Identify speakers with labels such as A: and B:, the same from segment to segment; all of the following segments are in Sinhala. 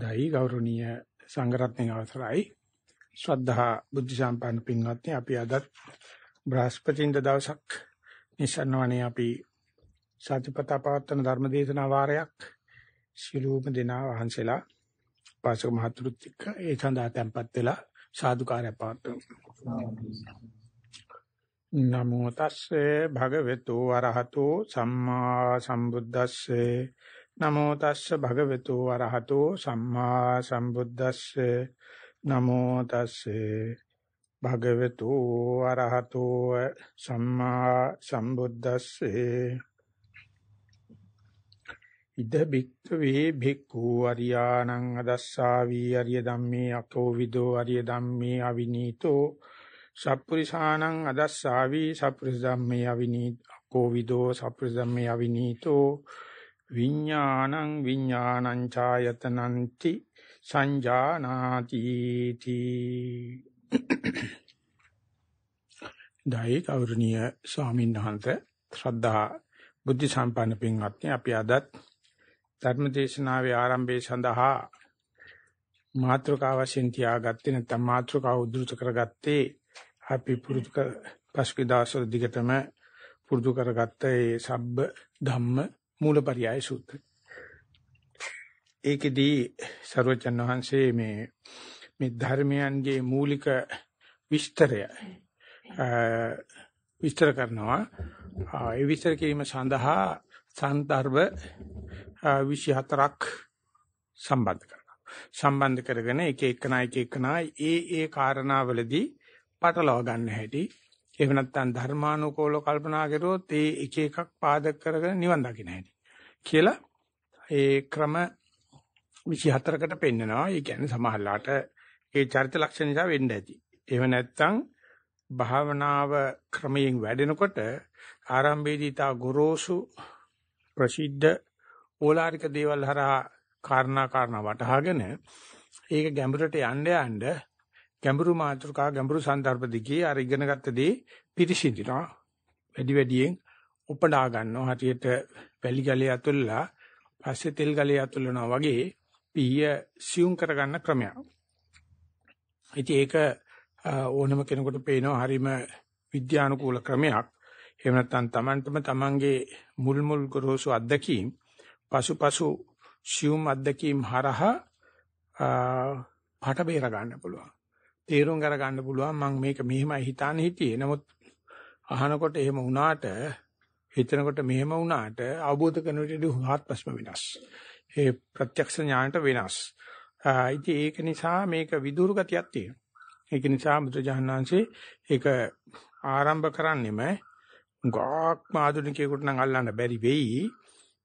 A: දෛ ගෞරවනීය සංඝරත්නයේ අවසරයි. ශ්‍රද්ධා බුද්ධ සම්පන්න පින්වත්නි අපි අද බ්‍රහස්පතින්ද දවසක් නිසන්වනේ අපි සතිපතා පවත්වන ධර්මදේශනා වාරයක්. ශිලූප දෙනා වහන්සේලා පාසක මහතුරුත් එක්ක ඒ සඳහා tempත් වෙලා සාදුකාරය පවත්වමු. නමෝ තස්සේ භගවතු වරහතෝ සම්මා සම්බුද්දස්සේ නමෝ තස්ස භගවතු වරහතෝ සම්මා සම්බුද්දස්සේ. නමෝ තස්සේ භගවතු වරහතෝ සම්මා සම්බුද්දස්සේ. ඉද බික්ඛවේ භික්ඛු අරියාණං අදස්සාවි අරිය ධම්මේ අකෝ විදෝ අරිය ධම්මේ අවිනීතෝ. සප්පුරිසානං අදස්සාවි සප්පුරිස ධම්මේ අවිනීතෝ විදෝ සප්පුරිස ධම්මේ අවිනීතෝ. විඥානං විඥානං ඡායතනන්ති සංජානාති තී දෛ කෞරණීය ස්වාමීන් වහන්සේ ශ්‍රද්ධා බුද්ධ සම්පන්න පින්වත්නි අපි අදත් ධර්මදේශනාවේ ආරම්භය සඳහා මාත්‍රකාව වශයෙන් තියාගත්තේ නැත්නම් මාත්‍රකාව උද්දෘත කරගත්තේ අපි පුරුදු පසුගිය දවස්වල දිගටම පුරුදු කරගත්ත ඒ සබ්බ ධම්ම මූලපරියාය සූත්‍රය. ඒකෙදී සර්වචන් වහන්සේ මේ මේ ධර්මයන්ගේ මූලික විස්තරය විස්තර කරනවා. ඒ විස්තර කිරීම සඳහා සන්දර්භ 24ක් සම්බන්ධ කරනවා. සම්බන්ධ කරගෙන එක එකනා එක එකනා ඒ ඒ කාරණාවලදී පටලවා ගන්න හැටි එහෙම නැත්නම් ධර්මානුකූලව කල්පනා කරුවොත් ඒ එක එකක් පාදක කරගෙන නිවන් දකින්න හැටි කියලා ඒ ක්‍රම 24කට පෙන්නනවා. ඒ කියන්නේ සමහරලාට ඒ චරිත ලක්ෂණ නිසා වෙන්න ඇති. එහෙම නැත්නම් භාවනාව ක්‍රමයෙන් වැඩෙනකොට ආරම්භයේදී තා ගොරෝසු ප්‍රසිද්ධ ඕලාරික දේවල් හරහා කාරණා කාරණා වටහාගෙන ඒක ගැඹුරට යන්න යන්න ගැඹුරු මාතෘකා ගැඹුරු සන්දර්භ දිගේ අර ඉගෙනගත්ත දේ පිරිසිදිනවා වැඩි වැඩියෙන් උපඩා ගන්නවා හටියට වැලි ගලේ අතුල්ලා පස්සේ තෙල් ගලේ අතුල්නවා වගේ පීය සියුම් කරගන්න ක්‍රමයක්. ඉතින් ඒක ඕනම කෙනෙකුට පේනවා හරීම විද්‍යානුකූල ක්‍රමයක්. එහෙම නැත්නම් Tamanටම Tamanගේ මුල් මුල් ගොරෝසු අත්දැකීම් පසුපසු සියුම් අත්දැකීම් හරහා පාට බේර ගන්න පුළුවන්. තේරුම් අර ගන්න පුළුවන් මම මේක මෙහෙමයි හිතානේ හිටියේ. නමුත් අහනකොට එහෙම වුණාට හිතනකොට මෙහෙම වුණාට අවබෝධ කරන විදිහට හාත්පස්ම වෙනස්. ඒ ප්‍රත්‍යක්ෂ ඥානට වෙනස්. ඉතින් ඒක නිසා මේක විදුරු ගතියක් තියෙනවා. ඒක නිසා බුදුජානනාංශේ ඒක ආරම්භ කරන්නෙම ගාක් ආධුනිකයෙකුට නම් අල්ලන්න බැරි වෙයි.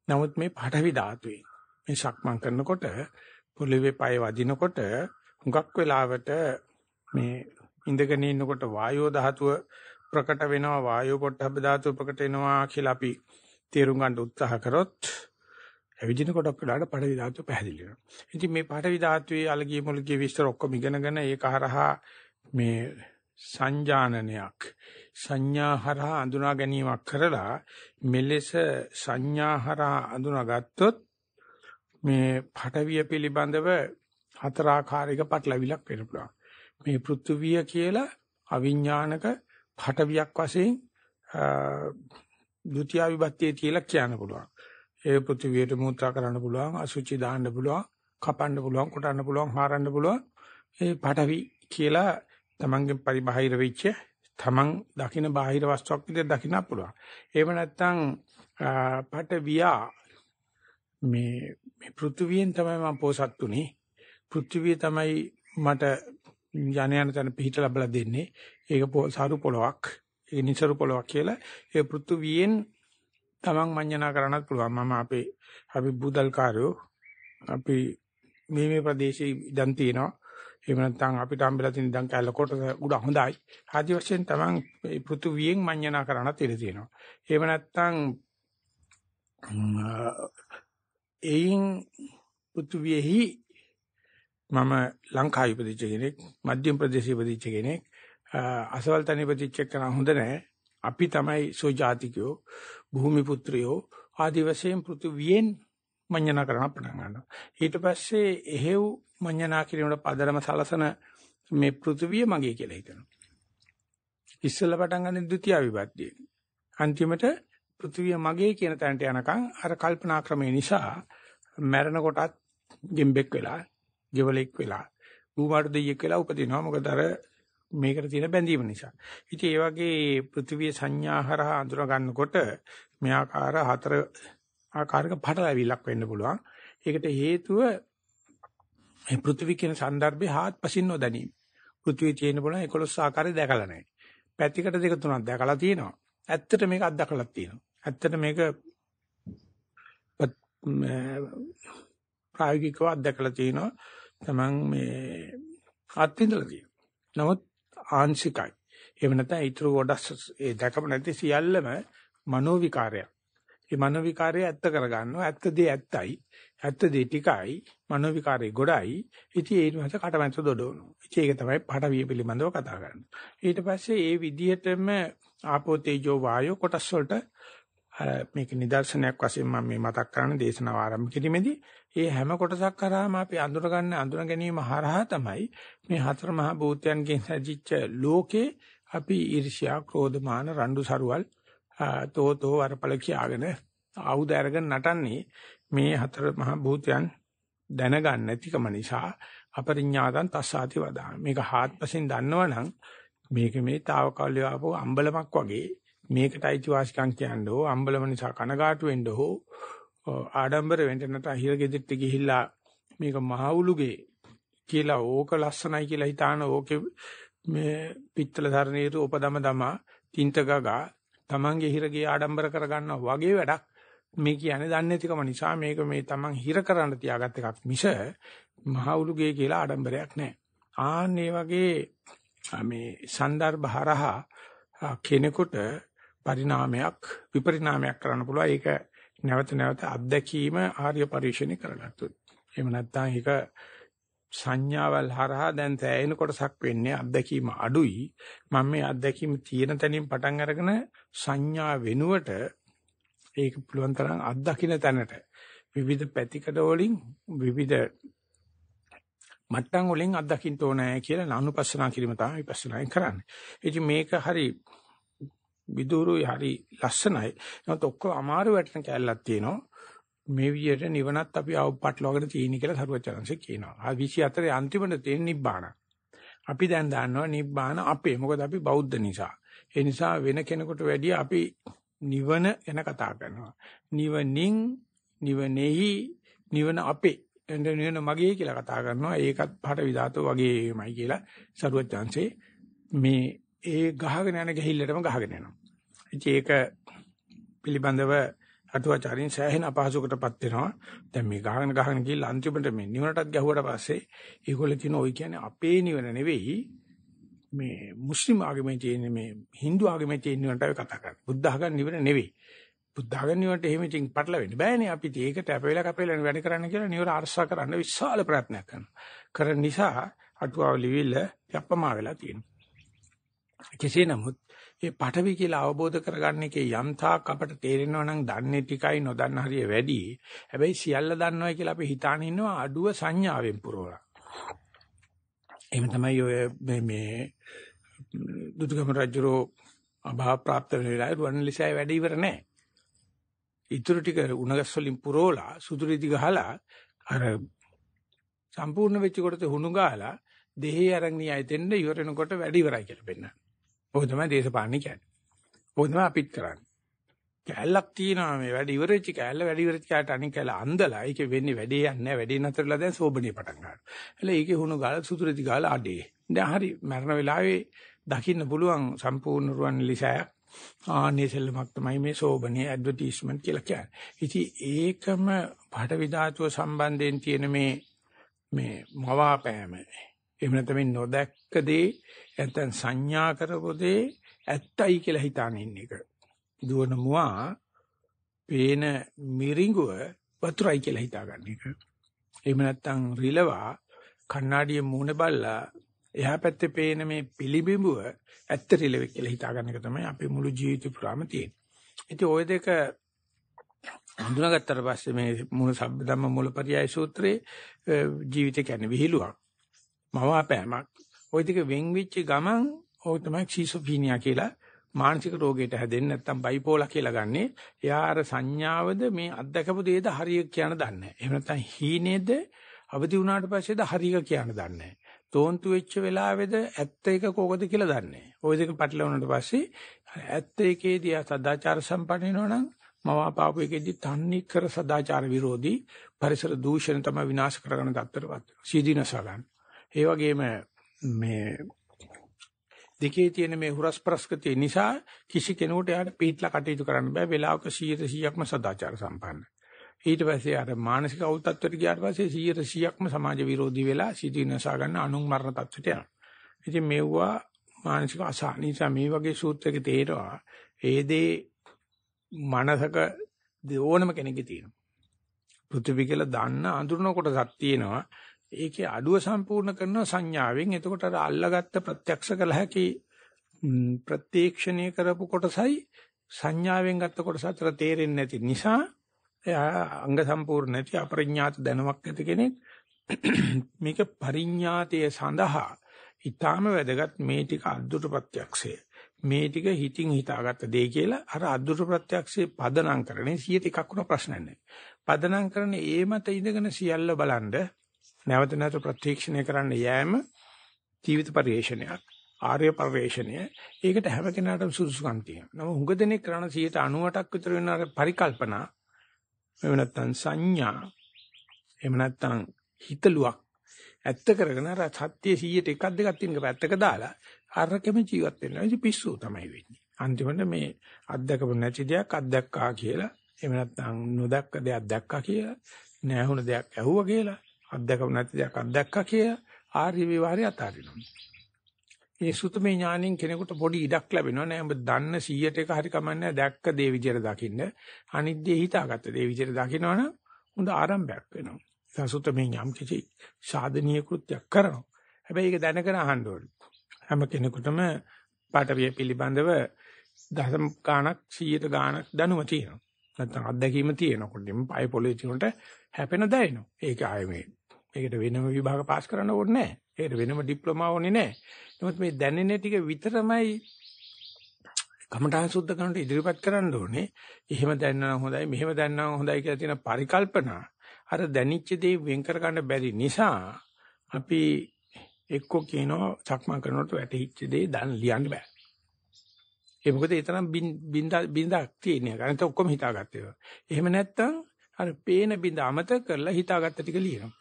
A: නමුත් මේ පඨවි ධාතුවේ මේ සක්මන් කරනකොට පොළවේ පය වදිනකොට හුඟක් වෙලාවට මේ ඉඳගෙන ඉන්නකොට වායෝ ධාතුව ප්‍රකට වෙනවා වායෝ පොට්ටබ්බ ධාතුව ප්‍රකට වෙනවා කියලා අපි තේරුම් ගන්න උත්සාහ කරොත් ඇවිදිනකොට අපිට පඩවි ධාතුව පැහැදිලි වෙනවා. ඉතින් මේ පඩවි ධාතුවේ අලගිය මුලගිය විස්තර ඔක්කොම ඉගෙනගෙන ඒක හරහා මේ සංජානනයක් සංඥා හරහා අඳුනා ගැනීමක් කරලා මෙලෙස සංඥා හරහා අඳුනාගත්තොත් මේ පටවිය පිළිබඳව හතරාකාරයක පටලවිලක් වෙන්න පුළුවන්. මේ පෘථුවිය කියලා අවිඥානික පටවියක් වශයෙන් ဒုတိ ය විභක්තිය කියලා කියන්න පුළුවන්. ඒ පෘථුවියට මූත්‍රා කරන්න පුළුවන්, අසුචි දාන්න පුළුවන්, කපන්න පුළුවන්, කොටන්න පුළුවන්, හාරන්න පුළුවන්. ඒ පටවි කියලා තමන්ගේ පරිබාහිර වෙච්ච තමන් දකින බාහිර වස්තුවක් විදිහට දකින්න පුළුවන්. එහෙම නැත්නම් පටවියා මේ මේ පෘථුවියෙන් තමයි මම පෝසත් උනේ. පෘථුවිය තමයි මට යන යන තැන පිහිට ලැබලා දෙන්නේ. ඒක සාරු පොලවක්. ඒ නිසරු පොලවක් කියලා ඒ පෘථුවියෙන් තමන් මඤ්ඤණා කරන්නත් පුළුවන්. මම අපේ අපි බුදල්කාරයෝ අපි මේ මේ ප්‍රදේශයේ ඉඳන් තියෙනවා. එහෙම නැත්නම් අපිට හම්බෙලා තියෙන ඉඳන් කැල කොට උඩ හොඳයි. ආදි වශයෙන් තමන් මේ පෘථුවියෙන් මඤ්ඤණා කරන්නත් ඉඩ තියෙනවා. එහෙම නැත්නම් එයින් පෘථුවියෙහි මම ලංකාවේ ඉපදිච්ච කෙනෙක්, මධ්‍යම ප්‍රදේශයේ ඉපදිච්ච කෙනෙක්, අසවල් තැන ඉපදිච්ච කෙනා හොඳ නැහැ. අපි තමයි සෝජාතිකයෝ, භූමි පුත්‍රයෝ ආදි වශයෙන් පෘථුවියෙන් මඤ්ඤණා කරන්න පටන් ගන්නවා. ඊට පස්සේ එහෙව් මඤ්ඤණා කිරීමට පදරම සලසන මේ පෘථිවිය මගේ කියලා හිතනවා. ඉස්සෙල්ලා පටන් ගන්න ဒုတိ ය විභක්තිය. අන්තිමට පෘථිවිය මගේ කියන තැනට යනකම් අර කල්පනා ක්‍රමය නිසා මැරෙන කොටත් ගෙම්බෙක් වෙලා, ගෙවලෙක් වෙලා, ඌමාට දෙයියෙක් වෙලා උපදිනවා. මොකද අර මේකට තියෙන බැඳීම නිසා. ඉතින් ඒ වගේ පෘථිවිය සංඥා හරහා අඳුර ගන්නකොට මේ ආකාර හතර ආකාරයක පටලැවිල්ලක් වෙන්න පුළුවන්. ඒකට හේතුව මේ පෘථිවි කියන સંદર્ભේ හාත්පසින් නොදැනීම. පෘථිවිය තියෙන බලන 11 ආකාරය දැකලා නැහැ. පැතිකඩ දෙක තුනක් දැකලා තියෙනවා. ඇත්තට මේක අත්දකලා තියෙනවා. ඇත්තට මේක ප්‍රායෝගිකව අත්දකලා තියෙනවා. Taman මේ අත්විඳලා තියෙනවා. නමුත් ආංශිකයි. එහෙම නැත්නම් ඊටු කොටස් ඒ දැකප නැති සියල්ලම මනෝ විකාරයක්. මේ මනෝ විකාරය ඇත්ත කරගන්නවා. ඇත්ත දේ ඇත්තයි. ඇත්ත දේ ටිකයි. මනෝ විකාරේ ගොඩයි. ඉතින් ඒ නිසා කටමැස්ස දොඩවනවා. ඉතින් ඒක තමයි පාඨවිය පිළිබඳව කතා කරන්නේ. ඊට පස්සේ ඒ විදිහටම ආපෝ තේජෝ වායෝ කොටස් වලට මේක නිදර්ශනයක් වශයෙන් මම මේ මතක් කරන දේශනාව ආරම්භ කිරීමේදී ඒ හැම කොටසක් කරාම අපි අඳුර ගන්න අඳුර ගැනීම හරහා තමයි මේ හතර මහා භූතයන්ගෙන් සැජිච්ච ලෝකේ අපි ඊර්ෂ්‍යා, ක්‍රෝධ, මාන, රණ්ඩු සරුවල් තෝතෝ වරපල කියාගෙන ආයුධ අරගෙන නටන්නේ මේ හතර මහා භූතයන් දැනගන්න නැතිකම නිසා අපරිඥාතං තස්සාති වදා. මේක හාත්පසින් දන්නවනම් මේක මේ తాවකාලිය ආපෝ අම්බලමක් වගේ මේකට අයිතිවාසිකම් කියන්නේ අම්බලම නිසා කනගාටු වෙන්න හෝ ආඩම්බර වෙන්න නැත්නම් හිර ගෙදෙට්ට ගිහිල්ලා මේක මහවුලුගේ කියලා ඕක ලස්සනයි කියලා හිතාන ඕකේ මේ පිත්තල සරණීරු උපදම දමා තින්ත ගගා තමන්ගේ හිරගේ ආඩම්බර කරගන්නවා වගේ වැඩක් මේ කියන්නේ දන්නේ නැතිකම නිසා මේක මේ තමන් හිර කරන්න තියාගත් එකක් මිස මහවුලුගේ කියලා ආඩම්බරයක් නැහැ. ආන්නේ වගේ මේ සන්දර්භ හරහා කෙනෙකුට පරිණාමයක් විපරිණාමයක් කරන්න පුළුවන්. ඒක නැවත නැවත අත්දැකීම ආර්ය පරිශ්‍රණය කරගත්තොත්. එහෙම නැත්නම් ඒක සංඥාවල් හරහා දැන් තැයෙන කොටසක් වෙන්නේ අත්දැකීම අඩුයි. මම මේ අත්දැකීම තියෙන තැනින් පටන් අරගෙන සංඥා වෙනුවට ඒක පුළුවන් තරම් අත්දකින්න තැනට විවිධ පැතිකඩ වලින් විවිධ මට්ටම් වලින් අත්දකින්න ඕනේ කියලා නානුපස්සනා කිරීම තමයි විපස්සනායෙන් කරන්නේ. ඉතින් මේක හරි විදුරුයි හරි ලස්සනයි. නමුත් ඔක්කොම අමාරු වැටෙන කැලලක් තියෙනවා. මේ විදිහට නිවනත් අපි අවපට්ලවගෙන තියෙන කියලා සරුවචනන්සේ කියනවා. ආ 24 අන්තිමට තියෙන නිබ්බාන. අපි දැන් දන්නවා නිබ්බාන අපේ. මොකද අපි බෞද්ධ නිසා. ඒ නිසා වෙන කෙනෙකුට වැඩිය අපි නිවන ගැන කතා කරනවා. නිවනින් නිවනෙහි නිවන අපේ. එන්න මගේ කියලා කතා කරනවා. ඒකත් පහට විධාතෝ වගේමයි කියලා සරුවචනන්සේ මේ ඒ ගහගෙන යන ගහිල්ලටම ගහගෙන යනවා. ඉතින් ඒක පිළිබඳව අටුවාචාරින් සෑහෙන අපහසුකටපත් වෙනවා. දැන් මේ ගහගෙන ගහගෙන ගිහලා අන්තිමට මේ නිවනටත් ගැහුවට පස්සේ ඒගොල්ලෝ කියන ඔය කියන්නේ අපේ නිවන නෙවෙයි මේ මුස්ලිම් ආගමේ තියෙන මේ Hindu ආගමේ තියෙන නිවනට අපි කතා කරන්නේ. බුද්ධ ආගම නිවන නෙවෙයි. බුද්ධ ආගම නිවනට එහෙම ඉතින් පටලවෙන්න බෑනේ. අපි ඒකට අපේලා කපේලා වැඩ කරන්න කියලා නිවන අරසා කරන්න විශාල ප්‍රයත්නයක් කරනවා. කරන නිසා අටුවාව ලිවිල්ල යප්පමා වෙලා තියෙනවා. කෙසේ නමුත් මේ පටවි කියලා අවබෝධ කරගන්න එකේ යම් තාක් අපට තේරෙනවා නම් දන්නේ ටිකයි නොදන්න හරිය වැඩි. හැබැයි සියල්ල දන්නවයි කියලා අපි හිතාන ඉන්නවා අඩුව සංඥාවෙන් පුරවලා. එහෙම තමයි ඔය මේ මේ දුදුගම රජුරෝ අභාව પ્રાપ્ત වෙලා රුවන්ලිසයි වැඩ ඉවර නැහැ. ඊටු ටික උණගස් වලින් පුරවලා සුදුරිදි ගහලා අර සම්පූර්ණ වෙච්ච කොටත හුණු ගාලා දෙහි අරන් නියයි දෙන්න ඉවරනකොට වැඩ ඉවරයි කියලා පෙන්නන. ඔය තමයි දේශපාලනේ කියන්නේ. ඔය තමයි අපිත් කරන්නේ. කැලලක් තියෙනවා මේ වැඩ ඉවරෙච්ච කැලල වැඩ ඉවරෙච්ච කැලට අනික කැලල අන්දලා ඒකේ වෙන්නේ වැඩේ යන්නේ නැහැ වැඩේ නැතරලා දැන් සෝබනේ පටන් ගන්නවා. එල ඒකේ හුණු ගාලා සුතුරෙදි ගාලා අඩේ. දැන් හරි මරණ වෙලාවේ දකින්න පුළුවන් සම්පූර්ණ රුවන් ලිසයක් ආන්නේ සෙල්ලමක් තමයි මේ සෝබනේ ඇඩ්වර්ටයිස්මන්ට් කියලා කියන්නේ. ඉතින් ඒකම පාඨ විධාතුව සම්බන්ධයෙන් තියෙන මේ මේ මවාපෑම එහෙම නැත්නම් මේ නොදැක්ක දේ නැත්නම් සංඥා කරපු දේ ඇත්තයි කියලා හිතාන ඉන්න එක. දුවන මුවා පේන මිරිඟුව වතුරයි කියලා හිතාගන්න එක. එහෙම නැත්නම් රිලවා කණ්ණාඩියේ මූණ බල්ලා එහා පැත්තේ පේන මේ පිළිබිඹුව ඇත්ත රිලෙවෙක් කියලා හිතාගන්න එක තමයි අපේ මුළු ජීවිත පුරාම තියෙන්නේ. ඉතින් ওই දෙක හඳුනාගත්තට පස්සේ මේ මූල සබ්බ ධම්ම මූලපරියාය සූත්‍රයේ ජීවිතය කියන්නේ විහිළුවක්. මවාපෑමක්. ওই ටික වෙන් වෙච්ච ගමන් ඕක තමයි ක්ෂීසොෆීනියා කියලා මානසික රෝගයට හැදෙන්නේ නැත්නම් බයිපෝලා කියලා ගන්නෙ. එයා අර සංඥාවද මේ අත්දකපු දේද හරිය කියන දන්නේ නැහැ. එහෙම නැත්නම් හීනේද අවදි වුණාට පස්සේද හරිය කියන දන්නේ නැහැ. තෝන්තු වෙච්ච වෙලාවේද ඇත්ත එක කෝකද කියලා දන්නේ නැහැ. ওই දෙක පැටලවුණාට පස්සේ ඇත්ත එකේදී සදාචාර සම්පන්න වෙනවනම් මවාපාපු එකේදී තන්නේ කර සදාචාර විරෝධී පරිසර දූෂණ තමයි විනාශ කරගන්න තත්ත්වයටපත් වෙනවා. සීදීනස ගන්න. ඒ වගේම මේ දෙකේ තියෙන මේ හුරස් ප්‍රස්කතිය නිසා කිසි කෙනෙකුට යාට පිටලා කටයුතු කරන්න බෑ. වෙලාවක 100%ක්ම සදාචාර සම්පන්න. ඊට පස්සේ අර මානසික අවුල්තත්වයට ගියාට පස්සේ 100%ක්ම සමාජ විරෝධී වෙලා සීදීනස ගන්න අනුන් මරණ තත්ත්වයට යනවා. ඉතින් මෙවුවා මානසික අසහනීය මේ වගේ සූත්‍රයක තේරෙනවා. ඒ දේ මනසක ඕනම කෙනෙක්ගේ තියෙනවා. පෘථිවි කියලා දන්න අඳුරන කොටසක් තියෙනවා. ඒකේ අඩුව සම්පූර්ණ කරන සංඥාවෙන් එතකොට අර අල්ලගත්ත ප්‍රත්‍යක්ෂ කළ හැකි ප්‍රත්‍යක්ෂණය කරපු කොටසයි සංඥාවෙන් ගත්ත කොටස අතර තේරෙන්නේ නැති නිසා එයා අංග සම්පූර්ණ නැති අපරිඥාත දැනුමක් ඇති කෙනෙක් මේක පරිඥාතයේ සඳහා ඊටාම වැදගත් මේ ටික අද්දුට ප්‍රත්‍යක්ෂය මේ ටික හිතින් හිතාගත්ත දේ කියලා අර අද්දුට ප්‍රත්‍යක්ෂේ පදනම් කරන්නේ 100ට එකක් වුණ ප්‍රශ්නයක් නැහැ. පදනම් කරන්නේ ඒ මත ඉඳගෙන සියල්ල බලන්ඩ නැවත නැවත ප්‍රත්‍යක්ෂණය කරන්න යෑම ජීවිත පරිශ්‍රණයක්. ආර්ය පරිශ්‍රණය. ඒකට හැම කෙනාටම සුදුසුකම් තියෙනවා. නම හුඟ දෙනෙක් කරන 98ක් විතර වෙන අර පරිකල්පනා එහෙම නැත්නම් සංඥා එහෙම නැත්නම් හිතලුවක් ඇත්ත කරගෙන අර සත්‍ය 100ට එකක් දෙකක් තියෙනක පැත්තක දාලා අරකෙම ජීවත් වෙනවා. ඉතින් පිස්සු තමයි වෙන්නේ. අන්තිමට මේ අත්දකපු නැති දෙයක් අත්දැක්කා කියලා එහෙම නැත්නම් නොදැක්ක දෙයක් දැක්කා කියලා නැහුණ දෙයක් ඇහුවා කියලා අත්දකපු නැති දෙයක් අත්දැක්කා කියලා ආර්ය විවරය අතාරිනවා. ඒ සුතමේ ඥාණයෙන් කෙනෙකුට පොඩි ඉඩක් ලැබෙනවා නෑ ඔබ දන්න 100ට එක හරි කමන්නේ දැක්ක දේ විදියට දකින්න අනිත් දේ හිතාගත්ත දේ විදියට දකිනවනම් හොඳ ආරම්භයක් වෙනවා. සසුතමේ ඥාම් කිසි සාධනීය කෘත්‍යයක් කරනවා. හැබැයි ඒක දැනගෙන අහන්න ඕනේ. හැම කෙනෙකුටම පාඨවිය පිළිබඳව දහම් ගාණක් 100ට ගාණක් දැනුම තියෙනවා. නැත්නම් අත්දැකීම තියෙනකොට මේ පය පොළේ තියුණට හැපෙන දැනෙනවා. ඒක ආයේ මේ ඒකට වෙනම විභාග පාස් කරන්න ඕනේ නැහැ. ඒකට වෙනම ඩිප්ලෝමා ඕනේ නැහැ. නමුත් මේ දැනෙන ටික විතරමයි කමඨාන් සුද්ධ කරනට ඉදිරිපත් කරන්න ඕනේ. එහෙම දැනනවා හොඳයි, මෙහෙම දැනනවා හොඳයි කියලා තියෙන පරිකල්පනා අර දැනිච්ච දේ වෙන් කර ගන්න බැරි නිසා අපි එක්ක කියනවා සක්මන් කරනකොට වැටහිච්ච දේ දැන් ලියන්න බෑ. ඒ මොකද ඒ තරම් බින්දා බින්දාක් තියෙන එක. අනිත ඔක්කොම හිතාගත්තේ. එහෙම නැත්තම් අර පේන බින්ද අමතක කරලා හිතාගත්ත ටික ලියනවා.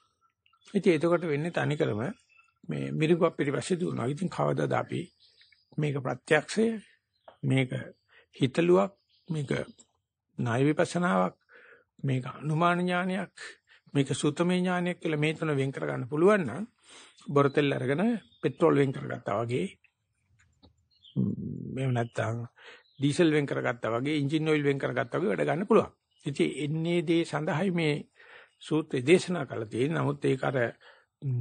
A: ඉතින් එතකොට වෙන්නේ තනිකරම මේ මිරිඟුවක් පිටිපස්සේ දුවනවා. ඉතින් කවදාද අපි මේක ප්‍රත්‍යක්ෂය මේක හිතලුවක් මේක ණය විපස්සනාවක් මේක අනුමාන ඥානයක් මේක සුතමේ ඥානයක් කියලා මේ තුන වෙන් කර ගන්න පුළුවන් නම් බොරතෙල් අරගෙන පෙට්‍රෝල් වෙන් කරගත්තා වගේ මේව නැත්තම් ඩීසල් වෙන් කරගත්තා වගේ එන්ජින් ඔයිල් වෙන් කරගත්තා වගේ වැඩ ගන්න පුළුවන්. ඉතින් එන්නේ දේ සඳහායි මේ සූත්‍රය දේශනා කළා තියෙන්නේ. නමුත් ඒක අර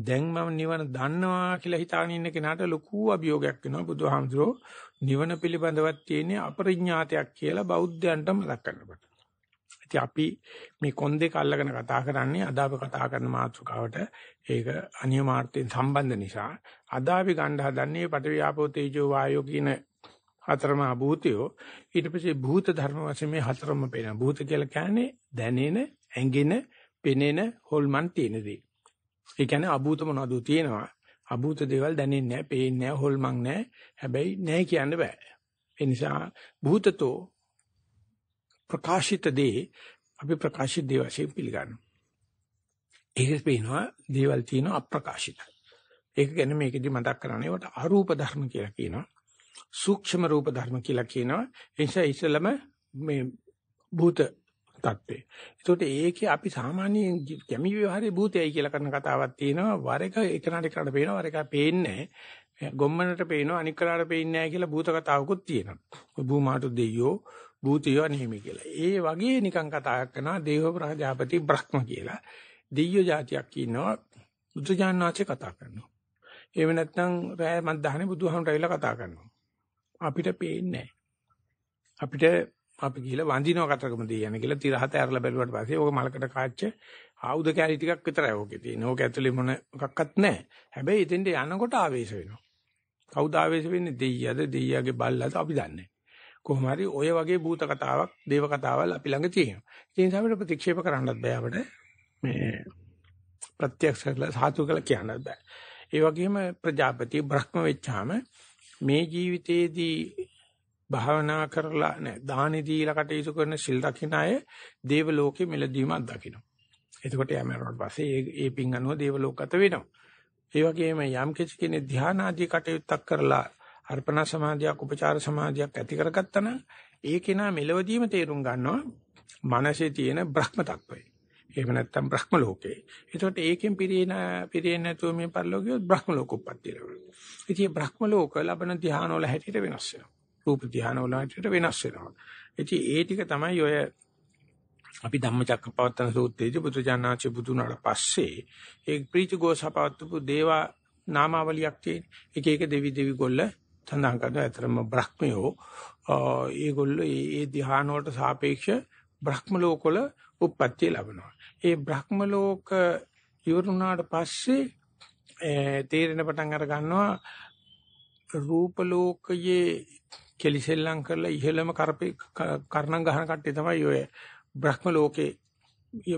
A: දැන් මම නිවන දන්නවා කියලා හිතාගෙන ඉන්න කෙනාට ලොකු අභියෝගයක් වෙනවා. බුදුහාමුදුරෝ නිවන පිළිබඳවත් තියෙන අපරිඥාතයක් කියලා බෞද්ධයන්ට මතක් කරනකොට. ඉතින් අපි මේ කොන් දෙක අල්ලගෙන කතා කරන්නේ අද අපි කතා කරන මාතෘකාවට ඒක අනියමාර්ථයෙන් සම්බන්ධ නිසා අද අපි ගන්න හදන්නේ පඨවි ආපෝ තේජෝ වායෝ කියන හතරම භූතයෝ ඊට පස්සේ භූත ධර්ම වශයෙන් මේ හතරම පේන භූත කියලා කියන්නේ දැනෙන ඇඟෙන පෙනෙන හොල්මන් තියෙන දේ. ඒ කියන්නේ අභූත මොනවද තියෙනවා. අභූත දේවල් දැනෙන්නේ නැහැ, පේන්නේ නැහැ, හොල්මන් නැහැ. හැබැයි නැහැ කියන්න බෑ. ඒ නිසා භූතතෝ ප්‍රකාශිත දේ අපි ප්‍රකාශිත දේ වශයෙන් පිළිගන්නවා. ඒක පේනවා දේවල් තියෙනවා අප්‍රකාශිත. ඒක ගැන මේකෙදි මතක් කරන්නේ වට අරූප ධර්ම කියලා කියනවා. සූක්ෂම රූප ධර්ම කියලා කියනවා. ඒ නිසා ඉස්සෙල්ලම මේ භූත தත්ත්වේ. ඒකට ඒකේ අපි සාමාන්‍යයෙන් කැමි විවහාරයේ භූතයයි කියලා කරන කතාවක් තියෙනවා. වර එක එකනට එකනට පේනවා වර එක පේන්නේ ගොම්මනට පේනවා අනික් කරාට පේන්නේ නැහැ කියලා භූත කතාවකුත් තියෙනවා. භූමාට දෙයියෝ භූතයෝ නෙමෙයි කියලා. ඒ වගේ නිකන් කතාවක් කරනවා දේව ප්‍රජාපති බ්‍රහ්ම කියලා. දෙයියෝ જાතියක් ඉන්නවා බුදුජානනාචේ කතා කරනවා. එහෙම නැත්නම් රෑ මත් දහනේ බුදුහාමුදුරයිලා කතා කරනවා. අපිට පේන්නේ අපිට අපි ගිහලා වඳිනවා කතරගම දෙයියන කියලා තිරහත ඇරලා බැලුවට පස්සේ ඕක මලකට කාච්ච ආයුධ කැලි ටිකක් විතරයි ඕකේ තියෙන්නේ. ඕක ඇතුලේ මොන එකක්වත් නැහැ. හැබැයි එතෙන්ට යනකොට ආවේශ වෙනවා. කවුද ආවේශ වෙන්නේ? දෙයියද දෙයියාගේ බල්ලාද අපි දන්නේ කොහොම හරි ඔය වගේ භූත කතාවක්, දේව කතාවල් අපි ළඟ තියෙනවා. ඒ නිසා අපිට ප්‍රතික්ෂේප කරන්නත් බෑ අපිට. මේ ප්‍රත්‍යක්ෂ කරලා සාතු කරලා කියන්නත් බෑ. ඒ වගේම ප්‍රජාපති බ්‍රහ්ම වෙච්චාම මේ ජීවිතයේදී භාවනා කරලා නෑ දානි දීලා කටයුතු කරන සිල් රකින්න අය දේව ලෝකෙ මෙලදීමක් දකින්න. එතකොට යමරවට පස්සේ ඒ ඒ පින් අනුව දේව ලෝකගත වෙනවා. ඒ වගේම යම් කිසි කෙනෙක් ධානාදී කටයුත්තක් කරලා අර්පණ සමාධියක් උපචාර සමාධියක් ඇති කරගත්තා නම් ඒකේ නා මෙලවදීම තේරුම් ගන්නවා මනසේ තියෙන බ්‍රහ්ම තත්වය. එහෙම නැත්නම් බ්‍රහ්ම ලෝකේ. එතකොට ඒකෙන් පිරේන පිරේන නැතුව මේ පරිලෝකියොත් බ්‍රහ්ම ලෝක උප්පත්ති ලැබෙනවා. ඉතින් බ්‍රහ්ම ලෝක ලබන ධානවල හැටියට වෙනස් වෙනවා. රූප ධානවල හැටියට වෙනස් වෙනවා. ඉතින් ඒ ටික තමයි ඔය අපි ධම්මචක්කපවත්තන සූත්‍රයේදී බුදුජානනාචි බුදුනාට පස්සේ ඒ ප්‍රීතිගෝසපවත්තුපු දේවා නාමාවලියක් තියෙන. එක එක දෙවි දෙවි ගොල්ල සඳහන් කරනවා. අතරම බ්‍රහ්මයෝ ඒගොල්ලෝ ඒ ධ්‍යාන වලට සාපේක්ෂ බ්‍රහ්ම ලෝකවල උප්පත්ති ලැබෙනවා. ඒ බ්‍රහ්ම ලෝක ඉවරුණාට පස්සේ තේරෙන පටන් අර ගන්නවා රූප ලෝකයේ කෙලිසෙල්ලම් කරලා ඉහළම කරපේ කර්ණම් ගහන කට්ටිය තමයි ඔය බ්‍රහ්ම ලෝකේ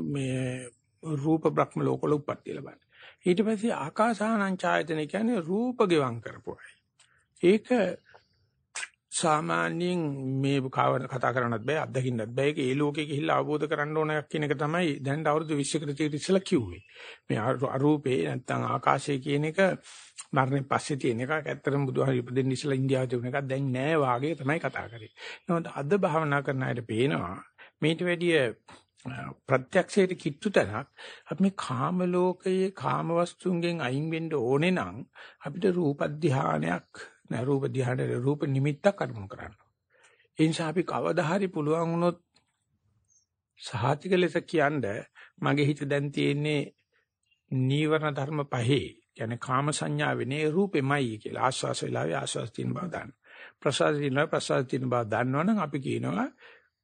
A: මේ රූප බ්‍රහ්ම ලෝකවල උප්පත්ති ලබන්නේ. ඊට පස්සේ ආකාසානං ඡායතන කියන්නේ රූප ගෙවම් කරපුවයි. ඒක සාමාන්‍යයෙන් මේ කවර කතා කරන්නත් බෑ අත්දකින්නත් බෑ ඒක ඒ ලෝකේ ගිහිල්ලා අවබෝධ කරගන්න ඕන එකක් කියන එක තමයි දැන් අවුරුදු 20කට තියට ඉස්සලා කිව්වේ. මේ අරූපේ නැත්තම් ආකාශය කියන එක මරණයෙන් පස්සේ තියෙන එකක්. ඇත්තටම බුදුහාම ඉපදෙන්න ඉස්සලා ඉන්දියාවේ තිබුණ එකක් දැන් නෑ වාගේ තමයි කතා කරේ. නමුත් අද භාවනා කරන අයට පේනවා මේට වැඩිය ප්‍රත්‍යක්ෂයට කිට්ටු තැනක් අපි මේ කාම ලෝකයේ කාම වස්තුන්ගෙන් අයින් වෙන්න ඕනේ නම් අපිට රූප ධානයක් නෑ රූප ධානයේ රූප නිමිත්තක් අරමුණු කරන්න. ඒ නිසා අපි කවදා හරි පුළුවන් වුණොත් සහතික ලෙස කියන්නේ මගේ හිත දැන් තියෙන්නේ නීවරණ ධර්ම පහේ කියන්නේ කාම සංඥාවේ නේ රූපෙමයි කියලා ආස්වාස වෙලාවේ ආස්වාස තියෙන බව දන්න. ප්‍රසාද තියෙනවා ප්‍රසාද තියෙන බව දන්නවනම් අපි කියනවා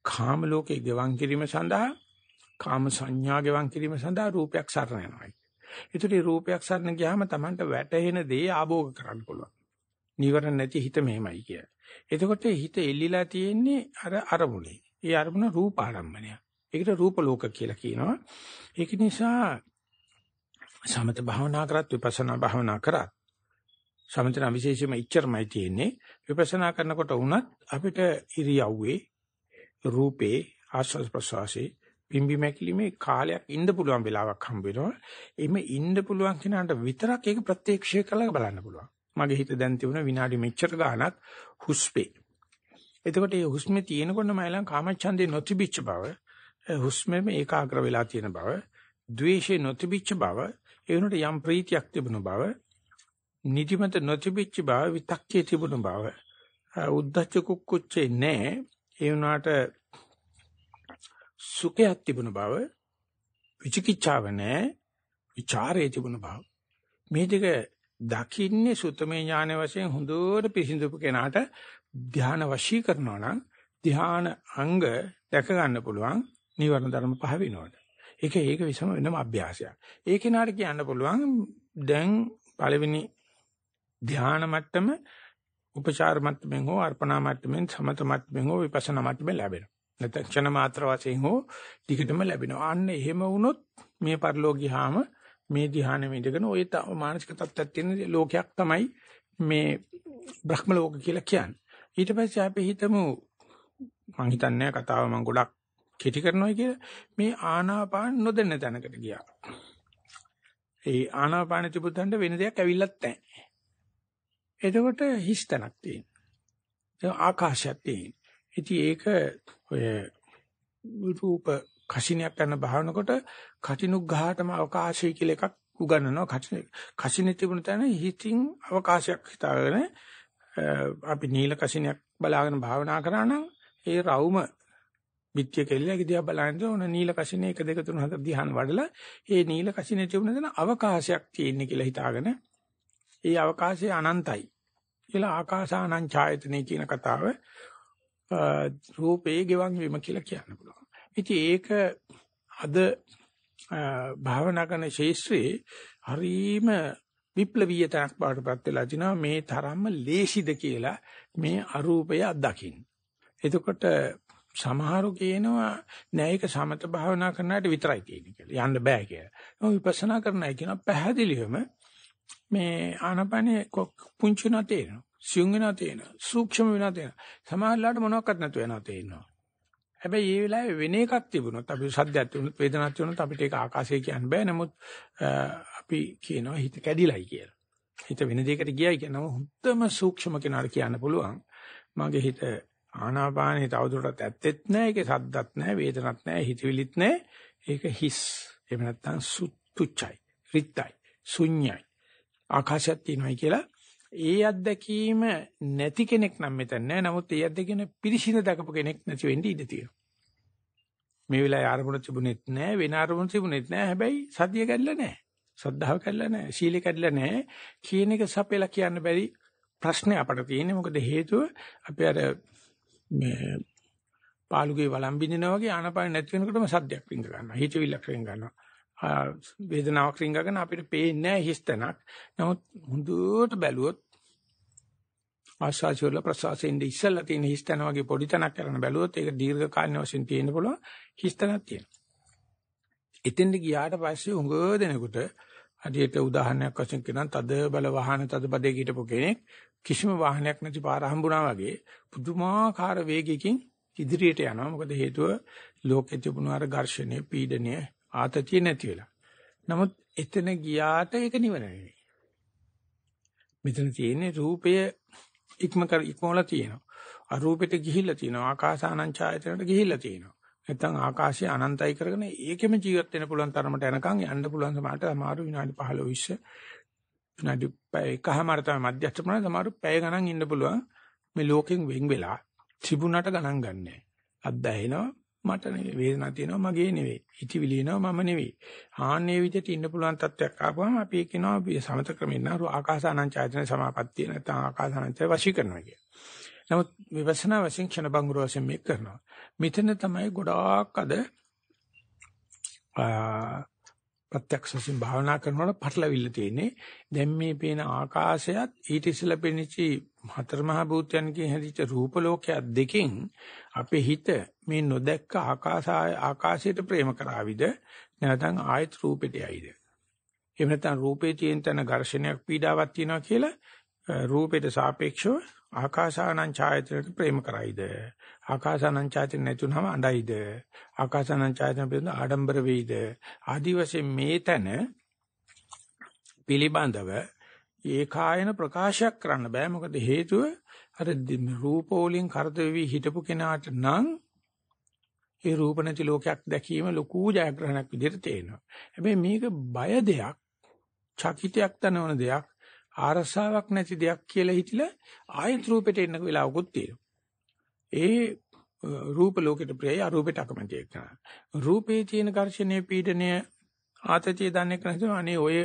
A: කාම ලෝකේ ගෙවන් කිරීම සඳහා කාම සංඥා ගෙවන් කිරීම සඳහා රූපයක් සරණ යනවා. ඒතරේ රූපයක් සරණ ගියාම Tamanට වැටහෙන දේ ආභෝග කරන්න පුළුවන්. නිවරණ නැති හිත මෙහෙමයි කිය. එතකොට හිත එල්ලිලා තියෙන්නේ අර අරමුණේ. ඒ අරමුණ රූප ආරම්භණය. ඒකට රූප ලෝක කියලා කියනවා. ඒක නිසා සමත භාවනා කරත් විපස්සනා භාවනා කරත් සමතන විශේෂයෙන්ම ඉච්චරමයි තියෙන්නේ. විපස්සනා කරනකොට වුණත් අපිට ඉරියව්වේ රූපේ ආස්වාද ප්‍රසවාසී පිම්බි මැකිලිමේ කාලයක් ඉන්න පුළුවන් වෙලාවක් හම්බ වෙනවා. එimhe ඉන්න පුළුවන් කෙනාට විතරක් ඒක ප්‍රත්‍යක්ෂය කරලා බලන්න පුළුවන්. මගේ හිත දැන් තිබුණ විනාඩි මෙච්චර ගාණක් හුස්පේ. එතකොට මේ හුස්මේ තියෙනකොට මයිලන් කාමච්ඡන්දේ නොතිබිච්ච බව, හුස්මෙම ඒකාග්‍ර වෙලා තියෙන බව, ද්වේෂේ නොතිබිච්ච බව, ඒ වුණට යම් ප්‍රීතියක් තිබුණ බව, නිදිමත නොතිබිච්ච බව, විතක්කේ තිබුණ බව, උද්දච්ච කුක්කුච්චේ නැහැ. ඒ වුණාට සුඛයක් තිබුණ බව විචිකිච්ඡාව නැහැ විචාරයේ තිබුණ බව මේ දෙක දකින්නේ සුතමේ ඥාන වශයෙන් හොඳට පිසිඳපු කෙනාට ධාන වශී කරනවා නම් ධාන අංග දැක ගන්න පුළුවන් නිවර්ණ ධර්ම පහ වෙනවට ඒක ඒක විසම වෙනම අභ්‍යාසයක් ඒ කෙනාට කියන්න පුළුවන් දැන් පළවෙනි ධාන මට්ටම උපචාර මට්ටමින් හෝ අර්පණා මට්ටමින් සමත මට්ටමින් හෝ විපස්සනා මට්ටමින් ලැබෙනවා. නැත්නම් ක්ෂණ මාත්‍ර වශයෙන් හෝ ටිකටම ලැබෙනවා. අන්න එහෙම වුණොත් මේ පරිලෝකියාම මේ ධ්‍යානෙ ඉඳගෙන ওই මානසික තත්ත්වයක් තියෙන ලෝකයක් තමයි මේ බ්‍රහ්ම ලෝක කියලා කියන්නේ. ඊට පස්සේ අපි හිතමු මං හිතන්නේ කතාව මං ගොඩක් කෙටි කරනවා කියලා මේ ආනාපාන නොදෙන්න තැනකට ගියා. ඒ ආනාපාන තිබුතන්ට වෙන දෙයක් ඇවිල්ලත් නැහැ. එතකොට හිස් තැනක් තියෙනවා. ආකාශයක් තියෙනවා. ඉතින් ඒක ඔය රූප කසිනියක් කරන භාවනකොට කටිනුග්ඝාටම අවකාශය කියලා එකක් උගන්වනවා. කසින කසිනේ තිබුණ තැන හිතින් අවකාශයක් හිතාගෙන අපි නීල කසිනියක් බලාගෙන භාවනා කරා නම් ඒ රවුම පිටිය කෙල්ලක දිහා බලන්නේ ඕන නීල කසිනේ 1 2 3 4 ධ්‍යාන වඩලා ඒ නීල කසිනේ තිබුණ තැන අවකාශයක් තියෙන කියලා හිතාගෙන ඒ අවකාශය අනන්තයි කියලා ආකාසානං ඡායතනෙ කියන කතාව රූපේ ගෙවන් වීම කියලා කියන්න පුළුවන්. ඉතින් ඒක අද භාවනා කරන ශේෂ්ත්‍රයේ හරීම විප්ලවීය තනක් බාටපත් වෙලා තිනවා මේ තරම්ම ලේසිද කියලා මේ අරූපය අත්දකින්න. එතකොට සමහරු කියනවා නෑ ඒක සමත භාවනා කරනාට විතරයි තියෙන්නේ කියලා. යන්න බෑ කියලා. ඔය විපස්සනා කරන අය කියනවා පැහැදිලිවම මේ ආනපනේ පුංචි වෙනවා තේරෙනවා. සියුම් වෙනවා තේරෙනවා. සූක්ෂම වෙනවා තේරෙනවා. සමහරලාට මොනවක්වත් නැතු වෙනවා තේරෙනවා. හැබැයි මේ වෙලාවේ වෙන එකක් තිබුණොත් අපි සද්දයක් තිබුණොත් වේදනාවක් තිබුණොත් අපිට ඒක ආකාශය කියන්න බෑ. නමුත් අපි කියනවා හිත කැඩිලයි කියලා. හිත වෙන දෙයකට ගියයි කියනවා හොඳම සූක්ෂම කෙනාට කියන්න පුළුවන්. මගේ හිත ආනාපානෙ තවදුරටත් ඇත්තෙත් නෑ. ඒකේ සද්දත් නෑ, වේදනත් නෑ, හිතවිලිත් නෑ. ඒක හිස්. එහෙම නැත්නම් සුත්තුච්චයි, රිත්යි, ශුන්‍යයි. ආකාශයක් තියෙනවායි කියලා ඒ අත්දැකීම නැති කෙනෙක් නම් මෙතන නෑ. නමුත් ඒ අත්දැකීම පිරිසිඳ දකපු කෙනෙක් නැති වෙන්න ඉඩ තියෙනවා. මේ වෙලාවේ ආරමුණ තිබුණෙත් නෑ, වෙන ආරමුණ තිබුණෙත් නෑ. හැබැයි සතිය කැඩලා නෑ. සද්ධාව කැඩලා නෑ. සීලය කැඩලා නෑ. කියන එක සපෙලා කියන්න බැරි ප්‍රශ්නේ අපට තියෙන්නේ. මොකද හේතුව අපි අර මේ පාලුගේ වළම් බින්දිනා වගේ ආනපාන නැති වෙනකොටම සද්දයක් රිංග ගන්නවා. හිතවිල්ලක් රිංග ගන්නවා. වේදනාවක් රිංගගෙන අපිට පේන්නේ නැහැ හිස්තනක්. නමුත් හොඳට බැලුවොත් ආශාචෝල ප්‍රසවාසයෙන් ඉස්සලා තියෙන හිස්තන වගේ පොඩි තනක් කරන බැලුවොත් ඒක දීර්ඝ කාලින වශයෙන් තියෙන්න පුළුවන් හිස්තනක් තියෙනවා. එතෙන්ද ගියාට පස්සේ උඟ දෙනකොට හදියට උදාහරණයක් වශයෙන් කියනවා තද බල වාහන තද බදේ හිටපු කෙනෙක් කිසිම වාහනයක් නැති පාර හම්බුණා වගේ පුදුමාකාර වේගයකින් ඉදිරියට යනවා. මොකද හේතුව ලෝකෙ තිබුණු අර ඝර්ෂණය, පීඩනය, ආතතිය නැති වෙලා. නමුත් එතන ගියාට ඒක නිවන නෙවෙයි. මෙතන තියෙන්නේ රූපය ඉක්ම කර ඉක්මවලා තියෙනවා. අරූපෙට ගිහිල්ලා තියෙනවා. ආකාසානං ඡායතනට ගිහිල්ලා තියෙනවා. නැත්තම් ආකාශය අනන්තයි කරගෙන ඒකෙම ජීවත් වෙන්න පුළුවන් තරමට යනකම් යන්න පුළුවන් සමහරට අමාරු විනාඩි 15 20 විනාඩි එකහමාර තමයි මධ්‍යස්ථ ප්‍රමාණය සමහර පැය ගණන් ඉන්න පුළුවන් මේ ලෝකෙන් වෙන් වෙලා තිබුණට ගණන් ගන්නෑ අත්දැහෙනවා මට නෙවෙයි වේදනාවක් තියෙනවා මගේ නෙවෙයි හිතවිලි එනවා මම නෙවෙයි ආන්නේ විදිහට ඉන්න පුළුවන් තත්ත්වයක් ආපුවම අපි කියනවා අපි සමත ක්‍රමෙන් නරු ආකාසානං ඡායතන සමාපත්තිය නැත්නම් ආකාසානං ඡාය වශී කරනවා කිය. නමුත් විපස්සනා වශයෙන් ක්ෂණ බංගුර වශයෙන් මේක කරනවා. මෙතන තමයි ගොඩාක් අද ප්‍රත්‍යක්ෂ වශයෙන් භාවනා කරනකොට පටලවිල්ල තියෙන්නේ. දැන් මේ පේන ආකාශයත් ඊට ඉස්සෙල්ලා පෙනිච්චි හතර මහා භූතයන්ගෙන් හැදිච්ච රූප ලෝකයක් දෙකෙන් අපේ හිත මේ නොදැක්ක ආකාශය ආකාශයට ප්‍රේම කරાવીද නැත්නම් ආයත් රූපෙට යයිද? එහෙම නැත්නම් රූපේ තියෙන තැන ඝර්ෂණයක් පීඩාවක් තියෙනවා කියලා රූපෙට සාපේක්ෂව ආකාසානං ඡායතනට ප්‍රේම කරයිද? ආකාසානං ඡායතන නැතුනම අඬයිද? ආකාසානං ඡායතන පිළිබඳ ආඩම්බර වෙයිද? ආදි වශයෙන් මේ තන පිළිබඳව ඒකායන ප්‍රකාශයක් කරන්න බෑ මොකද හේතුව අර රූපෝලින් කරදෙවි හිටපු කෙනාට නම් ඒ රූප නැති ලෝකයක් දැකීම ලොකු ජයග්‍රහණයක් විදිහට තේනවා. හැබැයි මේක බය දෙයක්, චකිතයක් දනවන දෙයක්, ආරසාවක් නැති දෙයක් කියලා හිතිලා ආයත් රූපෙට එන්න වෙලාවකුත් තියෙනවා. ඒ රූප ලෝකෙට ප්‍රියයි අරූපෙට අකමැති එක්කන. රූපේ තියෙන ඝර්ෂණයේ පීඩනය ආතතිය දන්නේ කරන්නේ අනේ ඔය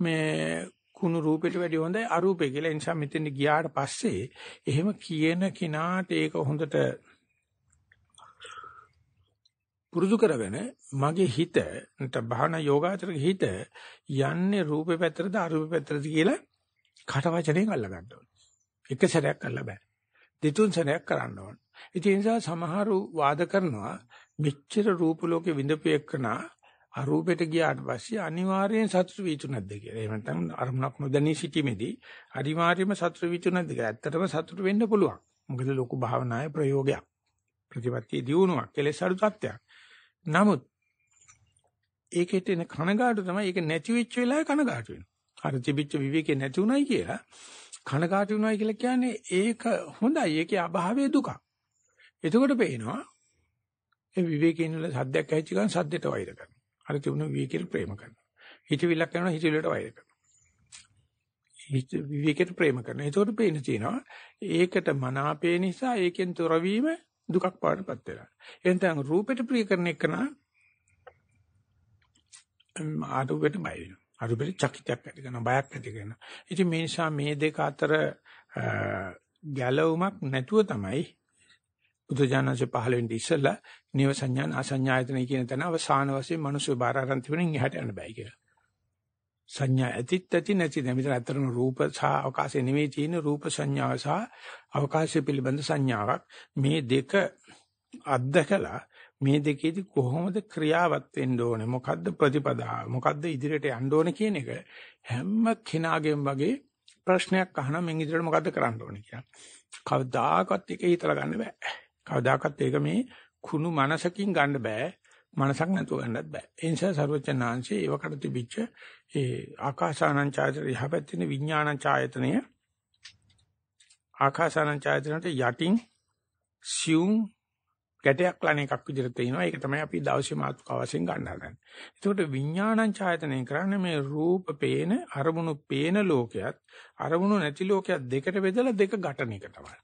A: මේ කුණු රූපෙට වැඩිය හොඳයි අරූපේ කියලා. ඒ නිසා මෙතෙන් ගියාට පස්සේ එහෙම කියන කිනාට ඒක හොඳට පුරුදු කරගෙන මගේ හිත නැත්නම් භාවනා යෝගාචරගේ හිත යන්නේ රූපේ පැත්තටද අරූපේ පැත්තටද කියලා කට වචනයෙන් අල්ල ගන්න ඕනේ. එක සැරයක් අල්ල බෑ. දෙතුන් සැරයක් කරන්න ඕනේ. ඒ නිසා සමහරු වාද කරනවා මෙච්චර රූප ලෝකේ විඳපු එක්කනා අරූපෙට ගියාට පස්සේ අනිවාර්යෙන් සතුට වීතු නැද්ද කියලා. එහෙම නැත්නම් අරමුණක් නොදැනී සිටීමේදී අනිවාර්යයෙන්ම සතුට වීතු නැද්ද කියලා. ඇත්තටම සතුට වෙන්න පුළුවන්. මොකද ලොකු භාවනායේ ප්‍රයෝගයක්. ප්‍රතිපත්තිය දියුණුවක් කෙලෙස් අඩු තත්ත්වයක්. නමුත් ඒකෙට එන කනගාටු තමයි ඒක නැති වෙච්ච වෙලාවේ කනගාටු වෙනවා. අර තිබිච්ච විවේකේ නැති උනායි කියලා කනගාටු උනායි කියලා කියන්නේ ඒක හොඳයි. ඒකේ අභාවයේ දුකක්. එතකොට පේනවා ඒ විවේකයෙන් වල සද්දයක් ඇහිච්ච ගමන් සද්දයට වෛර කරනවා. අර තිබුණ විවේකයට ප්‍රේම කරනවා. හිතවිල්ලක් කරනවා හිතවිල්ලට වෛර කරනවා. හිත විවේකයට ප්‍රේම කරනවා. එතකොට පේන තියෙනවා ඒකට මනාපේ නිසා ඒකෙන් තොරවීම දුකක් පාඩපත් වෙනවා. එහෙනම් රූපෙට ප්‍රිය කරන එක නා ආරූපෙට බය වෙනවා. ආරූපෙට චකිතයක් ඇති කරනවා බයක් ඇති කරනවා. ඉතින් මේ නිසා මේ දෙක අතර ගැලවුමක් නැතුව තමයි බුදුජානක පහළ වෙන්නේ ඉස්සෙල්ලා නිව සංඥාන අසඤ්ඤායතන කියන තැන අවසාන වශයෙන් මිනිස්සු බාර අරන් තිබෙනින් එහාට යන්න බෑ කියලා. සංඥා ඇතිත් ඇති නැති දැන් මෙතන ඇත්තටම රූප සහ අවකාශය නෙවෙයි තියෙන රූප සංඥාව සහ අවකාශය පිළිබඳ සංඥාවක් මේ දෙක අත්දකලා මේ දෙකේදී කොහොමද ක්‍රියාවත් වෙන්න ඕනේ මොකද්ද ප්‍රතිපදාව මොකද්ද ඉදිරියට යන්න ඕනේ කියන එක හැම කෙනාගේම වගේ ප්‍රශ්නයක් අහන මෙන් ඉදිරියට මොකද්ද කරන්න ඕනේ කියලා. කවදාකවත් ඒක හිතලා ගන්න බෑ. කවදාකවත් ඒක මේ කුණු මනසකින් ගන්න බෑ. මනසක් නැතුව ගන්නත් බෑ. ඒ නිසා සර්වචනාංශයේ ඒවකට තිබිච්ච ඒ ආකාසානං ඡායතන යහපැත්තින විඥානං ඡායතනය ආකාසානං ඡායතනට යටින් සියුම් ගැටයක් ලන එකක් විදිහට තියෙනවා. ඒක තමයි අපි දවසේ මාතෘකාව වශයෙන් ගන්න හදන්නේ. එතකොට විඥානං ඡායතනය කරන්නේ මේ රූප පේන අරමුණු පේන ලෝකයක් අරමුණු නැති ලෝකයක් දෙකට බෙදලා දෙක ගැටන එක තමයි.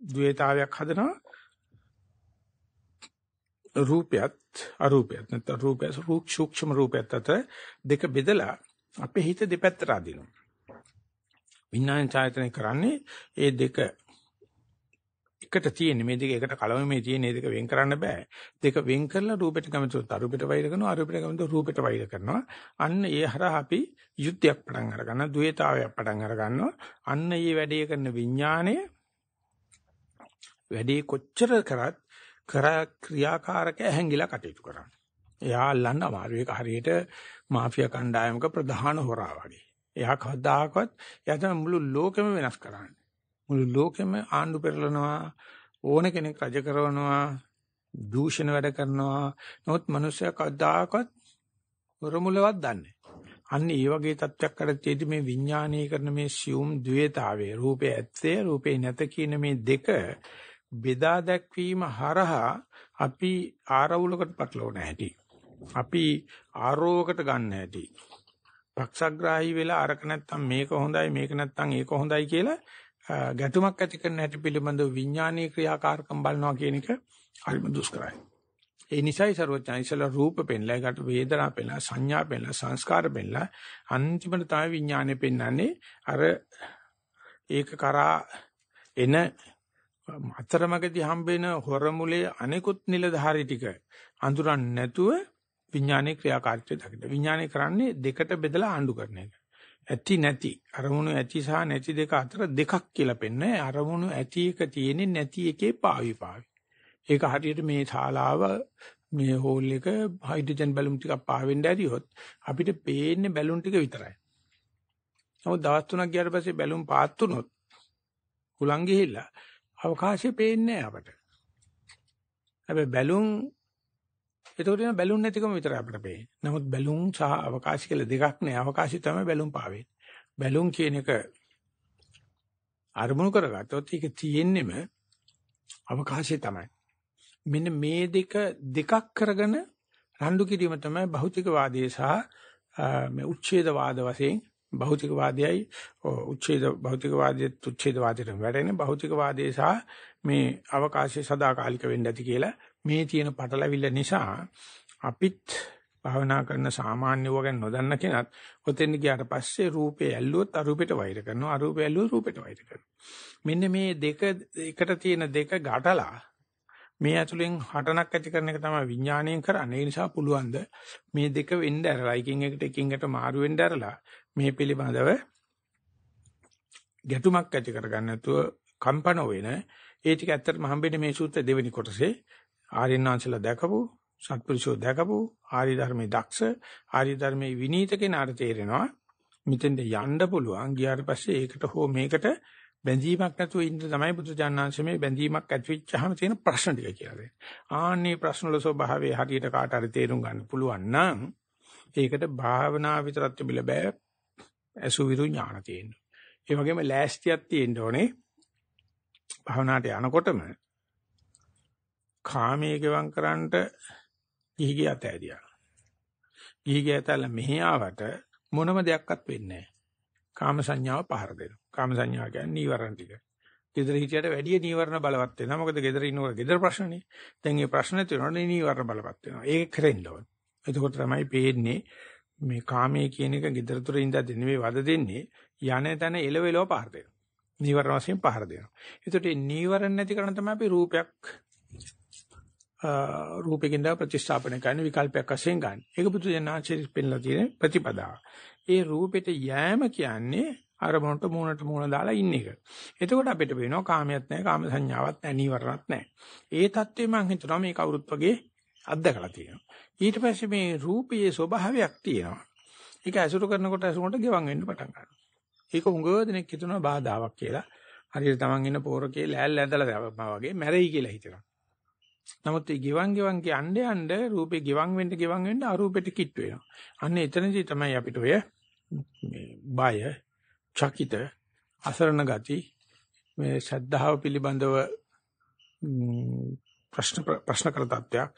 A: ද්වේතාවයක් හදනවා රූපයත් අරූපයත් නැත්නම් රූපය සූක්ෂම රූපයත් අතර දෙක බෙදලා අපේ හිත දෙපැත්තට අදිනවා. විඥාන ඡායතනය කරන්නේ ඒ දෙක එකට තියෙන මේ දෙක එකට කලවමේ තියෙන මේ දෙක වෙන් කරන්න බෑ. දෙක වෙන් කරලා රූපෙට කැමතිව අරූපෙට වෛර කරනවා අරූපෙට කැමතිව රූපෙට වෛර කරනවා. අන්න ඒ හරහා අපි යුද්ධයක් පටන් අර ගන්නවා, ද්වේතාවයක් පටන් අර ගන්නවා. අන්න ඒ වැඩේ කරන විඥාණය වැඩේ කොච්චර කරත් කර ක්‍රියාකාරක හැංගිලා කටයුතු කරන්න. එයා අල්ලන්න අමාරු. ඒක හරියට මාෆියා කණ්ඩායමක ප්‍රධාන හොරා වගේ. එයා කවදාකවත් එයා තමයි මුළු ලෝකෙම වෙනස් කරන්නේ. මුළු ලෝකෙම ආණ්ඩු පෙරලනවා ඕන කෙනෙක් රජ කරනවා දූෂණ වැඩ කරනවා. නමුත් මිනිස්සයා කවදාකවත් වරමුලවත් දන්නේ අන්න ඒ වගේ තත්ත්වයක් කරත්තේදී මේ විඥානීය කරන මේ සියුම් द्वේතාවයේ රූපේ ඇත්තේ රූපේ නැත කියන මේ දෙක බෙදා දැක්වීම හරහා අපි ආරවුලකට පටලවන හැටි. අපි ආරෝවකට ගන්න හැටි. පක්ෂග්‍රාහී වෙලා අරක නැත්තම් මේක හොඳයි මේක නැත්තම් ඒක හොඳයි කියලා ගැටුමක් ඇති කරන හැටි පිළිබඳව විඥානීය ක්‍රියාකාරකම් බලනවා කියන එක හරිම දුෂ්කරයි. ඒ නිසායි ਸਰවඥා ඉස්සලා රූප පෙන්ලා ඒකට වේදනා පෙන්ලා සංඥා පෙන්ලා සංස්කාර පෙන්ලා අන්තිමට තමයි විඥානය පෙන්වන්නේ අර ඒක කරා එන අතරමඟදී හම්බෙන හොරමුලේ අනෙකුත් නිලධාරි ටික අඳුරන්නේ නැතුව විඥානයේ ක්‍රියාකාරීත්වය දකින්න. විඥානය කරන්නේ දෙකට බෙදලා ආණ්ඩු කරන එක. ඇති නැති අරමුණු ඇති සහ නැති දෙක අතර දෙකක් කියලා පෙන්නේ. අරමුණු ඇති එක තියෙන්නේ නැති එකේ පාවි පාවි. ඒක හරියට මේ ශාලාව මේ හෝල් එක හයිඩ්‍රජන් බැලුම් ටිකක් පාවෙන්න ඇරියොත් අපිට පේන්නේ බැලුම් ටික විතරයි. නමුත් දවස් තුනක් ගියාට පස්සේ බැලුම් පාත් වුණොත් උලන් ගිහිල්ලා අවකාශය පේන්නේ නැහැ අපට. හැබැයි බැලුම් එතකොට එන බැලුම් නැතිකම විතරයි අපිට පේන්නේ. නමුත් බැලුම් සහ අවකාශ කියලා දෙකක් නෑ. අවකාශي තමයි බැලුම් පාවෙන්නේ. බැලුම් කියන එක අරමුණු කරගත්තොත් ඒක තියෙන්නෙම අවකාශය තමයි. මෙන්න මේ දෙක දෙකක් කරගෙන රණ්ඩු කිරීම තමයි භෞතිකවාදයේ සහ මේ උච්ඡේදවාද වශයෙන් භෞතිකවාදයයි. උච්ඡේද භෞතිකවාදයේ උච්ඡේදවාදයට වැඩෙන භෞතිකවාදයේ සහ මේ අවකාශය සදාකාලික වෙන්න ඇති කියලා මේ තියෙන පටලැවිල්ල නිසා අපිත් භාවනා කරන සාමාන්‍ය වගන් නොදන්න කෙනත් ඔතෙන් ගියාට පස්සේ රූපේ ඇල්ලුවොත් අරූපෙට වෛර කරනවා අරූපය ඇල්ලුවොත් රූපෙට වෛර කරනවා. මෙන්න මේ දෙක එකට තියෙන දෙක ගැටලා මේ ඇතුලෙන් හටනක් ඇති කරන එක තමයි විඥාණයෙන් කරන්නේ. ඒ නිසා පුළුවන් මේ දෙක වෙන්න ඇරලා එකින් එකට එකින් එකට මාරු වෙන්න ඇරලා මේ පිළිබඳව ගැටුමක් ඇති කරගන්න නැතුව කම්පන වෙන. ඒ ටික ඇත්තටම හම්බෙන්නේ මේ සූත්‍ර දෙවෙනි කොටසේ. ආර්යනාංශලා දැකපු සත්පුරුෂෝ දැකපු ආර්ය ධර්මයේ දක්ෂ ආර්ය ධර්මයේ විනීත කෙනාට තේරෙනවා මෙතෙන්ද යන්න පුළුවන්. ගියාට පස්සේ ඒකට හෝ මේකට බැඳීමක් නැතුව ඉන්න තමයි බුදුජානනාංශ මේ බැඳීමක් ඇතිවෙච්චාම තියෙන ප්‍රශ්න ටික කියලා දෙන්නේ. ආන්නේ ප්‍රශ්න වල ස්වභාවය හරියට කාට හරි තේරුම් ගන්න පුළුවන් නම් ඒකට භාවනා විතරක් තිබිලා බෑ අසුවිරු ඥාන තියෙනවා. ඒ වගේම ලෑස්තියක් තියෙන්න ඕනේ. භවනාට යනකොටම කාමයේ ගෙවම් කරන්නට ගිහිගේ අත ඇදියා. ගිහිගේ අතල මෙහි ආවට මොනම දෙයක්වත් වෙන්නේ නැහැ. කාම සංඥාව පහර දෙනවා. කාම සංඥාව කියන්නේ නීවරණ ටික. gedara hitiyata වැඩි නීවරණ බලවත් වෙනවා. මොකද gedara ඉන්නකොට gedara ප්‍රශ්නනේ. දැන් මේ ප්‍රශ්නේ තියෙනවනේ නීවරණ බලවත් වෙනවා. ඒක කරෙන්න ඕන. එතකොට තමයි පේන්නේ මේ කාමයේ කියන එක gedara තුර ඉඳද්දි නෙවෙයි වද දෙන්නේ යන තැන එලවෙලව පහර දෙනවා. නීවරණ වශයෙන් පහර දෙනවා. ඒකට මේ නීවරණ නැති කරන තමයි අපි රූපයක් රූපකින් දා ප්‍රතිස්ථාපන කරන විකල්පයක් වශයෙන් ගන්න. ඒක බුදු දනාචර්ය පෙන්ලා තියෙන ප්‍රතිපදාව. ඒ රූපෙට යෑම කියන්නේ අරමුණට මූණට මූණ දාලා ඉන්න එක. එතකොට අපිට වෙනවා කාමයක් නැහැ, කාම සංඥාවක් නැහැ, නීවරණක් නැහැ. ඒ தත්ත්වෙ මම හිතනවා මේ කවුරුත් වගේ අත්දකලා තියෙනවා. ඊට පස්සේ මේ රූපයේ ස්වභාවයක් තියෙනවා. ඒක ඇසුරු කරනකොට ඇසුරට ගෙවන් වෙන්න පටන් ගන්නවා. ඒක උඟ දෙනෙක් හිතනවා බාධාවක් කියලා. හරියට Taman ඉන්න පෝරකේ ලෑල්ල ඇදලා වගේ මැරෙයි කියලා හිතනවා. නමුත් මේ ගෙවන් ගෙවන් කියන්නේ යන්න රූපේ ගෙවන් වෙන්න ගෙවන් වෙන්න අරූපෙට කිට් වෙනවා. අන්න එතනදී තමයි අපිට ඔය මේ බය, චකිත, අසරණ ගති මේ ශ්‍රද්ධාව පිළිබඳව ප්‍රශ්න ප්‍රශ්න කර තත්ත්වයක්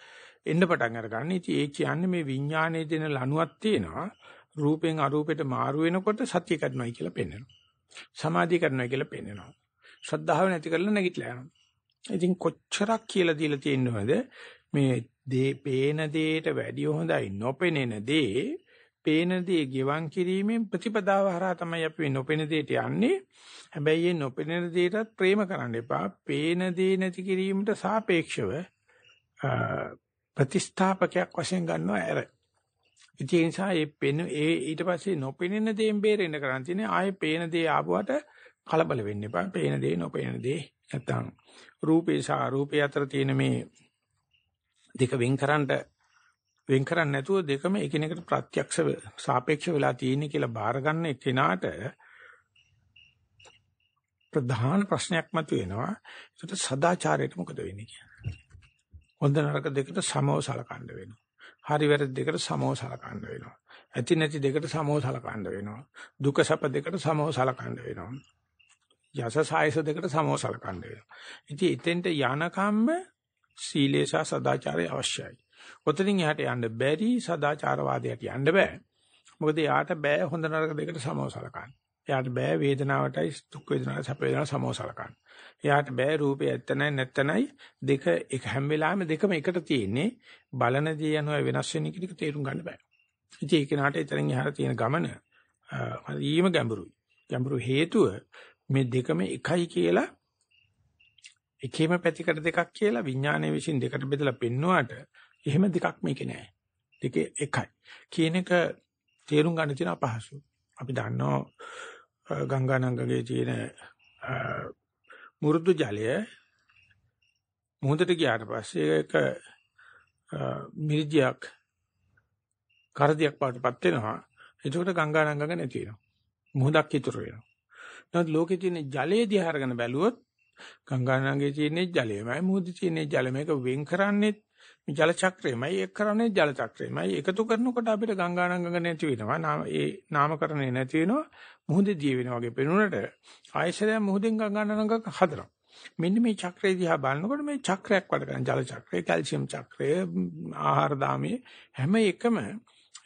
A: එන්න පටන් අරගන්න. ඉතින් ඒ කියන්නේ මේ විඥානයේ දෙන ලණුවක් තියෙනවා. රූපෙන් අරූපෙට මාරු වෙනකොට සත්‍ය කරනවා කියලා පෙන්වනවා. සමාධිය කරනවා කියලා පෙන්වනවා. ශ්‍රද්ධාව නැති කරලා නැගිටලා යනවා. ඉතින් කොච්චරක් කියලා දීලා තියෙනවද? මේ දේ පේන දෙයට වැඩිය හොඳයි නොපෙනෙන දේ පේන දේ ගෙවන් කිරීමෙන් ප්‍රතිපදාව හරහා තමයි අපි මේ නොපෙනෙන දෙයට යන්නේ. හැබැයි මේ නොපෙනෙන දෙයටත් ප්‍රේම කරන්න එපා. පේන දේ නැති කිරීමට සාපේක්ෂව ප්‍රතිස්ථාපකයක් වශයෙන් ගන්නවා ඇර. ඉතින් ඒ නිසා මේ පෙන ඒ ඊට පස්සේ නොපෙනෙන දේෙන් බේරෙන්න කරන් තියෙන්නේ ආයේ පේන දේ ආපුවට කලබල වෙන්න එපා. පේන දේ නොපෙනෙන දේ නැත්තම්. රූපේ සහ අරූපේ අතර තියෙන මේ දෙක වෙන්කරන්න වෙන් කරන්නේ නැතුව දෙකම එකිනෙකට ප්‍රත්‍යක්ෂ සාපේක්ෂ වෙලා තියෙන්නේ කියලා බාර ගන්න කෙනාට ප්‍රධාන ප්‍රශ්නයක් මතුවෙනවා. ඒකට සදාචාරයට මොකද වෙන්නේ කියන්නේ? හොඳ නරක දෙකට සමව සලකන්න වෙනවා. හරි වැරදි දෙකට සමව සලකන්න වෙනවා. ඇති නැති දෙකට සමව සලකන්න වෙනවා. දුක සැප දෙකට සමව සලකන්න වෙනවා. යසසායස දෙකට සමව සලකන්න වෙනවා. ඉතින් එතෙන්ට යනකම්ම සීලේ සහ සදාචාරය අවශ්‍යයි. ඔතනින් එහාට යන්න බැරි සදාචාරවාදයට යන්න බෑ. මොකද යාට බෑ හොඳ නරක දෙකට සමව සලකන්න. එයාට බෑ වේදනාවටයි දුක් වේදනාවට සැප වේදනාවට සමව සලකන්න. එයාට බෑ රූපේ ඇත්තනයි නැත්තනයි දෙක එක හැම වෙලාවෙම දෙකම එකට තියෙන්නේ බලන දේ යනවා වෙනස් වෙන එක තේරුම් ගන්න බෑ. ඉතින් ඒක නාට එතනින් එහාට තියෙන ගමන හරිම ගැඹුරුයි. ගැඹුරු හේතුව මේ දෙකම එකයි කියලා එකේම පැතිකඩ දෙකක් කියලා විඥානයේ විසින් දෙකට බෙදලා පෙන්නුවාට එහෙම දෙකක් මේකේ නෑ. දෙකේ එකයි. කියන එක තේරුම් ගන්න තියෙන අපහසු. අපි දන්නවා ගංගා නංගගේ තියෙන මුරුදු ජලය මුහුදට ගියාට පස්සේ ඒක මිරිජයක් කරදියක් පාටපත් වෙනවා. එතකොට ගංගා නංගක නැති වෙනවා. මුහුදක් ඉතුරු වෙනවා. නමුත් ලෝකේ තියෙන ජලයේ දිහා අරගෙන බැලුවොත් ගංගා නංගේ තියෙන ජලයමයි මුහුදේ තියෙන ජල මේක වෙන් කරන්නේ ජල චක්‍රයමයි ඒක කරන්නේ ජල චක්‍රයමයි. එකතු කරනකොට අපිට ගංගා නංගක නැති වෙනවා. නාම ඒ නාමකරණය නැති වෙනවා. මුහුදේ දී වෙනවා වගේ පෙනුනට ආයශරය මුහුදෙන් ගංගා නංගක හදනවා. මෙන්න මේ චක්‍රය දිහා බලනකොට මේ චක්‍රයක් වැඩ කරන ජල චක්‍රය කැල්සියම් චක්‍රය ආහාර දාමේ හැම එකම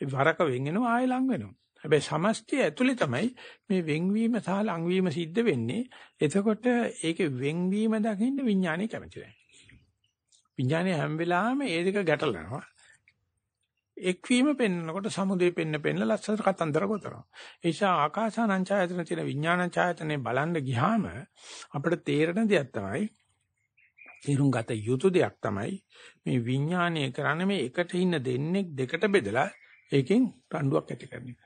A: වරක වෙන් වෙනවා ආයෙ ලඟ වෙනවා. හැබැයි සමස්තය ඇතුලේ තමයි මේ වෙන්වීම සහ ලංවීම සිද්ධ වෙන්නේ. එතකොට ඒකේ වෙන්වීම දකින්න විඥානය කැමති නැහැ. විඥානය හැම වෙලාවෙම ඒ දෙක ගැටලනවා. එක්වීම පෙන්නකොට සමුදේ පෙන්න පෙන්න ලස්සන කතන්දර ගොතනවා. ඒ නිසා ආකාසානංචායතන තියෙන විඥානංචායතනේ බලන්න ගියාම අපිට තේරෙන දෙයක් තමයි තේරුම් ගත යුතු දෙයක් තමයි මේ විඥානය කරන්නේ මේ එකට ඉන්න දෙන්නේ දෙකට බෙදලා ඒකෙන් රණ්ඩුවක් ඇති කරන එක.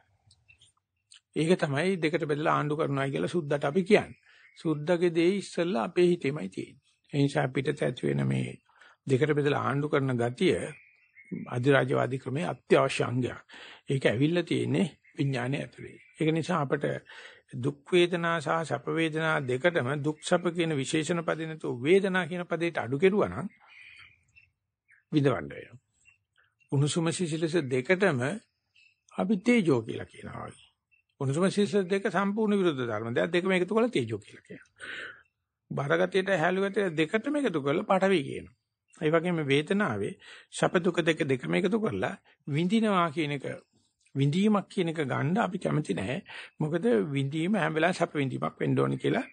A: ඒක තමයි දෙකට බෙදලා ආණ්ඩු කරනවා කියලා සුද්දට අපි කියන්නේ. සුද්දගේ දේ ඉස්සෙල්ලා අපේ හිතේමයි තියෙන්නේ. ඒ නිසා පිටත ඇති වෙන මේ දෙකට බෙදලා ආණ්ඩු කරන ගතිය අධිරාජ්‍යවාදී ක්‍රමයේ අත්‍යවශ්‍ය අංගයක්. ඒක ඇවිල්ලා තියෙන්නේ විඥානයේ ඇතුලේ. ඒක නිසා අපට දුක් වේදනා සහ සැප වේදනා දෙකටම දුක් සැප කියන විශේෂණ පදේ නැතුව වේදනා කියන පදේට අඩු කෙරුවා නම් විඳවන්න වෙනවා. උණුසුම සිසිලස දෙකටම අපි තේජෝ කියලා කියනවා. උණුසුම ශීර්ෂ දෙක සම්පූර්ණ විරුද්ධ ධර්ම. දැන් දෙකම එකතු කරලා තේජෝ කියලා කියනවා. බරගතියට හැලුගතිය දෙකටම එකතු කරලා පටවි කියනවා. ඒ වගේම වේදනාවේ ශප දුක දෙක දෙකම එකතු කරලා විඳිනවා කියන එක විඳීමක් කියන එක ගන්න අපි කැමති නැහැ. මොකද විඳීම හැම වෙලාවෙම ශප විඳීමක් වෙන්න ඕනේ කියලා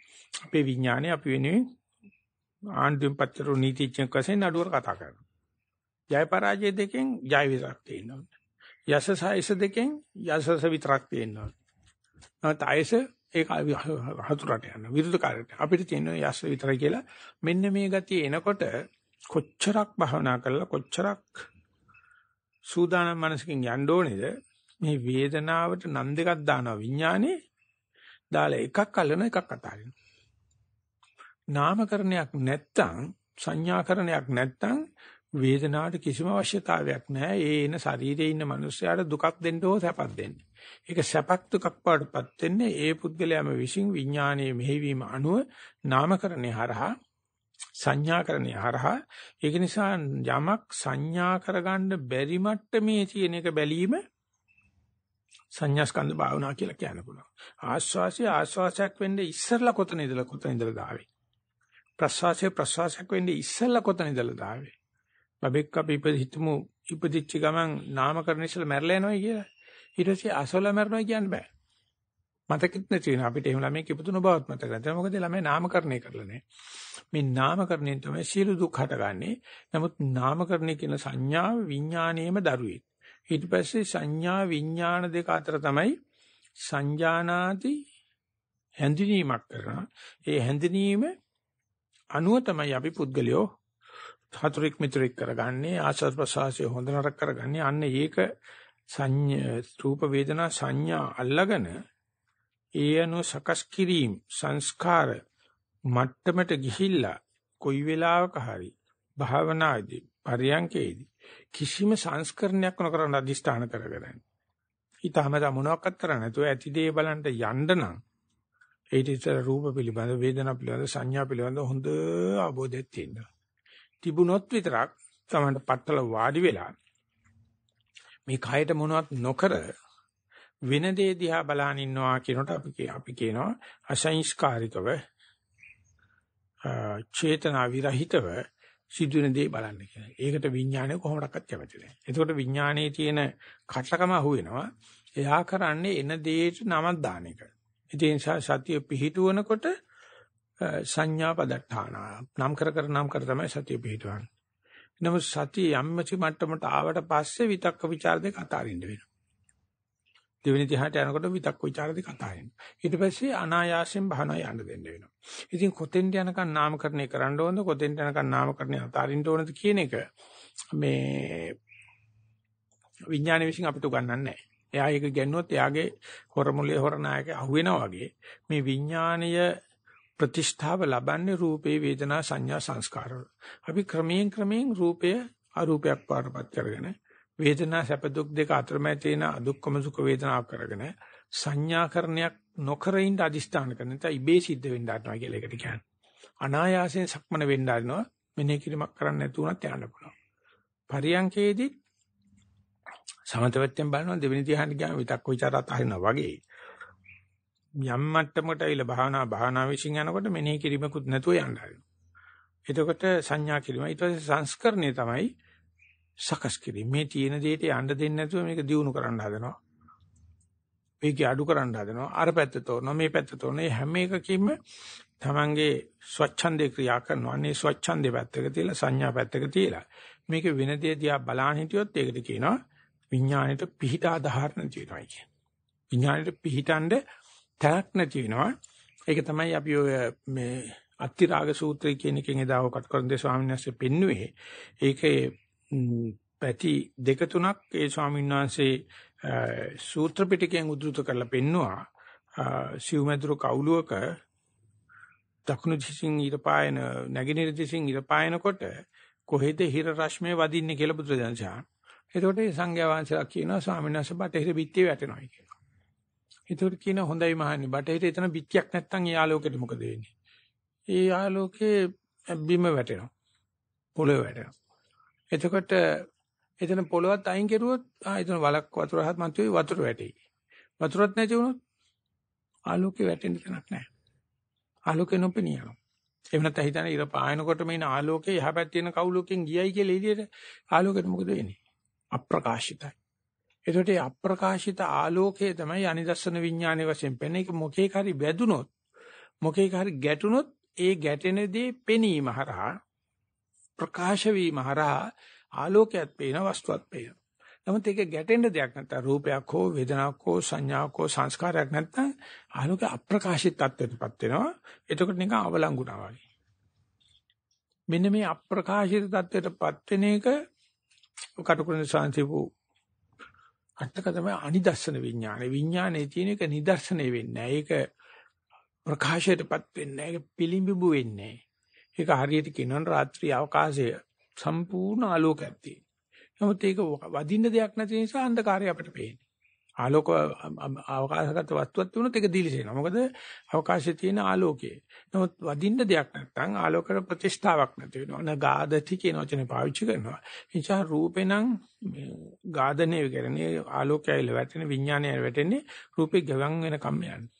A: අපේ විඥානය අපි වෙනුවෙන් ආණ්ඩුවෙන් පත්තරු නීතිඥයෙක් වශයෙන් නඩුවර කතා කරනවා. ජය පරාජය දෙකෙන් ජය විතරක් තියෙනවා. යසසයිස දෙකෙන් යසස විතරක් තියෙනවා. නැත්නම් ආයස ඒක හතුරට යන විරුද්ධ කාර්යයට අපිට තියෙන යස් විතරයි කියලා මෙන්න මේ ගතිය එනකොට කොච්චරක් භවනා කළා කොච්චරක් සූදානම් මනසකින් යන්න ඕනේද? මේ වේදනාවට නම් දෙකක් දානවා විඥානේ. දාලා එකක් අල්ලන එකක් අතාරිනවා නාමකරණයක් නැත්තම් සංඥාකරණයක් නැත්තම් වේදනාවට කිසිම අවශ්‍යතාවයක් නැහැ. ඒ එන ශරීරයේ ඉන්න මිනිස්යාට දුකක් දෙන්න හෝ සැපක් දෙන්න. ඒක සැපක් දුකක් පාඩපත් වෙන්නේ ඒ පුද්ගලයාම විසින් විඥානයේ මෙහෙවීම අනුව නාමකරණය හරහා සංඥාකරණය හරහා ඒක නිසා යමක් සංඥා කරගන්න බැරි මට්ටමේ තියෙන එක බැලීම සංඥා ස්කන්ධ භාවනා කියලා කියන්න පුළුවන්. ආස්වාසිය ආස්වාසයක් වෙන්නේ ඉස්සරලා කොතන ඉඳලා කොතන ඉඳලා දාවේ. ප්‍රසවාසය ප්‍රසවාසයක් වෙන්නේ ඉස්සරලා කොතන ඉඳලා දාවේ. බබෙක් අපි ඉපදිච්චමු ඉපදිච්ච ගමන් නාමකරණ ඉස්සලා මැරලා යනවා කියලා. ඊට පස්සේ අසවල මැරනවා කියන්න බෑ. මතකෙත් නැති වෙනවා අපිට එහෙම ළමයි කිපතුන බවත් මතක නැහැ. මොකද ළමයි නාමකරණය කරලා නැහැ. මේ නාමකරණයෙන් තමයි සියලු දුක් හටගන්නේ. නමුත් නාමකරණය කියන සංඥාව විඥාණයෙම දරුවේ. ඊට පස්සේ සංඥා විඥාන දෙක අතර තමයි සංජානාති හැඳිනීමක් කරනවා. ඒ හැඳිනීම අනුව තමයි අපි පුද්ගලයෝ හතුරෙක් මිතුරෙක් කරගන්නේ ආස්වාද ප්‍රසආසය හොඳ නරක කරගන්නේ අන්න ඒක සංඥා රූප වේදනා සංඥා අල්ලගෙන ඒ අනුව සකස් කිරීම සංස්කාර මට්ටමට ගිහිල්ලා කොයි වෙලාවක හරි භාවනාදී පරියන්කේදී කිසිම සංස්කරණයක් නොකරන අදිෂ්ඨාන කරගෙන ඊටම තම මොනවක්වත් කරන්නේ නැතුව ඇති දේ බලන්න යන්න නම් ඒ ඉතින් රූප පිළිබඳ වේදනා පිළිබඳ සංඥා පිළිබඳ හොඳ අවබෝධයක් තියෙනවා. තිබුණොත් විතරක් තමයි පట్టල වාඩි වෙලා මේ කයට මොනවත් නොකර වෙන දේ දිහා බලන ඉන්නවා කියනට අපි අපි කියනවා අසංස්කාරිකව චේතනා විරහිතව සිදුවෙන දේ බලන්න කියලා. ඒකට විඥානය කොහොමඩක්වත් කැමති නැහැ. එතකොට විඥානයේ තියෙන කටකම අහුවෙනවා. එයා කරන්නේ එන දෙයට නමක් දාන එක. ඒ නිසා සතිය පිහිටුවනකොට සංඥා පදට්ඨාන නම් කර කර නම් කර තමයි සතිය පිටවන්නේ. නමුත් සතිය යම්මසි මට්ටමට ආවට පස්සේ විතක්ක ਵਿਚාර දෙක අතාරින්න වෙනවා. දෙවෙනි දිහාට යනකොට විතක්ක ਵਿਚාර දෙක අතාරින්න. ඊට පස්සේ අනායාසයෙන් භානය යන්න දෙන්න වෙනවා. ඉතින් කොතෙන්ද යනකම් නාමකරණය කරන්න ඕනද කොතෙන්ද යනකම් නාමකරණය අතාරින්න ඕනද කියන එක මේ විඥාන විශ්ින් අපිට උගන්වන්නේ නැහැ. එයා ඒක ගැන්නුවොත් එයාගේ හොරමුලේ හොරනායක අහුවෙනා වගේ මේ විඥානීය ප්‍රතිෂ්ඨාව ලබන්නේ රූපේ වේදනා සංඥා සංස්කාරවල. අපි ක්‍රමයෙන් ක්‍රමයෙන් රූපය අරූපයක් පාටපත් කරගෙන වේදනා සැප දුක් දෙක අතරමැද තියෙන අදුක්කම සුඛ වේදනා කරගෙන සංඥාකරණයක් නොකර ඉඳ අදිස්ථාන කරන නිසා ඉබේ සිද්ධ වෙන්න ගන්නවා කියලා එකට කියන්නේ. අනායාසයෙන් සක්මන වෙන්න ගන්නවා මෙනෙහි කිරීමක් කරන්න නැතුව උනත් යන්න පුළුවන්. පරියංකේදී සමතවත්යෙන් බලනවා දෙවෙනි ධ්‍යාන ගියාම විතක්ක ਵਿਚාරات අහිනවා වගේ. යම් මට්ටමකට ඇවිල්ලා භාවනා භාවනා විශ්ින් යනකොට මෙනෙහි කිරීමකුත් නැතුව යන්න හරිනවා. එතකොට සංඥා කිරීම ඊට පස්සේ සංස්කරණය තමයි සකස් කිරීම. මේ තියෙන දෙයට යන්න දෙන්නේ නැතුව මේක දියුණු කරන්න හදනවා. මේක අඩු කරන්න හදනවා. අර පැත්ත තෝරනවා මේ පැත්ත තෝරනවා. මේ හැම එකකින්ම තමන්ගේ ස්වච්ඡන්දේ ක්‍රියා කරනවා. අනේ ස්වච්ඡන්දේ පැත්තක තියලා සංඥා පැත්තක තියලා මේක වෙන දේ දිහා බලන් හිටියොත් ඒකට කියනවා විඥාණයට පිහිට ආධාරණ තියෙනවා කියන්නේ. විඥාණයට පිහිටන්නේ තැනක් නැති වෙනවා. ඒක තමයි අපි ඔය මේ අත්තිරාග සූත්‍රය කියන එකෙන් එදා ඔකට කරන්නේ ස්වාමීන් වහන්සේ පෙන්වුවේ. ඒකේ පැති දෙක තුනක් ඒ ස්වාමීන් වහන්සේ සූත්‍ර පිටකයෙන් උද්දෘත කරලා පෙන්නවා. සිව්මැදුරු කවුලුවක දකුණු දිශින් ඊට පායන නැගෙනහිර දිශින් ඊට පායනකොට කොහෙද හිර රශ්මිය වදින්නේ කියලා බුදුරජාණන් එතකොට සංඝයා වහන්සේලා කියනවා ස්වාමීන් වහන්සේ බටහිර පිටියේ වැටෙනවා කියලා. ඒකට කියන හොඳයි මහන්නේ බටහිර එතන පිටියක් නැත්තම් ඒ ආලෝකෙට මොකද වෙන්නේ? ඒ ආලෝකේ බිම වැටෙනවා. පොළොව වැටෙනවා. එතකොට එතන පොළොවත් අයින් කරුවොත් ආ එතන වලක් වතුර හත් මන්තුවේ වතුර වැටෙයි. වතුරත් නැති වුණොත් ආලෝකේ වැටෙන්න තැනක් නැහැ. ආලෝකේ නොපෙනියනවා. එහෙම නැත්නම් හිතන ඉර පායනකොට මේන ආලෝකේ යහ පැත්තේ තියෙන කවුලකින් ගියයි කියලා එළියට ආලෝකෙට මොකද වෙන්නේ? අප්‍රකාශිතයි. ඒකට ඒ අප්‍රකාශිත ආලෝකය තමයි අනිදස්සන විඥානයේ වශයෙන් පෙනෙන එක මොකේක හරි වැදුනොත් මොකේක හරි ගැටුනොත් ඒ ගැටෙන දේ පෙනීම හරහා ප්‍රකාශ වීම හරහා ආලෝකයක් පේන වස්තුවක් පේන. නමුත් ඒක ගැටෙන්න දෙයක් නැත්නම් රූපයක් හෝ වේදනාවක් හෝ සංඥාවක් හෝ සංස්කාරයක් නැත්නම් ආලෝක අප්‍රකාශිත තත්ත්වයටපත් වෙනවා. එතකොට නිකන් අවලංගුණා වගේ. මෙන්න මේ අප්‍රකාශිත தත්වයටපත් වෙන එක කටුකුරුනේ සාන්තිපු අටක තමයි අනිදර්ශන විඥානේ. විඥානේ තියෙන එක නිදර්ශනේ වෙන්නේ ඒක ප්‍රකාශයටපත් වෙන්නේ ඒක පිළිඹු වෙන්නේ ඒක හරියට කියනවා රාත්‍රී අවකාශය සම්පූර්ණ ආලෝකයක් තියෙන. නමුත් ඒක වදින්න දෙයක් නැති නිසා අන්ධකාරය අපිට පේන්නේ. ආලෝක අවකාශගත වස්තුවක් තිබුණොත් ඒක දිලිසෙනවා. මොකද අවකාශයේ තියෙන ආලෝකය. නමුත් වදින්න දෙයක් නැත්නම් ආලෝකයට ප්‍රතිෂ්ඨාවක් නැති වෙනවා. නගාදති කියන වචනේ පාවිච්චි කරනවා. ඒ නිසා රූපේ නම් ගාදනේ කරන්නේ ආලෝකයයිල වැටෙන විඥානයයි වැටෙන්නේ රූපේ ගවන් වෙන කම් යන්නේ.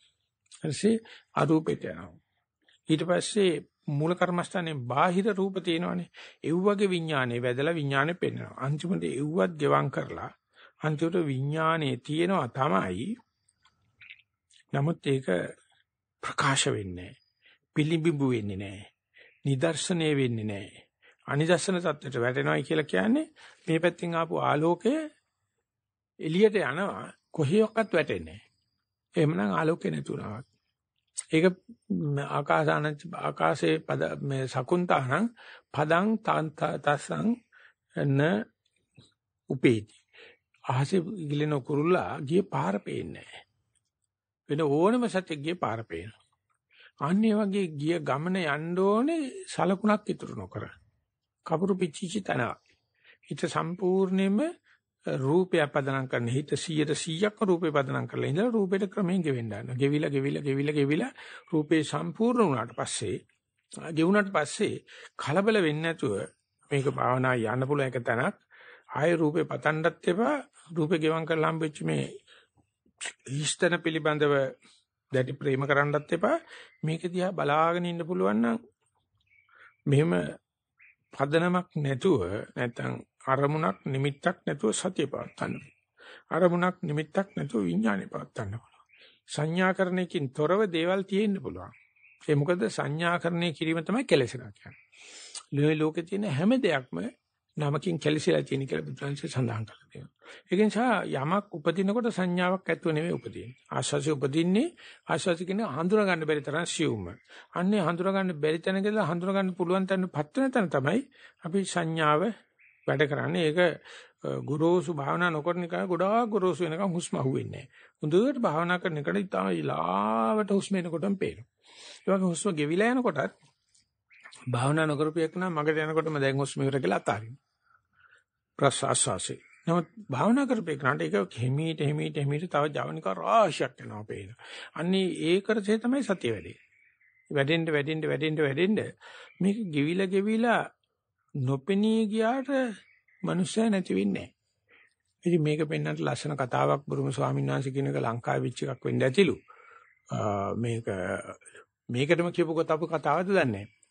A: ඊටසේ අරූපෙට යනවා. ඊට පස්සේ මූල කර්මස්ථානේ බාහිර රූප තියෙනවානේ. ඒ වගේ විඥානේ වැදලා විඥානේ පෙන්වනවා. අන්තිමට එව්වත් ගෙවම් කරලා අන්තිමට විඥානේ තියෙනවා තමයි. නමුත් ඒක ප්‍රකාශ වෙන්නේ පිළිඹු වෙන්නේ නැහැ. නිදර්ශනය වෙන්නේ නැහැ. අනිදර්ශන தත්ත්වයට වැටෙනවයි කියලා කියන්නේ මේ පැත්තෙන් ආපු ආලෝකය එළියට යනවා කොහේවත් වැටෙන්නේ නැහැ. එහෙමනම් ආලෝකේ නැතුණා. ඒක ආකාසාන ආකාශයේ පද මේ සකුන්තානං පදං තස්සං න උපේති අහසේ ගිලෙන කුරුල්ලා ගියේ පාර පේන්නේ නැහැ. වෙන ඕනම සත්‍යයක් ගියේ පාර පේනවා. අන්නේ වගේ ගිය ගමන යන්න ඕනේ සලකුණක් ඉතුරු නොකර. කපුරු පිච්චිචි තන. හිත සම්පූර්ණයෙන්ම රූපය පදනම් කරන හිත 100ට 100ක්ම රූපේ පදනම් කරලා ඉඳලා රූපයට ක්‍රමයෙන් ගෙවෙන්න යනවා. ගෙවිලා ගෙවිලා ගෙවිලා ගෙවිලා රූපේ සම්පූර්ණ වුණාට පස්සේ ගෙවුනට පස්සේ කලබල වෙන්නේ නැතුව මේක භාවනා යන්න පුළුවන් එක තැනක් ආයේ රූපේ පතන්නත් එපා රූපේ ගෙවම් කරලා හම්බෙච්ච මේ හිස්තන පිළිබඳව දැඩි ප්‍රේම කරන්නත් එපා මේක දිහා බලාගෙන ඉන්න පුළුවන් නම් මෙහෙම පදනමක් නැතුව නැත්නම් අරමුණක් නිමිත්තක් නැතුව සතිය පවත්වන්න. අරමුණක් නිමිත්තක් නැතුව විඥානෙ පවත්වන්න පුළුවන්. සංඥාකරණයකින් තොරව දේවල් තියෙන්න පුළුවන්. ඒ මොකද සංඥාකරණය කිරීම තමයි කෙලෙසනවා කියන්නේ. ලෝකේ තියෙන හැම දෙයක්ම නමකින් කැලිසිලා තියෙන කියලා බුදුන්සේ සඳහන් කරලා තියෙනවා. ඒක නිසා යමක් උපදිනකොට සංඥාවක් ඇතුව නෙවෙයි උපදින්නේ. ආශාසි උපදින්නේ ආශාසි කියන හඳුනා ගන්න බැරි තරම් සියුම්ම. අන්නේ හඳුනා ගන්න බැරි තැනකදලා හඳුනා ගන්න පුළුවන් තැන පත් වෙන තැන තමයි අපි සංඥාව වැඩ කරන්නේ. ඒක ගුරුසු භාවනා නොකරන එක ගොඩාක් ගුරුසු වෙනකම් හුස්ම අහුවෙන්නේ නැහැ. හොඳට භාවනා කරන එකට ඉතාම ඉලාවට හුස්ම එනකොටම පේනවා. ඒ වගේ හුස්ම ගෙවිලා යනකොටත් භාවනා නොකරපියක් නම් මගට යනකොටම දැන් හුස්ම ඉවර කියලා අතාරින්න. ප්‍රසආසාසි. නමුත් භාවනා කරපේකනට ඒක හිමීට හිමීට හිමීට තව ජවනික රාශියක් යනවා පේන. අන්නේ ඒ කරසේ තමයි සතිය වැඩේ. වැඩෙන්න වැඩෙන්න වැඩෙන්න වැඩෙන්න මේක ගෙවිලා ගෙවිලා නොපෙනී ගියාට මනුස්සය නැති වෙන්නේ නැහැ. ඉතින් මේක පෙන්වන්නට ලස්සන කතාවක් බුරුම ස්වාමීන් වහන්සේ කියන එක ලංකාවේ වෙච්ච එකක් වෙන්න ඇතිලු. මේක මේකටම කියපු කතාවක කතාවද දන්නේ නැහැ.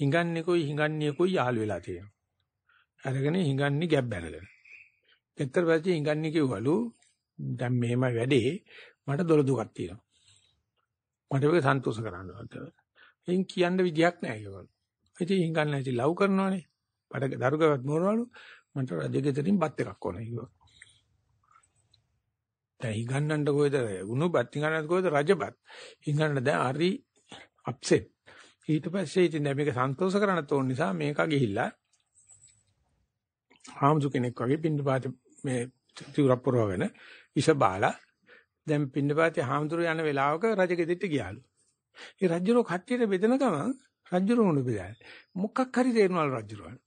A: හිඟන්නේකුයි හිඟන්නේකුයි යාළු වෙලා තියෙනවා. අරගෙන හිඟන්නේ ගැබ් බැනගෙන. පෙත්තර පැත්තේ හිඟන්නේ කිව්වලු දැන් මෙහෙමයි වැඩේ මට දොළ දුකක් තියෙනවා. මට මේක සන්තෝෂ කරන්න ඕනද. එයින් කියන්න විදියක් නැහැ ඒගොල්ලෝ. ඉතින් හිඟන්නේ නැති ලව් කරනවානේ. බඩ දරුගවත් මොනවලු මට රජගෙදරින් බත් එකක් ඕන කිව්වා. දැන් හිඟන්නන්න කොහෙද උණු බත් හිඟන්නන්න කොහෙද රජබත්. හිඟන්න දැන් හරි අප්සෙට්. ඊට පස්සේ ඉතින් දැන් මේක සන්තෝෂ කරන්න තෝරන නිසා මේක ගිහිල්ලා ආම්සු කෙනෙක් වගේ පින්නපාත මේ තිවුරක් පුරවගෙන ඉෂ බාලා දැන් පින්නපාතේ හාමුදුරු යන වෙලාවක රජගෙදෙට්ට ගියාලු. ඒ රජුරෝ කට්ටියට බෙදෙන ගමන් රජුරෝ උණු බෙදලා. මොකක් හරි තේරෙනවලු රජුරවන්ට.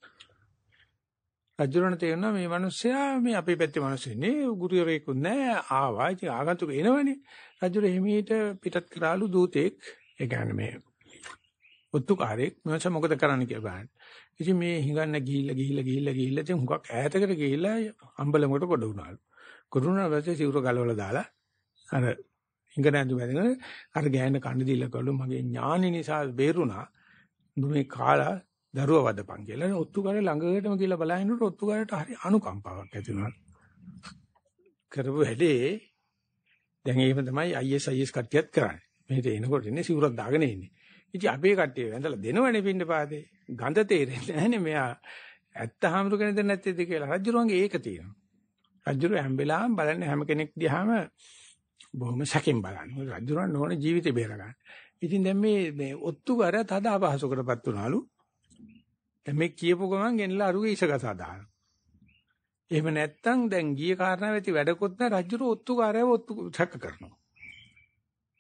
A: රජුරණ තේරෙනවා මේ මිනිස්සයා මේ අපේ පැත්තේ මිනිස්සුනේ ගුරුවරයෙකුත් නැහැ ආවා ඉතින් ආගන්තුක එනවනේ. රජුර එහිමීට පිටත් කරාලු දූතෙක් ඒ කියන්නේ මේ ඔත්තුකාරයෙක් මනස මොකද කරන්න කියලා බලන්න. ඉතින් මේ හිඟන්න ගිහිල්ලා ගිහිල්ලා ගිහිල්ලා ගිහිල්ලා ඉතින් හුඟක් ඈතකට ගිහිල්ලා අම්බලමකට කොට වුණාලු. කොට වුණා පස්සේ සිවුර ගලවලා දාලා අර හිඟ නැඳු බැඳගෙන අර ගෑන කන්න දීලා කළු මගේ ඥානෙ නිසා බේරුණා. මේ කාලා දරුව වදපන් කියලා ඔත්තුකාරය ළඟටම ගිහිල්ලා බලහිනකොට ඔත්තුකාරයට හරි අනුකම්පාවක් ඇති වුණා. කරපු හැඩේ දැන් එහෙම තමයි IS IS කට්ටියත් කරන්නේ. මෙහෙට එනකොට ඉන්නේ සිවුරක් දාගෙන ඉන්නේ. ඉතින් අපේ කට්ටිය වැඳලා දෙනවනේ පින්න පාදේ. ගඳ තේරෙන්නේ නැහනේ මෙයා ඇත්ත හාමුදුර කෙනෙක්ද නැත්තේද කියලා. රජුරුවන්ගේ ඒක තියෙනවා. රජුරු හැම වෙලාවෙම බලන්නේ හැම කෙනෙක් දිහාම බොහොම සැකෙන් බලන්නේ. රජුරුවන් ඕනේ ජීවිතේ බේර ගන්න. ඉතින් දැන් මේ මේ ඔත්තුකර තද අපහසුකටපත් වුණාලු. දැන් මේ කියපු ගමන් ගෙනලා අරුගේ ඉසගසා දානවා. එහෙම නැත්තම් දැන් ගිය කාරණාව ඇති වැඩකොත් නැ රජුර ඔත්තුකාරයව ඔත්තු සැක කරනවා.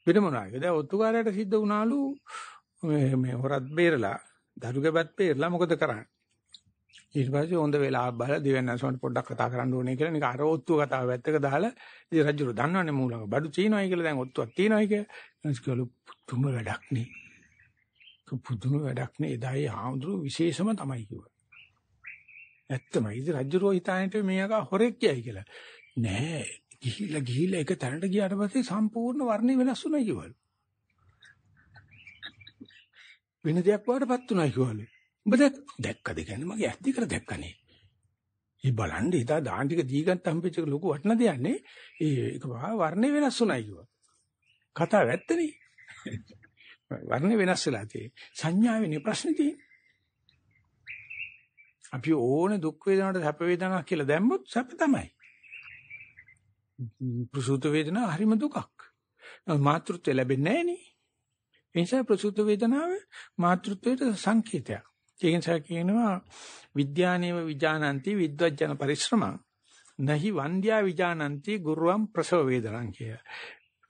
A: වෙන මොනවාද? දැන් ඔත්තුකාරයට සිද්ධ වුණාලු මේ මේ හොරත් බේරලා දරුගබත් බේරලා මොකද කරන්නේ? ඊට පස්සේ හොඳ වෙලාවක් බලලා දෙවන්නසොන්ට පොඩ්ඩක් කතා කරන්න ඕනේ කියලා නික අර ඔත්තුව කතාව වැත්තක දාලා ඉතින් රජුර දන්නවනේ මූලක බඩු තියනවායි කියලා දැන් ඔත්තුවක් තියනවායි කියලා. ඊස්කලු පුදුම වැඩක් නේ. පුදුම වැඩක් නේ. එදායි ආඳුරු විශේෂම තමයි කිව්වා. ඇත්තමයි. ඉතින් රජුරෝ හිතානට මේක හොරෙක් කියයි කියලා. නෑ. ගිහිල්ලා ගිහිල්ලා එක තැනට ගියාට පස්සේ සම්පූර්ණ වර්ණය වෙනස් වුණා කිව්වලු. වෙන දෙයක් වඩපත් වුණා කිව්වලු. ඔබ දැක්කද කියන්නේ මගේ ඇස් දෙකට දැක්කනේ. ඒ බලන්න ඉතා දාන් ටික දීගත් හම්බෙච්ච ලොකු වටන දෙයන්නේ ඒක වර්ණය වෙනස් වුණා කිව්වා. කතාව ඇත්තනේ. වර්ණය වෙනස් වෙලා තියෙන්නේ. සංඥාවේ ප්‍රශ්නේ තියෙන්නේ. අපි ඕනේ දුක් වේදනාවට සැප වේදනාවක් කියලා දැම්මොත් සැප තමයි. ප්‍රසූත වේදනාව හරිම දුකක්. මාතෘත්වය ලැබෙන්නේ නැහැ නේ. ඒ නිසා ප්‍රසූත වේදනාව මාතෘත්වයට සංකේතයක්. ඒ නිසා කියනවා විද්‍යානේව විජානಂತಿ විද්වජන පරිශ්‍රමං නහි වන්ද්‍යා විජානಂತಿ ගුරුවම් ප්‍රසව වේදනං කිය.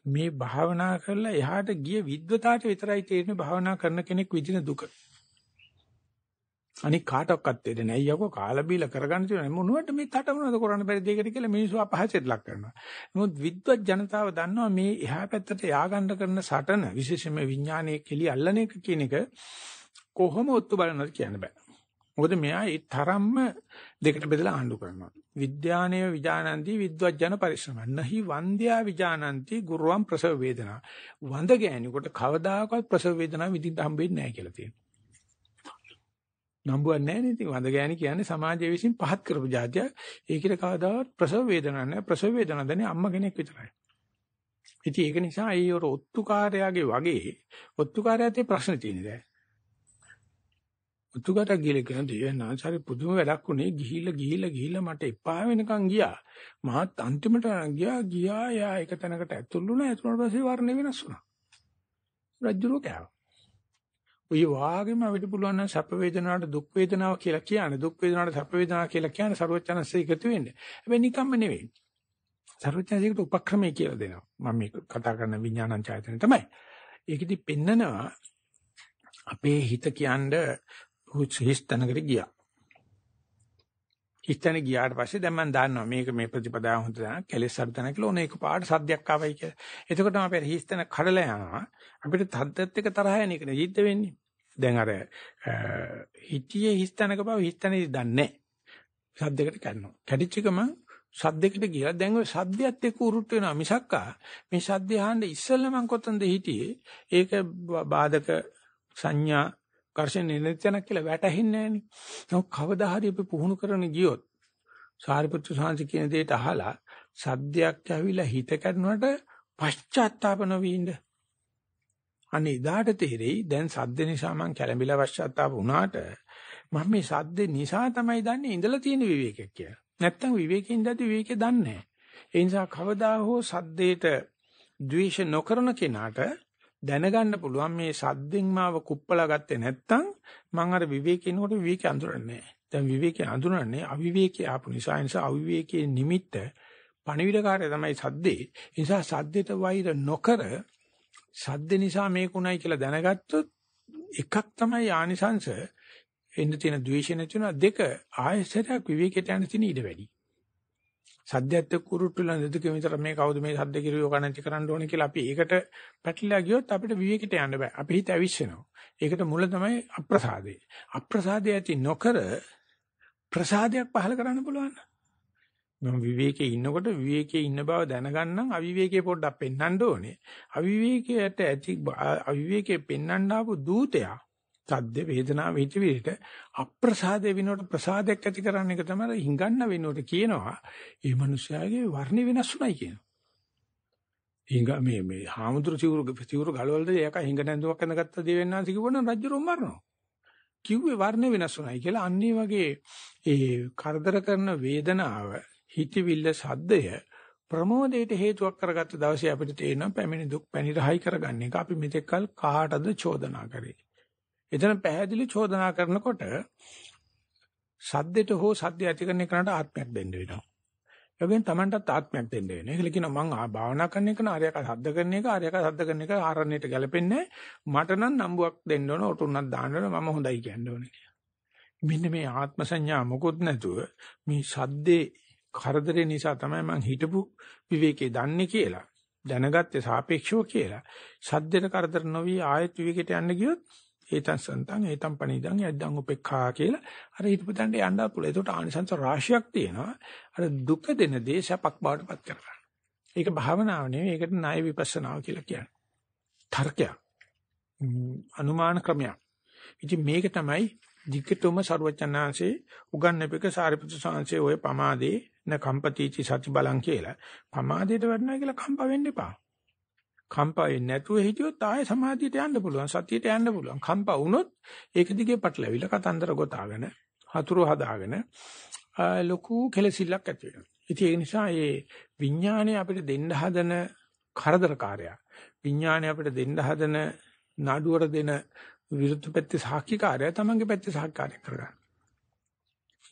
A: මේ භාවනා කරලා එහාට ගිය විද්වතාවට විතරයි තේරෙන්නේ භාවනා කරන කෙනෙක් විඳින දුක. අනික කාටවත් දෙන්නේ නැහැ. යකෝ කාලා බීලා කරගන්න තියෙන මොනවට මේ තට මොනවද කරන්න බැරි දෙයකට කියලා මිනිස්සු අපහසෙට ලක් කරනවා. නමුත් විද්වත් ජනතාව දන්නවා මේ එහා පැත්තට යාගන්න කරන සටන විශේෂයෙන්ම විඥානයේ කෙලි අල්ලන එක කියන එක කොහොම ඔත්තු බලනවද කියන්න බෑ. මොකද මෙයා ඒ තරම්ම දෙකට බෙදලා ආණ්ඩු කරනවා. විද්‍යානේව විජානಂತಿ විද්වජන පරිශ්‍රම. නහි වන්ද්‍යා විජානಂತಿ ගුරුවම් ප්‍රසව වේදනා. වඳ ගෑණියෙකුට කවදාකවත් ප්‍රසව වේදනාව විඳින්න හම්බෙන්නේ නැහැ කියලා තියෙනවා. නම්බුවක් නැහැ නේද? වඳ ගෑණි කියන්නේ සමාජයේ විසින් පහත් කරපු જાතියක්. ඒකිට කවදාවත් ප්‍රසව වේදනාවක් නැහැ. ප්‍රසව වේදනාවක් දැනේ අම්මා කෙනෙක් විතරයි. ඉතින් ඒක නිසා ඒ ඔත්තුකාරයාගේ වගේ ඔත්තුකාරයාට ප්‍රශ්න තියෙනවා දැන්. උතුකට ගිහලා කියන දෙයනාචාරි පුදුම වැඩක් උනේ ගිහිල්ලා ගිහිල්ලා ගිහිල්ලා මට එපා වෙනකන් ගියා මහත් අන්තිමට ගියා ගියා යා එක තැනකට ඇතුළු වුණා ඇතුළට පස්සේ වර්ණ වෙනස් වුණා රජ්ජුරෝ කෑවා ඔය වාගෙම අපිට පුළුවන් නම් සැප වේදනාවට දුක් වේදනාව කියලා කියන්නේ දුක් වේදනාවට සැප වේදනාව කියලා කියන්නේ ਸਰවඥාන්සේ එකතු වෙන්නේ. හැබැයි නිකම්ම නෙවෙයි. ਸਰවඥාන්සේකට උපක්‍රමයේ කියලා දෙනවා. මම මේ කතා කරන විඥානං චෛතන තමයි. ඒකෙදි පෙන්නනවා අපේ හිත කියන්නේ හිස් තැනකට ගියා. හිස් තැන ගියාට පස්සේ දැන් මම දන්නවා මේක මේ ප්‍රතිපදාව හොඳ දැන කෙලෙස් අඩු තැන කියලා ඕන එක පාට සද්දයක් ආවයි කියලා. එතකොටම අපේ හිස් තැන කඩලා යනවා. අපිට තද්දත් එක තරහ යන එක නෙජිද්ද වෙන්නේ. දැන් අර හිතියේ හිස් තැනක බව හිස් තැනදී දන්නේ නැහැ. සද්දයකට කඩනවා. කැඩිච්ච ගමන් සද්දයකට ගියා දැන් ඔය සද්දයත් එක්ක උරුට්ට වෙනවා මිසක්කා මේ සද්දය අහන්න ඉස්සෙල්ලා මං කොතනද හිටියේ ඒක බාධක සංඥා ඝර්ෂණ නිරතනක් කියලා වැටහෙන්නේ නැහෙනි. නමුත් කවදා හරි අපි පුහුණු කරන ගියොත් සාරිපුත්‍ර සාංශ කියන දෙයට අහලා සද්දයක් ඇවිල්ලා හිත කැඩුනට පශ්චාත්තාප නොවීඳ. අනේ ඉදාට තේරෙයි දැන් සද්ද නිසා මං කැළඹිලා පශ්චාත්තාප වුණාට මම මේ සද්ද නිසා තමයි දන්නේ ඉඳලා තියෙන විවේකයක් කියලා. නැත්තම් විවේකේ ඉඳද්දි විවේකේ දන්නේ නැහැ. ඒ නිසා කවදා හෝ සද්දේට ද්වේෂ නොකරන කෙනාට දැනගන්න පුළුවන් මේ සද්දෙන් මාව කුප්පලා ගත්තේ නැත්තම් මං අර විවේකිනකොට විවේකේ අඳුරන්නේ නැහැ. දැන් විවේකේ අඳුරන්නේ අවිවේකේ ආපු නිසා නිසා අවිවේකයේ නිමිත්ත පණිවිඩකාරය තමයි සද්දේ. ඒ නිසා සද්දෙට වෛර නොකර සද්ද නිසා මේකුණයි කියලා දැනගත්තොත් එකක් තමයි ආනිසංශ එන්න තියෙන ද්වේෂ නැතිවෙන දෙක ආයසරයක් විවේකයට යන තියෙන ඉඩ වැඩි. සද්දයත් එක්ක උරුට්ටුලා දෙදක විතර මේ කවුද මේ සද්ද කිරියෝ කණන්ති කරන්න ඕනේ කියලා අපි ඒකට පැටලිලා ගියොත් අපිට විවේකයට යන්න බෑ. අපි හිත ඇවිස්සෙනවා. ඒකට මුල තමයි අප්‍රසාදේ. අප්‍රසාදේ ඇති නොකර ප්‍රසාදයක් පහල කරන්න පුළුවන්. මම විවේකයේ ඉන්නකොට විවේකයේ ඉන්න බව දැනගන්නම් අවිවේකයේ පොඩ්ඩක් පෙන්වන්න ඕනේ. අවිවේකයට ඇති අවිවේකයේ පෙන්වන්න ආපු දූතයා සද්ද වේදනාව හිතවිලිට අප්‍රසාදේ විනෝඩ ප්‍රසාදයක් ඇති කරන්න එක තමයි හිඟන්න වෙනකොට කියනවා මේ මිනිස්යාගේ වර්ණ වෙනස් උනායි කියනවා. හිඟ මේ මේ හාමුදුරු චිවුරු චිවුරු ගලවලද ඒක හිඟ නැඳුමක් ඇඳගත්ත දෙවෙන්නාන්සි කිව්වනම් රජුරොම් මරනවා. කිව්වේ වර්ණ වෙනස් උනායි කියලා අන්නේ වගේ ඒ කරදර කරන වේදනාව හිතවිල්ල සද්දය ප්‍රමෝදයට හේතුවක් කරගත්ත දවසේ අපිට තේරෙනවා පැමිණි දුක් පැනිරහයි කරගන්න එක අපි මෙතෙක්කල් කාටද චෝදනා කරේ එතන පැහැදිලි චෝදනා කරනකොට සද්දෙට හෝ සද්ද ඇති කරන එකට ආත්මයක් දෙන්න වෙනවා. ඒකෙන් Tamanටත් ආත්මයක් දෙන්න වෙනවා. ඒකල කියනවා මං භාවනා කරන එක නාරයක සද්ද කරන එක ආරයක සද්ද කරන එක ආරණ්‍යයට ගැලපෙන්නේ මට නම් නම්බුවක් දෙන්න ඕන ඔටුන්නක් දාන්න ඕන මම හොඳයි කියන්න ඕනේ කියලා. මෙන්න මේ ආත්ම සංඥා මොකොත් නැතුව මේ සද්දේ කරදරේ නිසා තමයි මං හිටපු විවේකේ දන්නේ කියලා. දැනගත්තේ සාපේක්ෂව කියලා. සද්දෙට කරදර නොවි ආයත් විවේකයට යන්න ගියොත් ඒතං සන්තං ඒතං පණිදං යද්දං උපේක්ඛා කියලා අර හිතපතන්ට යන්න පුළුවන්. ඒකට ආනිසංස රාශියක් තියෙනවා. අර දුක දෙන දේ සැපක් බවට පත් කරගන්න. ඒක භාවනාව නෙවෙයි. ඒකට ණය විපස්සනාව කියලා කියන්නේ. තර්කයක්. අනුමාන ක්‍රමයක්. ඉතින් මේක තමයි ධිකතොම ਸਰවචනාංශේ උගන්වපෙක සාරිපුත්‍ර සාංශේ ඔය පමාදේ න කම්පතිචි සති බලං කියලා. පමාදයට වඩනවා කියලා කම්ප වෙන්න එපා. කම්පා වෙන්නේ නැතුව හිටියොත් ආයෙ සමාධියට යන්න පුළුවන් සතියට යන්න පුළුවන්. කම්පා වුණොත් ඒක දිගේ පටලැවිලා කතන්දර ගොතාගෙන හතුරු හදාගෙන ලොකු කෙලසිල්ලක් ඇති වෙනවා. ඉතින් ඒ නිසා මේ විඥානය අපිට දෙන්න හදන කරදරකාරයා විඥානය අපිට දෙන්න හදන නඩුවට දෙන විරුද්ධ පැත්තේ සාක්ෂිකාරයා තමන්ගේ පැත්තේ සාක්ෂිකාරය කරගන්න.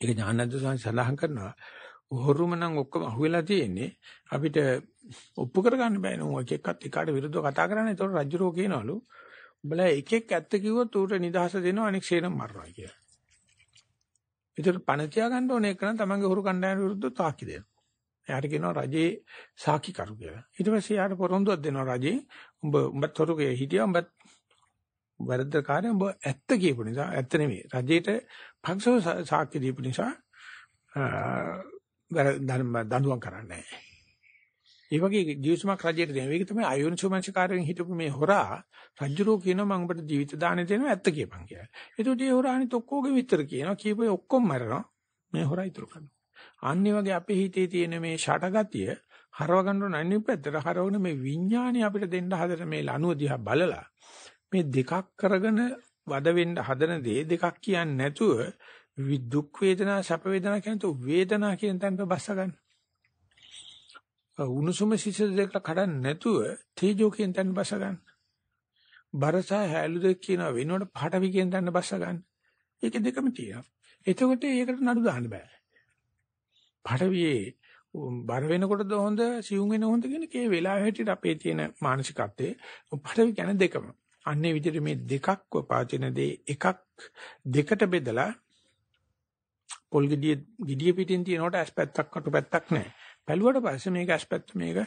A: ඒක ඥානද්ද සඳහන් කරනවා. හොරුම නම් ඔක්කොම අහුවෙලා තියෙන්නේ අපිට ඔප්පු කරගන්න බෑ නෝ එක එක්කත් එකාට විරුද්ධව කතා කරන්නේ ඒතකොට රජුරෝ කියනවලු උඹලා එක එක් ඇත්ත කිව්වොත් ඌට නිදහස දෙනවා අනෙක් සේනම් මරනවා කියලා. ඒතර පණ තියා ගන්න ඕනේ කරන තමන්ගේ හොරු කණ්ඩායම විරුද්ධව තාකි දෙනවා. එයාට කියනවා රජේ සාකි කරු කියලා. ඊට පස්සේ එයාට පොරොන්දුවක් දෙනවා රජේ උඹ උඹත් හොරුගේ හිටියා උඹත් වැරද්දකාරය උඹ ඇත්ත කියපු නිසා ඇත්ත නෙමෙයි. රජේට පක්ෂව සාක්ෂි දීපු නිසා දඬුවම් කරන්නේ නැහැ. ඒ වගේ ජීවිතමක් රජයට දෙනවා. ඒක තමයි අයෝනිසෝමනසිකාරයෙන් හිටපු මේ හොරා රජුරෝ කියනවා මම ඔබට ජීවිත දාණය දෙනවා ඇත්ත කියපන් කියලා. එතකොට ඒ හොරා අනිත් ඔක්කොගේ විතර කියනවා කීපේ ඔක්කොම මරනවා. මේ හොරා ඉතුරු කරනවා. අන්නේ වගේ අපේ හිතේ තියෙන මේ ෂටගතිය හරව ගන්න නැන්නේ පැත්තට හරවන මේ විඥානය අපිට දෙන්න හදන මේ ලනුව දිහා බලලා මේ දෙකක් කරගෙන වද වෙන්න හදන දේ දෙකක් කියන්නේ නැතුව දුක් වේදනා සැප වේදනා කියන තු වේදනා කියන තැනට බස්ස ගන්න. උණුසුම සිසිල් දෙක කඩන්න නැතුව තේජෝ කියන තැන බස්ස ගන්න. බරස හැලු දෙක කියන වෙනකොට පාඨවි කියන තැන බස්ස ගන්න. ඒක දෙකම තියෙනවා. එතකොට ඒකට නඩු දාන්න බෑ. පාඨවියේ බර වෙනකොටද හොඳ සිවුම් වෙන හොඳ කියන කේ වෙලාව හැටියට අපේ තියෙන මානසිකත්වයේ පාඨවි කියන දෙකම. අන්නේ විදිහට මේ දෙකක්ව පාචින දේ එකක් දෙකට බෙදලා පොල් ගෙඩිය ගෙඩිය පිටින් තියෙනකොට ඇස් පැත්තක් අටු පැත්තක් නැහැ. බැලුවට පස්සේ මේක ඇස් පැත්ත මේක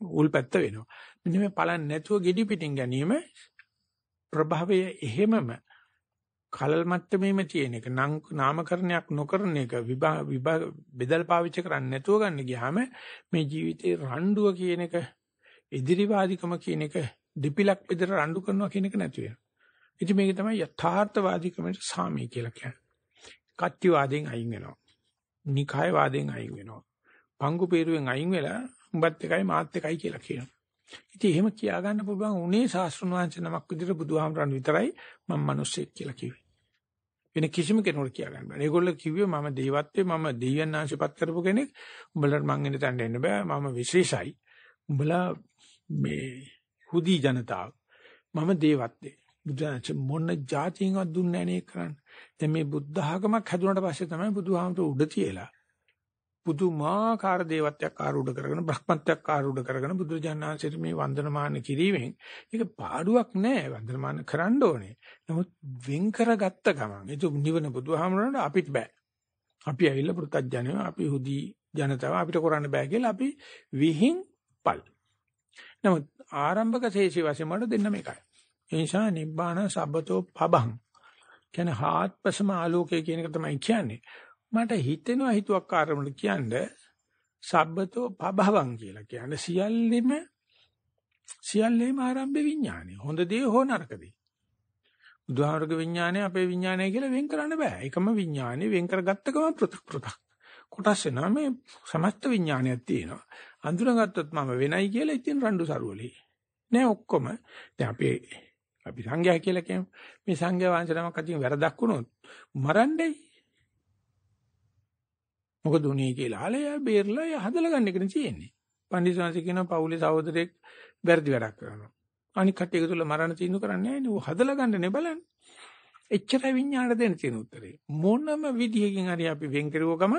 A: උල් පැත්ත වෙනවා. මෙන්න මේ බලන්නේ නැතුව ගෙඩි පිටින් ගැනීම ප්‍රභවය එහෙමම කලල් මට්ටමේම තියෙන එක නාමකරණයක් නොකරන එක විභා බෙදල් පාවිච්චි කරන්නේ නැතුව ගන්න ගියාම මේ ජීවිතේ රණ්ඩුව කියන එක ඉදිරිවාදිකම කියන එක දෙපිලක් විතර රණ්ඩු කරනවා කියන එක නැති වෙනවා. ඉතින් මේක තමයි යථාර්ථවාදීකමට සාමී කියලා කියන්නේ. කච්චි වාදයෙන් අයින් වෙනවා. නිකාය වාදයෙන් අයින් වෙනවා. පංගු peerුවෙන් අයින් වෙලා උඹත් එකයි මාත් එකයි කියලා කියනවා. ඉතින් එහෙම කියා ගන්න පුළුවන් උනේ ශාස්ත්‍රණ වංශ නමක් විදිහට බුදුහාමරන් විතරයි මම මිනිස්සෙක් කියලා කිව්වේ. වෙන කිසිම කෙනෙකුට කියා ගන්න බෑ. ඒගොල්ලෝ කිව්වේ මම දේවත්වයේ මම දෙවියන් ආශිපත් කරපු කෙනෙක්. උඹලට මං එන්න තැන්න එන්න බෑ. මම විශේෂයි. උඹලා මේ හුදි ජනතාව. මම දේවත්වයේ. බුදුන්ච මොන જાතියෙන්වත් දුන්නේ නැහැ නේ කරන්නේ. දැන් මේ බුද්ධ ආගමක් හැදුනට පස්සේ තමයි බුදුහාමතුරු උඩ තියලා පුදුමාකාර දේවත්වයක් ආරූඪ කරගෙන බ්‍රහ්මත්වයක් ආරූඪ කරගෙන බුදුජානනාංශයට මේ වන්දනමාන කිරීමෙන් ඒක පාඩුවක් නෑ වන්දනමාන කරන්න ඕනේ. නමුත් වෙන් කරගත්ත ගමන් ඒක නිවන බුදුහාමරණ අපිට බෑ. අපි ඇවිල්ලා පුරුතඥයෝ අපි හුදි ජනතාව අපිට කරන්න බෑ කියලා අපි විහිං පල්. නමුත් ආරම්භක ශේෂි වශයෙන් මට දෙන්න මේකයි. ඒ නිසා නිබ්බාන සබ්බතෝ පබං කියන්නේ හාත්පසම ආලෝකය කියන එක තමයි කියන්නේ. මට හිතෙනවා හිතුවක් ආරමුණ කියන්නේ සබ්බතෝ පබවං කියලා කියන්නේ සියල්ලෙම සියල්ලෙම ආරම්භ විඥානය. හොඳ දේ හෝ නරක දේ. බුදුහාමරගේ විඥානය අපේ විඥානය කියලා වෙන් කරන්න බෑ. එකම විඥානය වෙන් කරගත්ත ගමන් පෘථක් පෘථක්. කොටස් වෙනවා මේ සමස්ත විඥානයක් තියෙනවා. අඳුරගත්තොත් මම වෙනයි කියලා ඉතින් රණ්ඩු සරුවලේ. නෑ ඔක්කොම දැන් අපේ අපි සංඝයා කියලා කියමු. මේ සංඝයා වහන්සේ නමක් අතින් වැරදක් වුණොත් මරන්නේ. මොකද උනේ කියලා ආලය බේරලා ය හදලා ගන්න එකනේ තියෙන්නේ. පන්දිසාංශ කියනවා පවුලේ සහෝදරයෙක් වැරදි වැඩක් කරනවා. අනික කට්ටිය එකතුල මරණ තීන්දුව කරන්නේ නැහැ නේ. හදලා ගන්නනේ බලන්නේ. එච්චරයි විඥාණයට දෙන්න තියෙන උත්තරේ. මොනම විදියකින් හරි අපි වෙන් කරුව ගම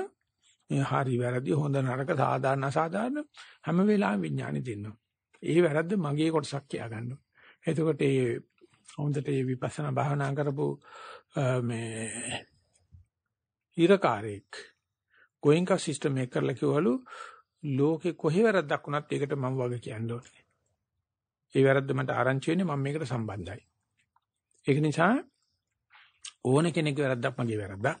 A: මේ හරි වැරදි හොඳ නරක සාධාරණ අසාධාරණ හැම වෙලාවෙම විඥානෙ දෙන්නවා. ඒ වැරද්ද මගේ කොටසක් කියා ගන්නවා. එතකොට ඒ හොඳට මේ විපස්සනා භාවනා කරපු මේ හිරකාරයෙක් ගෝයින්කා සිස්ටම් එක කරලා කිව්වලු ලෝකේ කොහේ වැරද්දක් වුණත් ඒකට මම වග කියන්න ඕනේ. ඒ වැරද්ද මට ආරංචි වෙන්නේ මම මේකට සම්බන්ධයි. ඒක නිසා ඕන කෙනෙක්ගේ වැරද්දක් මගේ වැරද්දක්.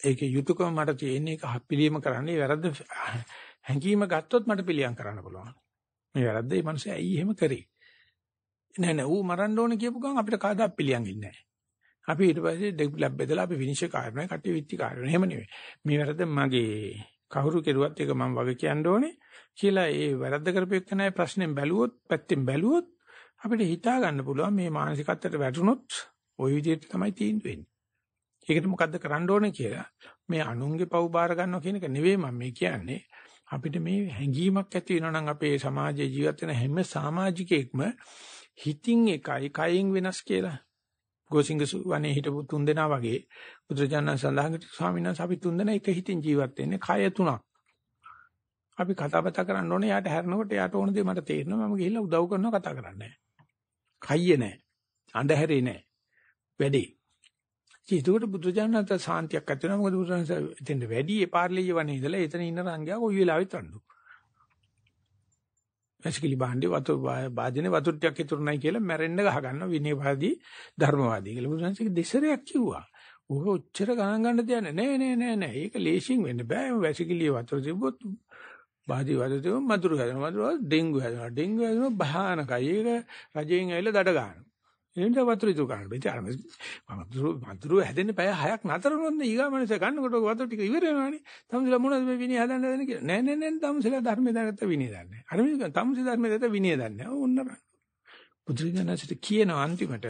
A: ඒකේ යුතුයකම මට තියෙන එක පිළියම කරන්නේ වැරද්ද හැංගීම ගත්තොත් මට පිළියම් කරන්න පුළුවන්. මේ වැරද්ද මේ මිනිස්සු ඇයි එහෙම කරේ? නෑ නෑ ඌ මරන්න ඕනේ කියපු ගමන් අපිට කාදාත් පිළියම් ඉන්නේ නෑ. අපි ඊට පස්සේ ලැබ් බෙදලා අපි විනිශ්චය කාර්යනේ කට්ටිය විත්ති කාර්යනේ. එහෙම නෙවෙයි. මේ වැරද්ද මගේ කවුරු කෙරුවත් ඒක මම වගේ කියන්න ඕනේ කියලා ඒ වැරද්ද කරපු එක්කනයි ප්‍රශ්නෙන් බැලුවොත් පැත්තෙන් බැලුවොත් අපිට හිතා ගන්න පුළුවන් මේ මානසිකත්වයට වැටුනොත් ওই විදිහට තමයි තීන්දුව වෙන්නේ. ඒකට මොකද්ද කරන්න ඕනේ කියලා මේ අනුන්ගේ පව් බාර ගන්නවා කියන එක නෙවෙයි මම මේ කියන්නේ. අපිට මේ හැඟීමක් ඇති වෙනවා නම් අපේ සමාජයේ ජීවත් වෙන හැම සමාජිකයෙක්ම හිතින් එකයි කයින් වෙනස් කියලා. ගෝසිංග වනේ හිටපු තුන් දෙනා වගේ බුදුරජාණන් සඳහන් කර ස්වාමීන් වහන්සේ අපි තුන් දෙනා එක හිතින් ජීවත් වෙන්නේ කය තුනක්. අපි කතා බතා කරන්න ඕනේ යාට හැරෙනකොට යාට ඕන දේ මට තේරෙනවා මම ගිහිල්ලා උදව් කරනවා කතා කරන්නේ නැහැ. කයියේ නැහැ. අඳුරේ නැහැ. වැඩි. ඒකට බුදුරජාණන්ට සාන්තියක් ඇති වෙනවා මොකද බුදුරජාණන් එතෙන්ද වැඩි ඒ පාර්ලිය වනේ ඉඳලා එතන ඉන්න රංගයා කොයි වෙලාවෙත් වඬු. වැසිකිලි බාණ්ඩේ වතුර වාදනේ වතුර ටිකක් ඉතුරු නැහැ කියලා මැරෙන්න ගහ ගන්න විනයවාදී ධර්මවාදී කියලා බුදුන්සේක දෙසරයක් කිව්වා. ඕක ඔච්චර ගණන් ගන්න දෙයක් නෑ නෑ නෑ නෑ. ඒක ලේසියෙන් වෙන්න බෑ. වැසිකිලිය වතුර තිබ්බොත් වාදී වතුර තිබ්බොත් මදුරු හැදෙනවා. මදුරු ඩෙන්ගු හැදෙනවා. ඩෙන්ගු හැදෙනවා භයානකයි. ඒක රජයෙන් ඇවිල්ලා දඩ ගන්නවා. එන්න වතුර ඉතුරු ගන්න. බෙචාර මදුරු මදුරු හැදෙන්නේ පැය 6ක් නතර වුණොත් ඊගා මනස ගන්නකොට වතුර ටික ඉවර වෙනවානේ. තමුසලා මොනවද මේ විනය හදන්න දෙන්නේ කියලා. නෑ නෑ නෑ තමුසලා ධර්මයේ දැනගත්ත විනය දන්නේ. අර මේ තමුසේ ධර්මයේ දැනගත්ත විනය දන්නේ. ඕන්න බං. බුදුරජාණන්සේට කියන අන්තිමට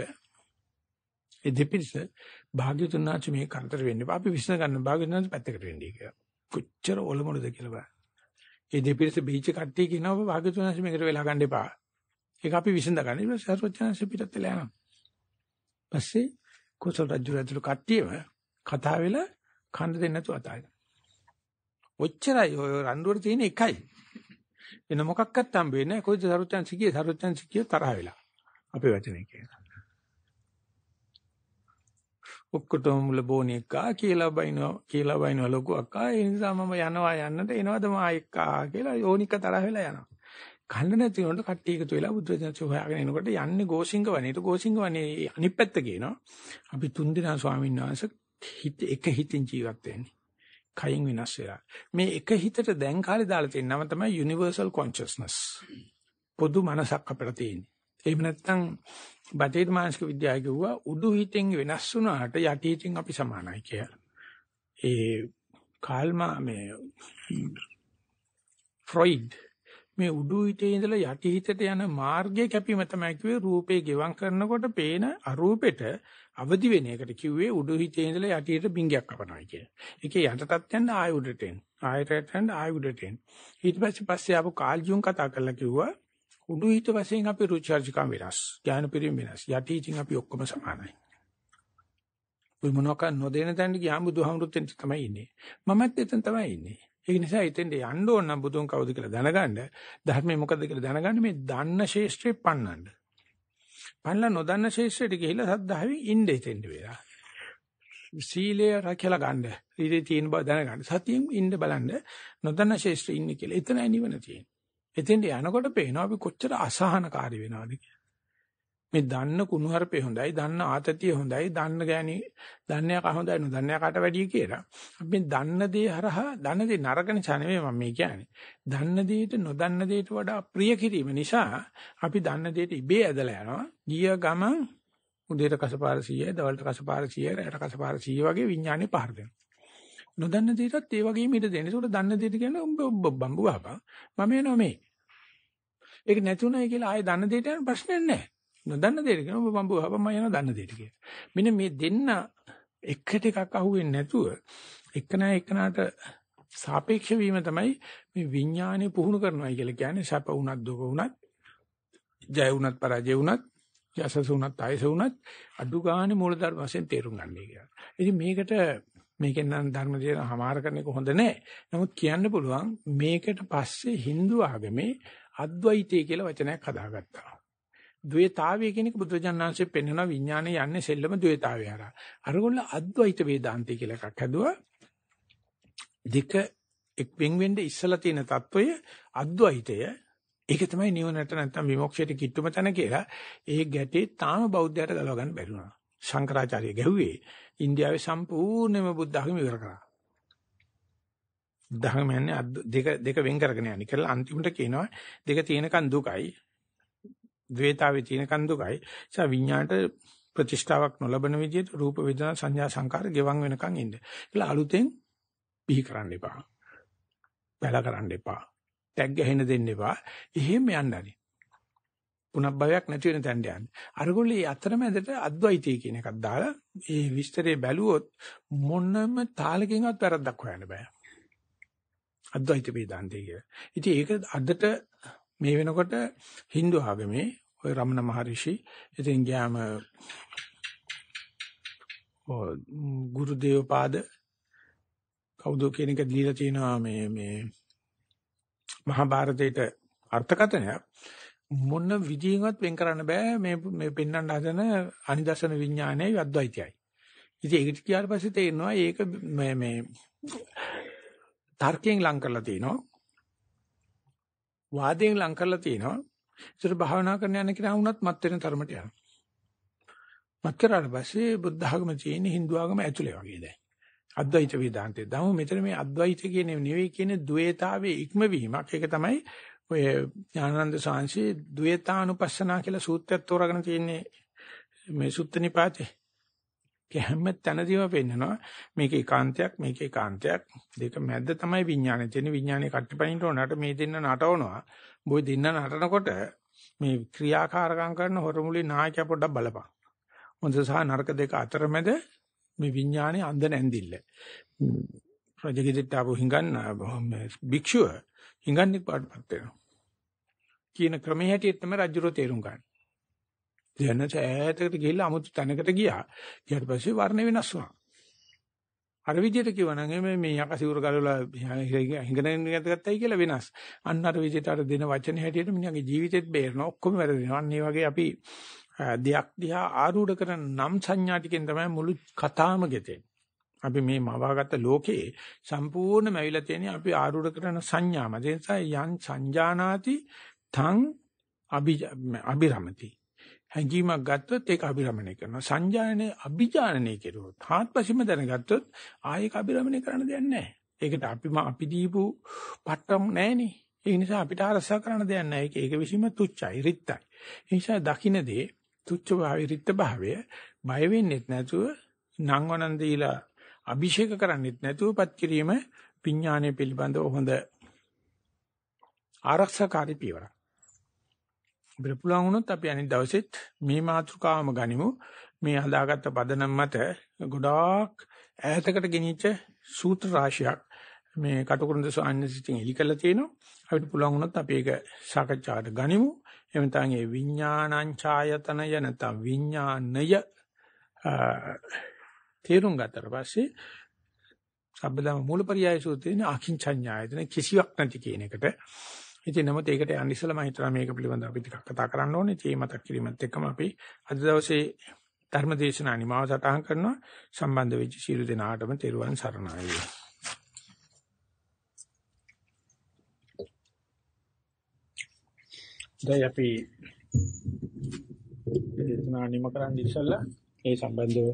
A: ඒ දෙපිරිස භාග්‍යතුන් වහන්සේ මේ කරදර වෙන්න එපා. අපි විශ්න ගන්න භාග්‍යතුන් වහන්සේ පැත්තකට වෙන්නේ කියලා. කොච්චර ඔලමුණද කියලා බලන්න. ඒ දෙපිරිස බීච් කට්ටිය කියනවා භාග්‍යතුන් වහන්සේ මේකට වෙලා ගන්න එපා. ඒක අපි විසඳ ගන්න. පස්සේ සර්වඥාන්සේ පිටත් වෙලා යනවා. පස්සේ කුසල රජු ඇතුළු කට්ටියම කතා වෙලා කන්න දෙන්න නැතුව අතාරිනවා. ඔච්චරයි ඔය රණ්ඩුවට තියෙන එකයි. එන මොකක්වත් හම්බ වෙන්නේ නැහැ. කොයිද සර්වඥාන්සේ කියේ සර්වඥාන්සේ කියේ තරහ වෙලා. අපේ වචනේ කියනවා. ඔක්කොටම මුල බෝනි එක්කා කියලා බයිනවා කියලා බයිනවා ලොකු අක්කා ඒ නිසා මම යනවා යන්නට එනවද මා එක්කා කියලා යෝනික තරහ වෙලා යනවා කන්න නැති උනට කට්ටිය එකතු වෙලා බුද්ධජනක හොයාගෙන එනකොට යන්නේ ගෝසිංග වනේට ගෝසිංග වනේ අනිත් පැත්ත කියනවා. අපි තුන් දෙනා ස්වාමීන් වහන්සේ හිත එක හිතින් ජීවත් වෙන්නේ. කයින් වෙනස් වෙලා. මේ එක හිතට දැන් කාලේ දාලා තියෙන නම තමයි universal consciousness. පොදු මනසක් අපිට තියෙන්නේ. එහෙම නැත්නම් බටේට මානසික විද්‍යාව කිව්වා උඩු හිතෙන් වෙනස් වුණාට යටි හිතින් අපි සමානයි කියලා. ඒ කාල්මා මේ ෆ්‍රොයිඩ් මේ උඩු හිතේ ඉඳලා යටි හිතට යන මාර්ගය කැපීම තමයි කිව්වේ රූපේ ගෙවම් කරනකොට පේන අරූපෙට අවදි වෙන එකට කිව්වේ උඩු හිතේ ඉඳලා යටි හිත බින්ගයක් කපනවා කිය. ඒකේ යටටත් යන ආය උඩට එන. ආයතට යන ආය උඩට එන. ඊට පස්සේ පස්සේ ආපු කාල්ජුන් කතා කරලා කිව්වා උඩු හිත වශයෙන් අපි රුචර්ජිකම් වෙනස්. ඥාන පරිම වෙනස්. යටි හිතින් අපි ඔක්කොම සමානයි. ඔය මොනවාක නොදෙන තැනට ගියාම බුදුහාමුදුරුත් එතන තමයි ඉන්නේ. මමත් එතන තමයි ඉන්නේ. ඒ නිසා එතෙන්ට යන්න ඕන නම් බුදුන් කවුද කියලා දැනගන්න ධර්මයේ මොකද්ද කියලා දැනගන්න මේ දන්න ශේෂ්ත්‍රේ පන්නන්න. පන්නලා නොදන්න ශේෂ්ත්‍රයට ගිහිල්ලා සද්ධාවෙන් ඉන්න එතෙන්ට වෙලා. සීලය රැකලා ගන්න. ඊටේ තියෙන බව දැනගන්න. සතියෙන් ඉන්න බලන්න නොදන්න ශේෂ්ත්‍රේ ඉන්නේ කියලා. එතනයි නිවන තියෙන්නේ. එතෙන්ට යනකොට පේනවා අපි කොච්චර අසහනකාරී වෙනවද කියලා. මේ දන්න කුණුහරුපේ හොඳයි, දන්න ආතතිය හොඳයි, දන්න ගෑණි දන්නේ කහ හොඳයි නෝ දන්නේ කාට වැඩිය කියලා. අපි දන්න දේ හරහා දන්න දේ නරක නිසා නෙමෙයි මම මේ කියන්නේ. දන්න දේට නොදන්න දේට වඩා ප්‍රිය කිරීම නිසා අපි දන්න දේට ඉබේ ඇදලා යනවා. ගිය ගමන් උදේට කසපාර 100යි, දවල්ට කසපාර 100යි, රැට කසපාර 100 වගේ විඥානේ පහර දෙනවා. නොදන්න දේටත් ඒ වගේම ඊට දෙන්න. ඒකට දන්න දේට කියන්නේ උඹ බම්බු ගහපන්. මම එනවා මේ. ඒක නැතුණයි කියලා ආයේ දන්න දේට යන ප්‍රශ්නයක් නැහැ. නොදන්න දෙයට කියන ඔබ බම්බු හපම යන දන්න දෙයට කියන. මෙන්න මේ දෙන්න එකට එකක් අහුවෙන්නේ නැතුව එකන එකනට සාපේක්ෂ වීම තමයි මේ විඥානය පුහුණු කරනවා කියලා කියන්නේ සැප වුණත් දුක වුණත් ජය වුණත් පරාජය වුණත් යසසුණත් ආයසුණත් අඩු ගානේ මූලධර්ම වශයෙන් තේරුම් ගන්නයි කියලා. ඉතින් මේකට මේකෙන් නම් ධර්ම දේන හමාර කරන එක හොඳ නැහැ. නමුත් කියන්න පුළුවන් මේකට පස්සේ Hindu ආගමේ අද්වෛතය කියලා වචනයක් හදාගත්තා. ද්වේතාවය කියන එක බුදුජානනාංශයේ පෙන්වන විඥානය යන්නේ සෙල්ලම ද්වේතාවය හරහා. අරගොල්ල අද්වෛත වේදාන්තය කියලා එකක් හදුවා. දෙක එක් වෙන් වෙන්න ඉස්සලා තියෙන తত্ত্বය අද්වෛතය. ඒක තමයි නිවනට නැත්තම් විමුක්තියට කිට්ටුම තැන කියලා. ඒ ගැටේ තාම බෞද්ධයට ගලව ගන්න බැරි වුණා. ශංකරාචාර්ය ගැහුවේ ඉන්දියාවේ සම්පූර්ණම බුද්ධ ධර්ම ඉවර කරා. ධර්මයන්නේ දෙක දෙක වෙන් කරගෙන යන්නේ කියලා අන්තිමට කියනවා දෙක තියෙනකන් දුකයි ද්වේතාවේ තියෙනකන් දුකයි. ඒ විඥාණයට ප්‍රතිෂ්ඨාවක් නොලබන විදිහට රූප වේදනා සංඥා සංකාර ගෙවන් වෙනකන් ඉන්න. ඒලා අලුතෙන් බිහි කරන්න එපා. බැල කරන්න එපා. ටැග් ගහන්න දෙන්න එපා. එහෙම යන්න හරි. පුනබ්බවයක් නැති වෙන තැනට යන්නේ. අරගොල්ලෝ මේ අතරමැදට අද්වෛතය කියන එකක් දාලා ඒ විස්තරේ බැලුවොත් මොනම තාලකින්වත් වැරද්දක් හොයන්න බෑ. අද්වෛත වේදාන්තය කියලා. ඉතින් ඒක අදට මේ වෙනකොට Hindu ආගමේ ඔය රමණ මහරිෂි ඉතින් ගියාම ඔය ගුරුදේව පාද කවුද කියන එක දීලා තියෙනවා මේ මේ මහා භාරතයේට අර්ථකථනයක් මොන විදියෙන්වත් වෙන් කරන්න බෑ මේ මේ පෙන්වන්න හදන අනිදර්ශන විඥානයයි අද්වෛතයයි. ඉතින් ඒකට කියාට පස්සේ තේරෙනවා ඒක මේ මේ තර්කයෙන් ලං කරලා තිනවා. වාදයෙන් ලං කරලා තිනවා. ඒතර භාවනා කරන යන කෙනා වුණත් මත් වෙන තරමට යනවා. මත් කරාට පස්සේ බුද්ධ ආගම තියෙන Hindu ආගම ඇතුලේ වගේ දැන්. අද්වෛත වේදාන්තය. දමු මෙතන මේ අද්වෛත කියන්නේ නෙවෙයි කියන්නේ ද්වේතාවේ ඉක්මවීමක්. ඒක තමයි ඔය ඥානানন্দ සාංශේ ද්වේතානුපස්සනා කියලා සූත්‍රයක් තෝරාගෙන තියෙන්නේ මේ සුත්තනිපාතේ. හැම තැනදීම පෙන්නනවා මේක ඒකාන්තයක් මේක ඒකාන්තයක් දෙක මැද්ද තමයි විඥානය තියෙන විඥානේ කට්ටිපයින්ට උනට මේ දෙන්න නටවනවා බොයි දෙන්න නටනකොට මේ ක්‍රියාකාරකම් කරන හොරමුලේ නායකයා පොඩ්ඩක් බලපන් හොඳ සහ නරක දෙක අතරමැද මේ විඥානේ අඳ නැන්දිල්ල. රජගෙදෙට්ට ආපු හිඟන්න භික්ෂුව හිඟන්නේ පාටපත් වෙනවා. කියන ක්‍රමයේ හැටියට තමයි රජුරෝ තේරුම් ගන්න. දැන් ඈතකට ගිහිල්ලා 아무තු තැනකට ගියා. ඊට පස්සේ වර්ණ වෙනස් වුණා. අර විදිහට කිව්වනම් මේ මේ යකසිවුර ගලවලා හිඟගෙන ගත්තයි කියලා වෙනස්. අන්න අර විදිහට අර දෙන වචන හැටියට මිනිහගේ ජීවිතෙත් බේරෙනවා. ඔක්කොම වැරදිනවා. අන්න ඒ වගේ අපි දෙයක් දිහා ආරූඪ කරන නම් සංඥා ටිකෙන් තමයි මුළු කතාවම ගෙතෙන්නේ. අපි මේ මවාගත්ත ලෝකේ සම්පූර්ණම ඇවිල්ලා තියෙන්නේ අපි ආරූඪ කරන සංඥාම. ඒ නිසා යන් සංජානාති තං අභිරමති. හැඟීමක් ගත්තොත් ඒක අභිරමණය කරනවා. සංජානනයේ අභිජානනය කෙරුවොත්, හාත්පසින්ම දැනගත්තොත් ආයෙක අභිරමණය කරන්න දෙයක් නැහැ. ඒකට අපි අපි දීපු පට්ටම් නැහෙනේ. ඒ නිසා අපිට අරසා කරන්න දෙයක් නැහැ. ඒක ඒක විසීම තුච්චයි, රිත්තයි. ඒ නිසා දකින්නේ තුච්ච භාවය රිත්ත භාවය බය වෙන්නෙත් නැතුව නංවනන් දීලා අභිෂේක කරන්නෙත් නැතුවපත් කිරීම විඥානය පිළිබඳව හොඳ ආරක්ෂාකාරී පියවරක්. අපිට පුළුවන් වුණොත් අපි අනිත් දවසෙත් මේ මාතෘකාවම ගනිමු. මේ හදාගත්ත පදනම් මත ගොඩාක් ඈතකට ගෙනිච්ච සූත්‍ර රාශියක් මේ කටුකුරුන්ද සාන්නසිතින් එලි කරලා තියෙනවා. අපිට පුළුවන් වුණොත් අපි ඒක සාකච්ඡාවට ගනිමු. එහෙම නැත්නම් ඒ විඥානං ඡායතනය නැත්නම් විඥානය තේරුම් ගත්තට පස්සේ සබ්බදම මූලපරියාය සූත්‍රයේ අකින්චඤ්ඤායතන කිසිවක් නැති කියන එකට ඉතින් නමුත් ඒකට යන්න ඉස්සලා මම හිතනවා මේක පිළිබඳව අපි ටිකක් කතා කරන්න ඕනේ. ඒ මතක් කිරීමත් එක්කම අපි අද දවසේ ධර්මදේශනා නිමාව සටහන් කරනවා සම්බන්ධ වෙච්ච සියලු දෙනාටම තෙරුවන් සරණයි. දැන් අපි දේශනා නිම කරන්න ඉස්සෙල්ලා ඒ සම්බන්ධව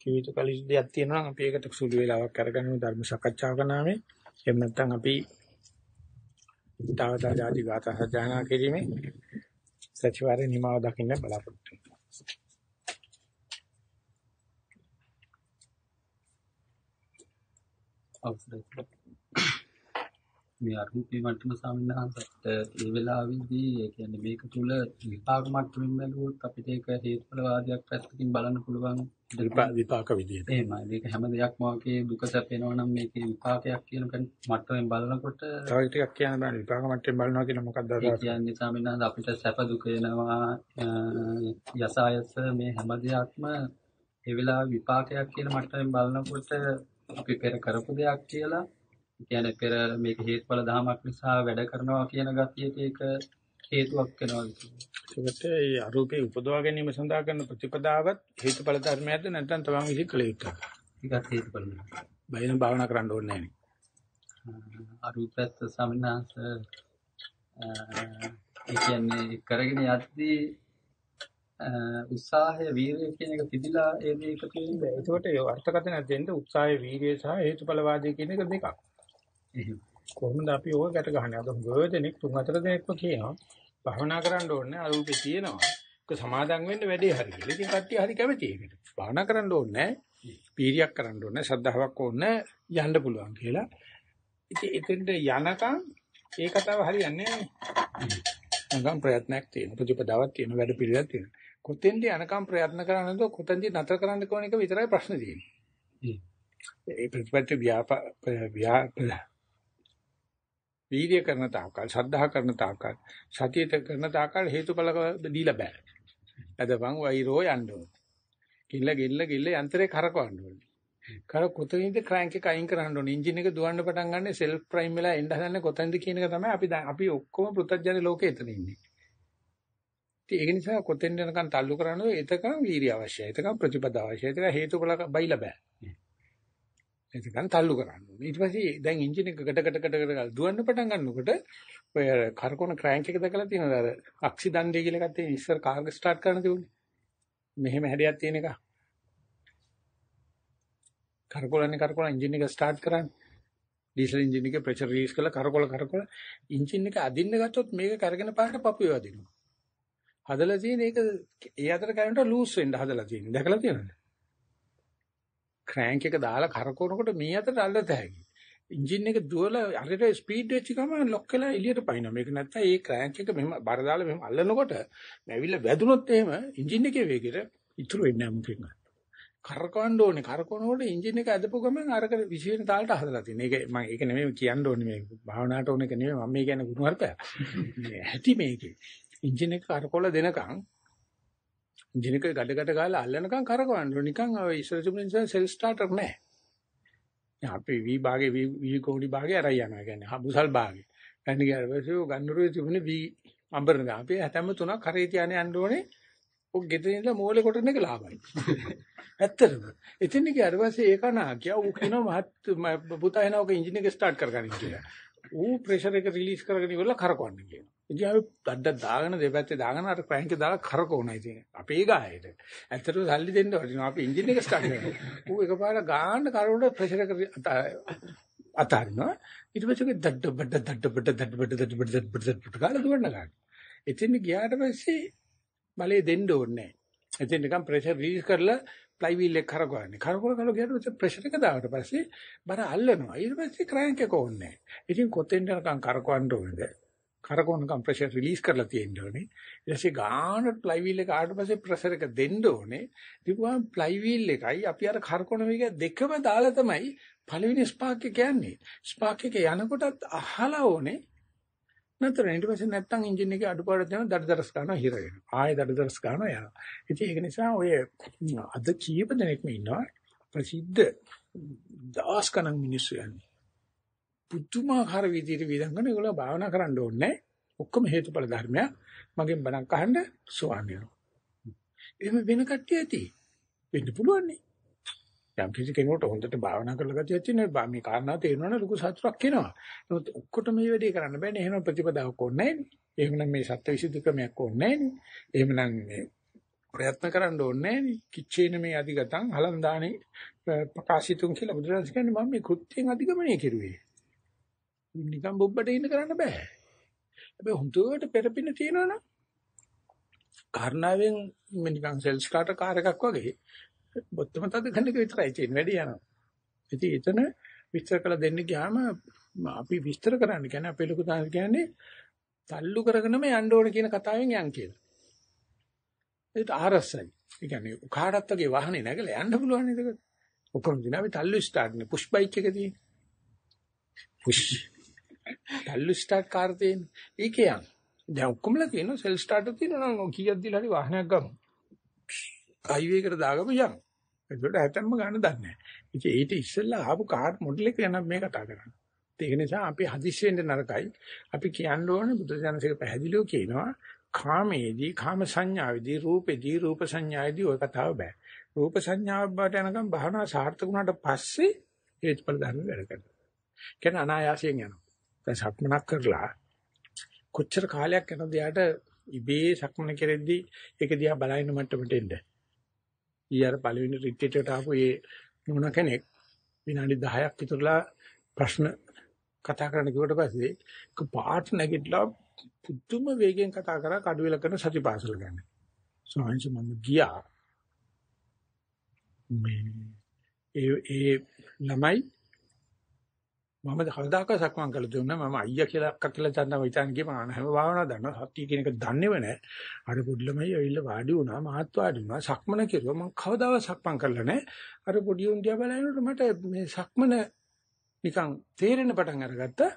A: කිවිතු කලිස් දෙයක් තියෙනවා නම් අපි ඒකට සුළු වේලාවක් අරගෙන ධර්ම සාකච්ඡාවක නාමේ එහෙම නැත්නම් අපි තාවතා ආදී ගාථා සජ්ජායනා කිරීමේ සතිವಾರේ නිමාව දකින්න බලාපොරොත්තු වෙනවා. අවසරයි
B: මේ අරූපී මට්ටම සාමිනහන්සත් ඒ වෙලාවේදී ඒ කියන්නේ මේක තුල විපාක මට්ටමින් බැලුවොත් අපිට ඒක හේතුඵලවාදයක් පැත්තකින් බලන්න පුළුවන්
A: විපාක විදියට.
B: එහෙමයි. මේක හැම දෙයක්ම වගේ දුක සැපේනවා නම් මේකේ විපාකයක් කියන මට්ටමින් බලනකොට
A: තව ටිකක් කියන්න බෑ විපාක මට්ටමින් බලනවා කියන මොකක්ද
B: අදහස? ඒ කියන්නේ සාමිනහන්ස අපිට සැප දුක එනවා යසායස මේ හැම දෙයක්ම ඒ වෙලාවේ විපාකයක් කියන මට්ටමින් බලනකොට අපි පෙර කරපු දෙයක් කියලා කියන්නේ පෙර මේක හේතුඵල ධමයක් නිසා වැඩ කරනවා කියන ගතියට ඒක හේතුවක් වෙනවා
A: ඒකට ඒ අරූපේ උපදවා ගැනීම සඳහා කරන ප්‍රතිපදාවත් හේතුඵල ධර්මයක්ද නැත්නම් තමන් විසින් කළ යුතුද?
B: ඒකත් හේතුඵල.
A: බයින භාවනා කරන්න ඕනේ නැහැ.
B: අරූපත් සමිනාස ඒ කියන්නේ කරගෙන යද්දී උත්සාහය වීරිය කියන එක තිබිලා ඒ දේ එකතු වෙන්නේ.
A: ඒකට ඒ අර්ථකථන දෙන්න උත්සාහය වීරිය සහ හේතුඵලවාදී කියන එක දෙකක්. කොහොමද අපි ඕක ගැට ගහන්නේ? අද හොඟ දෙනෙක් තුන් හතර දෙනෙක්ම කියනවා භවනා කරන්න ඕනේ අරූපේ තියෙනවා. ඒක සමාදන් වෙන්න වැඩේ හරි කියලා. ඉතින් කට්ටිය හරි කැමති ඒකට. භවනා කරන්න ඕනේ පීරියක් කරන්න ඕනේ ශ්‍රද්ධාවක් ඕනේ යන්න පුළුවන් කියලා. ඉතින් එතෙන්ට යනකම් ඒ කතාව හරියන්නේ නැහැ. නැගම් ප්‍රයත්නයක් තියෙන ප්‍රතිපදාවක් තියෙන වැඩ පිළිවෙලක් තියෙන. කොතෙන්ද යනකම් ප්‍රයත්න කරන්නද කොතෙන්ද නතර කරන්න කොන එක විතරයි ප්‍රශ්න තියෙන්නේ. ඒ ප්‍රතිපත්ති ව්‍යාප වීර්ය කරන තාක්කල් ශ්‍රද්ධා කරන තාක්කල් සතියට කරන තාක්කල් හේතුඵල දීලා බෑ. අදපන් වෛරෝ යන්න ඕන. කිල්ල ගිල්ල ගිල්ල යන්ත්‍රේ කරකවන්න ඕනේ. කර කොතනින්ද ක්‍රෑන්ක් එක අයින් කරන්න ඕනේ. එන්ජින් එක දුවන්න පටන් ගන්න සෙල්ෆ් ප්‍රයිම් වෙලා එන්න හදන්නේ කොතනද කියන එක තමයි අපි අපි ඔක්කොම පෘථග්ජන ලෝකේ එතන ඉන්නේ. ඒක නිසා කොතෙන්ද යනකම් තල්ලු කරනවද එතකම් වීර්ය අවශ්‍යයි. එතකම් ප්‍රතිපදාව අවශ්‍යයි. ඒක හේතුඵල බයිලා බෑ. එතකන් තල්ලු කරන්න ඕනේ. ඊට පස්සේ දැන් එන්ජින් එක ගඩ ගඩ ගඩ ගඩ දුවන්න පටන් ගන්නකොට ඔය කරකොන ක්‍රෑන්ක් එක දැකලා තියෙනවද අර අක්සි දණ්ඩේ කියලා එකක් තියෙන ඉස්සර කාර් එක ස්ටාර්ට් කරන්න තිබුණේ. මෙහෙම හැඩයක් තියෙන එක. කරකොලන්නේ කරකොල එන්ජින් එක ස්ටාර්ට් කරන්නේ. ඩීසල් එන්ජින් එකේ ප්‍රෙෂර් රිලීස් කරලා කරකොල කරකොල එන්ජින් එක අදින්න ගත්තොත් මේක කරගෙන පාට පපුවේ වදිනවා. හදලා තියෙන ඒක ඒ අතර කරන්ට ලූස් වෙන්න හදලා තියෙන. දැකලා තියෙනවද? ක්‍රෑන්ක් එක දාලා කරකවනකොට මේ අතට අල්ලත හැකි. එන්ජින් එක දුවලා හරියට ස්පීඩ් වෙච්ච ගමන් ලොක් වෙලා එළියට පනිනවා. මේක නැත්තම් ඒ ක්‍රෑන්ක් එක මෙහෙම බර දාලා මෙහෙම අල්ලනකොට නැවිලා වැදුනොත් එහෙම එන්ජින් එකේ වේගෙට ඉතුරු වෙන්නේ නැහැ මොකෙන්ද. කරකවන්න ඕනේ. කරකවනකොට එන්ජින් එක ඇදපු ගමන් අරක විශේෂ තාලට හදලා තියෙන. ඒක මම ඒක නෙමෙයි කියන්න ඕනේ මේ භාවනාවට ඕන එක නෙමෙයි මම මේ කියන්නේ ගුණ. මේ ඇති මේකේ. එන්ජින් එක කරකවල දෙනකන් එන්ජින් එක ගඩ ගඩ ගාලා අල්ලනකම් කරකවන්න ඕනේ. නිකන් ඔය ඉස්සර තිබුණ නිසා සෙල් ස්ටාර්ටර් නැහැ. අපි වී භාගේ වී කෝඩි භාගේ අරයි යනවා. කියන්නේ හබුසල් භාගේ. ගන්න ගියාට පස්සේ ගන්නරුවේ තිබුණේ වී අඹරන. අපි හැතැම්ම තුනක් කරේ තියානේ යන්න ඕනේ. ඔක් ගෙදර ඉඳලා මෝලේ කොටන එක ලාභයි. ඇත්තටම. එතින් ගියාට පස්සේ ඒක නා කියා ඌ කියනවා මහත් පුතා එනවා ඔක එන්ජින් එක ස්ටාර්ට් කරගන්න කියලා. ඌ ප්‍රෙෂර් එක රිලීස් කරගෙන ඉවරලා කරකවන්න කියනවා. ඉතින් අපි දඩ දාගෙන දෙපැත්තේ දාගෙන අර ක්‍රෑන්ක් එක දාලා කරකවනවා ඉතින්. අපේ ගායයට. ඇත්තටම සල්ලි දෙන්න වටිනවා. අපි එන්ජින් එක ස්ටාර්ට් කරනවා. ඌ එකපාරට ගාන්න කරවල ප්‍රෙෂර් එක අතාරිනවා. ඊට පස්සේ දඩ බඩ දඩ බඩ දඩ බඩ දඩ බඩ දඩ බඩ දඩ ගාලා දුවන්න ගන්න. එතින් ගියාට පස්සේ බලේ දෙන්න ඕනේ නැහැ. එතින් නිකන් ප්‍රෙෂර් රිලීස් කරලා ප්ලයි වීල් එක කරකවන්නේ. කරකවල කරලා ගියාට පස්සේ ප්‍රෙෂර් එක දාවට පස්සේ බර අල්ලනවා. ඊට පස්සේ ක්‍රෑන්ක් එක ඕනේ නැහැ. ඉතින් කොතෙන්ද නිකන් කරකවන්න ඕනේද? කරකවන කම්ප්‍රෙෂර් රිලීස් කරලා තියෙන්න ඕනේ. ඊට පස්සේ ගානට ප්ලයි වීල් එක ආවට පස්සේ ප්‍රෙෂර් එක දෙන්න ඕනේ. ඊපුවාම ප්ලයි වීල් එකයි අපි අර කරකවන මේක දෙකම දාලා තමයි පළවෙනි ස්පාක් එක යන්නේ. ස්පාක් එක යනකොටත් අහලා ඕනේ. නැත්නම් ඊට පස්සේ නැත්තම් එන්ජින් එකේ අඩුපාඩු දෙන දඩදරස් ගන්නවා හිර වෙනවා. ආයෙ දඩදරස් ගන්නවා යනවා. ඉතින් ඒක නිසා ඔය අද කීප දෙනෙක්ම ඉන්නවා ප්‍රසිද්ධ දාස් ගණන් මිනිස්සු යන්නේ. පුදුමාකාර විදිහට විඳගෙන ඒගොල්ලෝ භාවනා කරන්න ඕනේ ඔක්කොම හේතුඵල ධර්මයක්. මගෙන් බණක් අහන්න සෝවන් වෙනවා එහෙම වෙන කට්ටිය ඇති. වෙන්න පුළුවන් නේ. යම් කිසි කෙනෙකුට හොඳට භාවනා කරලා ගතියක් තියෙනවා මේ කාරණා තේරෙනවනේ ලොකු සතුටක් එනවා. නමුත් ඔක්කොට මේ වැඩේ කරන්න බෑනේ. එහෙනම් ප්‍රතිපදාවක් ඕනේ නැහැ එහෙමනම් මේ සත්‍ය විසුද්ධි ක්‍රමයක් ඕනේ නැහැ එහෙමනම් මේ ප්‍රයත්න කරන්න ඕනේ නැහැ කිච්චේන මේ අධිගතං හලන්දානේ ප්‍රකාශිතුන් කියලා බුදුරජාණන් කියන්නේ මම මේ කෘත්‍යයෙන් අධිගමනය කෙරුවේ. නිකන් බොබ්බට ඉන්න කරන්න බෑ. හැබැයි හුදුවට පෙරපින තියෙනවනම් කාරණාවෙන් නිකන් සෙල් ස්ටාර්ටර් කාර් එකක් වගේ බොත්තම තද ගන්න එක විතරයි තියෙන වැඩි යනවා. ඉතින් එතන විස්තර කළ දෙන්න ගියාම අපි විස්තර කරන්න කියන්නේ අපේ ලොකු තාම කියන්නේ තල්ලු කරගෙනම යන්න ඕන කියන කතාවෙන් යන් කියලා. ඒත් ආරස්සයි. ඒ කියන්නේ කාටත් වගේ වාහනේ නැගලා යන්න පුළුවන් නේද? ඔක්කොම දින අපි තල්ලු ස්ටාර්ට් නේ පුෂ් බයික් එක තියෙන. පුෂ්. තල්ලු ස්ටාර්ට් කාර් තියෙන. ඒකේ යන්. දැන් ඔක්කොමලා තියෙනවා සෙල් ස්ටාර්ට් තියෙනවා නම් කීයක් දීලා හරි වාහනයක් ගමු. හයිවේ එකට දාගමු යන්. ඒකට හැතැම්ම ගන්න දන්නේ නැහැ. ඉතින් ඊට ඉස්සෙල්ලා ආපු කාර් මොඩල් එක ගැන මේ කතා කරන්නේ. ඒක නිසා අපි හදිස්සි වෙන්න නරකයි. අපි කියන්න ඕනේ බුදුසසුනසික පැහැදිලිව කියනවා කාමයේදී කාම සංඥාවේදී රූපේදී රූප සංඥාවේදී ඔය කතාව බෑ. රූප සංඥාව බවට යනකම් භාවනා සාර්ථක වුණාට පස්සේ හේතුඵල ධර්ම වැඩ කරනවා. කියන අනායාසයෙන් යනවා. දැන් සක්මනක් කරලා කොච්චර කාලයක් යනද යාට ඉබේ සක්මන කෙරෙද්දී ඒක දිහා බලන මට්ටමට එන්න. ඊයර පළවෙනි රිට්‍රීට් එකට ආපු ඒ නුණ කෙනෙක් විනාඩි 10ක් විතරලා ප්‍රශ්න කතා කරන්න කිව්වට පස්සේ පාට නැගිටලා පුදුම වේගෙන් කතා කරා කඩුවෙල කරන සතිපාසල ගැන. සෝහන්ස මම ගියා. මේ ඒ ඒ ළමයි මම කවදාක සක්මන් කළ දුන්නා මම අයියා කියලා අක්කා කියලා චන්දම හිතන් ගිය මම හැම භාවනාවක් දන්නවා සත්‍ය කියන එක දන්නේව නැහැ අර පොඩි ළමයි ඇවිල්ලා වාඩි වුණා මාත් වාඩි වුණා සක්මන කෙරුවා මම කවදාවත් සක්මන් කළා නැහැ අර පොඩි උන් දිහා බලනකොට මට මේ සක්මන නිකන් තේරෙන්න පටන් අරගත්තා.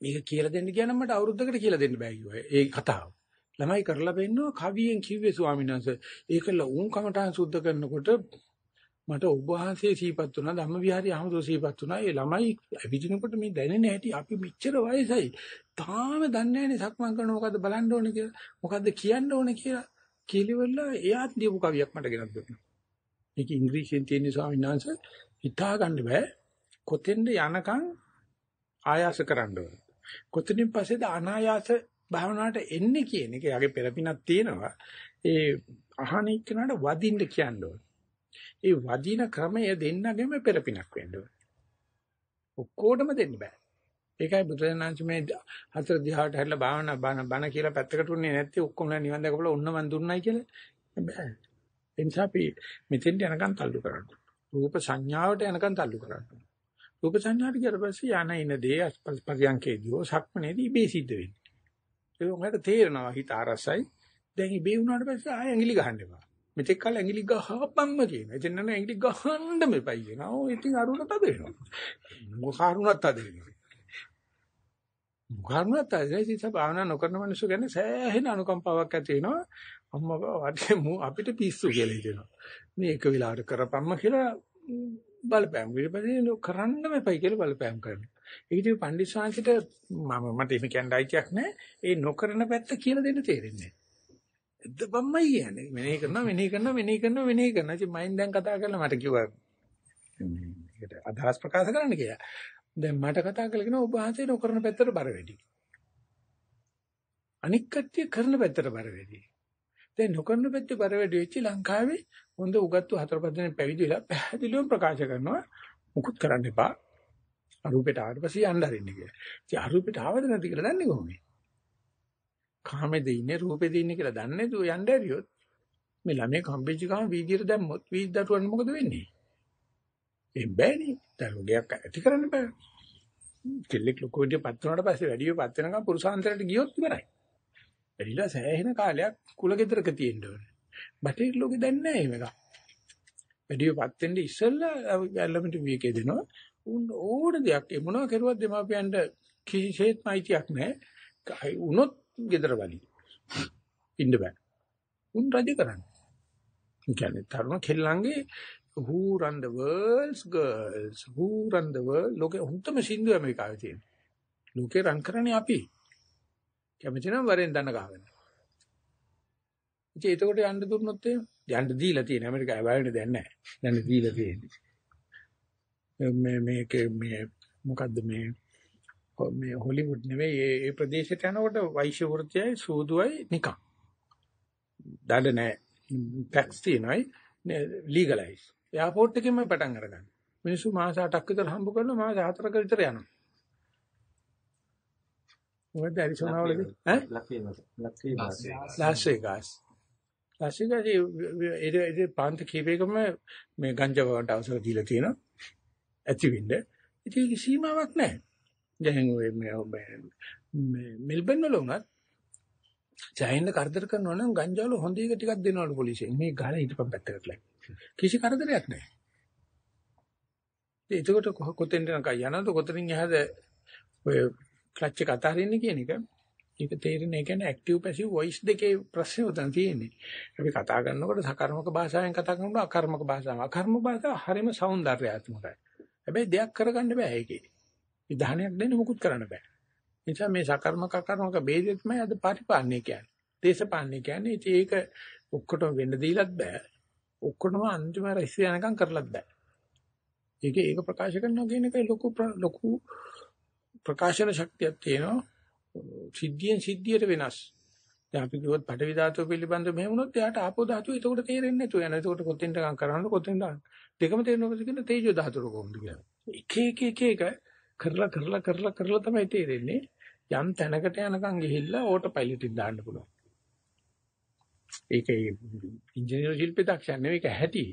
A: මේක කියලා දෙන්න කියන මට අවුරුද්දකට කියලා දෙන්න බෑ කිව්වා. ඒ කතාව. ළමයි කරලා බෙන්නවා කවියෙන් කිව්වේ ස්වාමීන් වහන්සේ. ඒකල උන් කමටහන් සුද්ධ කරනකොට මට ඔබ වහන්සේ සීපත් වුණා ධම්ම විහාරයේ අහමදෝ සීපත් වුණා. ඒ ළමයි ඇවිදිනකොට මේ දැනෙන හැටි අපි මෙච්චර වයසයි. තාම දන්නේ නැහැ සක්මන් කරන මොකද්ද බලන්න ඕනේ කියලා. මොකද්ද කියන්න ඕනේ කියලා. කිලිවල එයාත් ලියපු කවියක් මට ගෙනත් දුන්නා. මේක ඉංග්‍රීසියෙන් තියෙන ස්වාමීන් වහන්සේ හිතා ගන්න බෑ. කොතෙන්ද යනකම් ආයාස කරන්න ඕන. කොතනින් පස්සේද අනායාස භාවනාවට එන්නේ කියන එක යගේ පෙරපිනක් තියෙනවා. ඒ අහන එක්කනට වදින්න කියන්න ඕන. ඒ වදින ක්‍රමය දෙන්නගෙම පෙරපිනක් වෙන්න ඕන. ඔක්කොටම දෙන්න බෑ. ඒකයි බුදුරජාණන් මේ හතර දිහාට හැරිලා භාවනා බණ බණ කියලා පැත්තකට උන්නේ නැත්තේ ඔක්කොම නිවන් දැකපලා ඔන්න මන් දුන්නයි කියලා බෑ. ඒ නිසා අපි මෙතෙන්ට යනකම් තල්ලු කරන්න. රූප සංඥාවට යනකම් තල්ලු කරන්න. රූප සංඥාට ගියට පස්සේ යන ඉන දේ පරියන්කේදී සක්මනේදී ඉබේ සිද්ධ වෙන්නේ. ඒක උඹට තේරෙනවා හිත අරසයි. දැන් ඉබේ වුණාට පස්සේ ආය ඇඟිලි ගහන්න එපා. මෙතෙක් කල ඇඟිලි ගහපම්ම කියනවා. එතන නෑ ඇඟිලි ගහන්න මෙපයි කියනවා. ඔය ඉතින් අරුණ තද වෙනවා. මොකාරුණත් තද වෙනවා. මොකාරුණත් තද වෙනවා. ඉතින් භාවනා නොකරන මිනිස්සු ගැන සෑහෙන අනුකම්පාවක් ඇති වෙනවා. අම්මා අපිට පිස්සු කියලා හිතෙනවා. මේ එක වෙලාවට කරපම්ම කියලා බලපෑම් විපදේ කරන්න මෙපයි කියලා බලපෑම් කරනවා. ඒක ඉතින් පණ්ඩිත ශාන්තිට මම මට එහෙම කියන්න අයිතියක් නැහැ. ඒ නොකරන පැත්ත කියලා දෙන්න තේරෙන්නේ නැහැ. එද්දපම්මයි කියන්නේ. මෙනෙහි කරනවා මෙනෙහි කරනවා මෙනෙහි කරනවා මෙනෙහි කරනවා. ඉතින් මයින් දැන් කතා කරලා මට කිව්වා මේකට අදහස් ප්‍රකාශ කරන්න කියලා. දැන් මට කතා කරලා කියනවා ඔබ වහන්සේ නොකරන පැත්තට බර වැඩි. අනික් කට්ටිය කරන පැත්තට බර වැඩි. දැන් නොකරන පැත්තේ බර වැඩි වෙච්ච ලංකාවේ හොඳ උගත්තු හතර පහ දෙනෙක් පැවිදි වෙලා පැහැදිලිවම ප්‍රකාශ කරනවා මුකුත් කරන්න එපා. අරූපෙට ආවට පස්සේ යන්න හරින්න කියලා. ඉතින් අරූපෙට ආවද නැති කියලා දන්නේ කොහොමද? කාමෙද ඉන්නේ රූපෙද ඉන්නේ කියලා දන්නේ නැතුව යන්න ඇරියොත් මේ ළමයි කම්පිච්ච ගාම වීදියට දැම්මොත් වීදි දරුවන් මොකද වෙන්නේ? එම් බෑනේ. දරුවගයක් ඇති කරන්න බෑ. කෙල්ලෙක් ලොකු විදියට පත් වුණාට පස්සේ වැඩිව පත් වෙනකම් පුරුෂාන්තරයට ගියොත් ඉවරයි. එරිලා සෑහෙන කාලයක් කුල ගෙදරක තියෙන්න ඕනේ. බටහිර ලෝකෙ දැන් නැහැ මේක. වැඩිපත් වෙන්න ඉස්සෙල්ලා ඇල්ලමිට විවේකේ දෙනවා. උන් ඕන දෙයක් ඒ මොනවා කරුවත් දෙමාපියන්ට කිසිසේත්ම අයිතියක් නැහැ. උනොත් ගෙදර වලි. ඉන්න බෑ. උන් රජ කරන්නේ. කියන්නේ තරුණ කෙල්ලන්ගේ who run the world's girls who run the world ලෝකේ හුත්තම සින්දු ඇමරිකාවේ තියෙන. ලෝකේ රන් කරන්නේ අපි. කැමති නම් වරෙන් දන්න ගහගන්න. ඉතින් එතකොට යන්න දුන්නොත් එහෙම යන්න දීලා තියෙන ඇමරිකාවේ බලන්න දැන් නැහැ. යන්න දීලා තියෙන්නේ. මේ මේක මේ මොකද්ද මේ මේ හොලිවුඩ් නෙවෙයි ඒ ඒ ප්‍රදේශයට යනකොට වෛශ්‍ය වෘත්තියයි සූදුවයි නිකන්. දඬ නැහැ. ටැක්ස් තියෙනයි ලීගලයිස්. එයාපෝට් එකෙන්ම පටන් අරගන්න. මිනිස්සු මාස 8ක් විතර හම්බ කරනවා මාස 4ක විතර යනවා. මොකද ඇරිසෝනා වලදී ඈ ලස් වේගස් ලස් වේගස් ඒ ඒ පාන්ත කීපයකම මේ ගංජා වලට අවසර දීලා තියෙනවා. ඇති වෙන්න. ඉතින් සීමාවක් නැහැ. දැන් ඔය මෙල්බන් වල උනත් ජයින්ද කරදර කරනවා නම් ගංජා වල හොඳ එක ටිකක් දෙනවලු පොලිසියෙන්. මේ ගහලා ඊටපස්සේ පැත්තකට ලැක්. කිසි කරදරයක් නැහැ. එතකොට කොතෙන්ද නකයි යනද කොතනින් එහාද ඔය ක්ලච් එක අතහරින්නේ කියන එක ඒක තේරෙන ඒ කියන්නේ ඇක්ටිව් පැසිව් වොයිස් දෙකේ ප්‍රශ්නේ උතන තියෙන්නේ. අපි කතා කරනකොට සකර්මක භාෂාවෙන් කතා කරනකොට අකර්මක භාෂාව. අකර්මක භාෂාව හරිම సౌందర్యාත්මකයි. හැබැයි දෙයක් කරගන්න බෑ ඒකේ. විධානයක් දෙන්න මුකුත් කරන්න බෑ. නිසා මේ සකර්මක අකර්මක ભેදෙ තමයි අද පරිපාලනය කියන්නේ. දේශපාලනය කියන්නේ ඉතින් ඒක ඔක්කොටම වෙන්න දීලත් බෑ. ඔක්කොටම අන්තිම රැස් යනකම් කරලත් බෑ. ඒක ඒක ප්‍රකාශ කරනවා කියන එක ලොකු ලොකු ප්‍රකාශන ශක්තියක් තියෙනවා. සිද්ධියෙන් සිද්ධියට වෙනස්. දැන් අපි කිව්වොත් පඩවි ධාතුව පිළිබඳව මෙහෙම වුණොත් එයාට ආපෝ ධාතුව එතකොට තේරෙන්නේ නැතුව යනවා. එතකොට කොතෙන්ද ගම් කරනවද කොතෙන්ද දෙකම තේරෙනවද කියන තේජෝ ධාතුව කොහොමද කියලා. එක එක එක එක කරලා කරලා කරලා කරලා තමයි තේරෙන්නේ. යම් තැනකට යනකම් ගිහිල්ලා ඕටෝ පයිලට් එක දාන්න පුළුවන්. ඒක ඉංජිනේරු ශිල්පී දක්ෂයන් නෙවෙයි ඒක ඇති.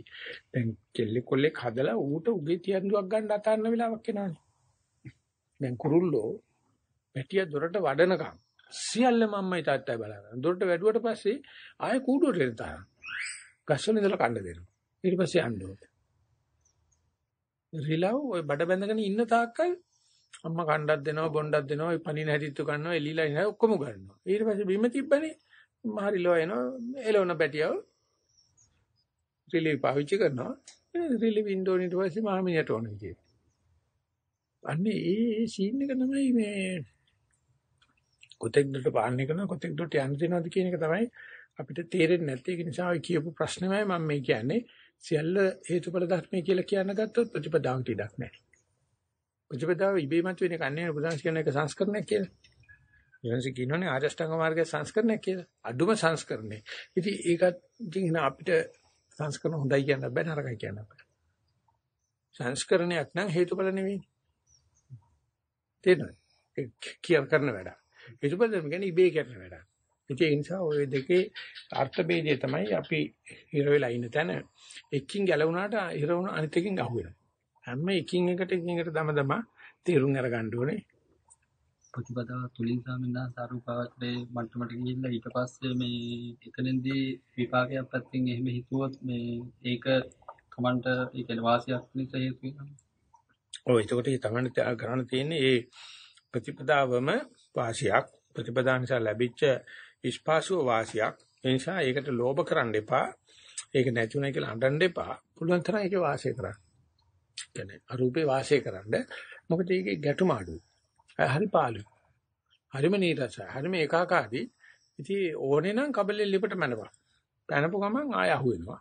A: දැන් කෙල්ලෙක් කොල්ලෙක් හදලා ඌට උගේ තියන්දුවක් ගන්න අතාරන වෙලාවක් එනවනේ. දැන් කුරුල්ලෝ පැටිය දොරට වඩනකම් සියල්ලම අම්මයි තාත්තයි බලනවා. දොරට වැටුවට පස්සේ ආයෙ කූඩුවට එන තරම්. ගස්වල ඉඳලා කන්න දෙනවා. ඊට පස්සේ යන්න ඕනේ. රිලව් ඔය බඩ බැඳගෙන ඉන්න තාක්කල් අම්මා කණ්ඩක් දෙනවා බොණ්ඩක් දෙනවා ඒ පණින හැදිත්තු ගන්නවා එලිලා ඉනවා ඔක්කොම ගන්නවා. ඊට පස්සේ බිම තිබ්බනේ මහරිලෝ එනවා එළවන පැටියව රිලේ පාවිච්චි කරනවා. රිලේ වින්ඩෝ ඊට පස්සේ මහමිනියට ඕන විදියට. අන්නේ ඒ සීන් එක තමයි මේ කොතෙක් දුරට පාලනය කරනවා කොතෙක් දුරට යන්න දෙනවද කියන එක තමයි අපිට තේරෙන්නේ නැත්තේ ඒක නිසා ඔය කියපු ප්‍රශ්නෙමයි මම මේ කියන්නේ සියල්ල හේතුඵල ධර්මය කියලා කියන්න ගත්තොත් ප්‍රතිපදාවට ඉඩක් නැහැ. ප්‍රතිපදාව ඉබේමත් වෙන එකක් නෙවෙයි බුදුන්ස් කියන එක සංස්කරණයක් කියලා. ඊවන්සි කියනෝනේ ආර්ය අෂ්ටාංග මාර්ගයේ සංස්කරණයක් කියලා. අඩුම සංස්කරණේ. ඉතින් ඒකත් ඉතින් අපිට සංස්කරණ හොඳයි කියන්න බෑ නරකයි කියන්න බෑ. සංස්කරණයක් නම් හේතුඵල නෙවෙයි. තේරෙනවද? කියන කරන වැඩ. හේතුඵල ධර්ම කියන්නේ ඉබේ කරන වැඩ. ඒ නිසා ওই දෙකේ අර්ථ ભેදය තමයි අපි හිර වෙලා ඉන්න තැන. එකකින් ගැලවුණාට හිර වුණ අනිත් එකකින් අහුවෙනවා. හැම එකින් එකට එකින් එකට දම දම තීරුම් අරගන්න ඕනේ.
B: ප්‍රතිපදාව තුලින් සාමිනා සාරූපාවචරේ මට්ටමට ගිහිල්ලා ඊට පස්සේ මේ එතනින්දී විපාකයක් පැත්තෙන් එහෙම හිතුවොත් මේ ඒක කමන්ට ඒ කියන්නේ වාසියක් නිසා හේතු වෙනවා.
A: ඔව් එතකොට ඒ තමයි කරන්න තියෙන්නේ ඒ ප්‍රතිපදාවම වාසියක් ප්‍රතිපදා නිසා ලැබිච්ච ඉස්පාසුව වාසියක්. ඒ නිසා ඒකට ලෝභ කරන්න එපා. ඒක නැතුණයි කියලා අඬන්න එපා. පුළුවන් තරම් ඒකේ වාසය කරන්න. කියන්නේ අරූපේ වාසය කරන්න. මොකද ඒකේ ගැටුම අඩුයි. හරි පාළුයි. හරිම නීරසයි. හරිම ඒකාකාරී. ඉතින් ඕනේ නම් කබලෙ ලිපට මැනපන්. පැනපු ගමන් ආය අහුවෙනවා.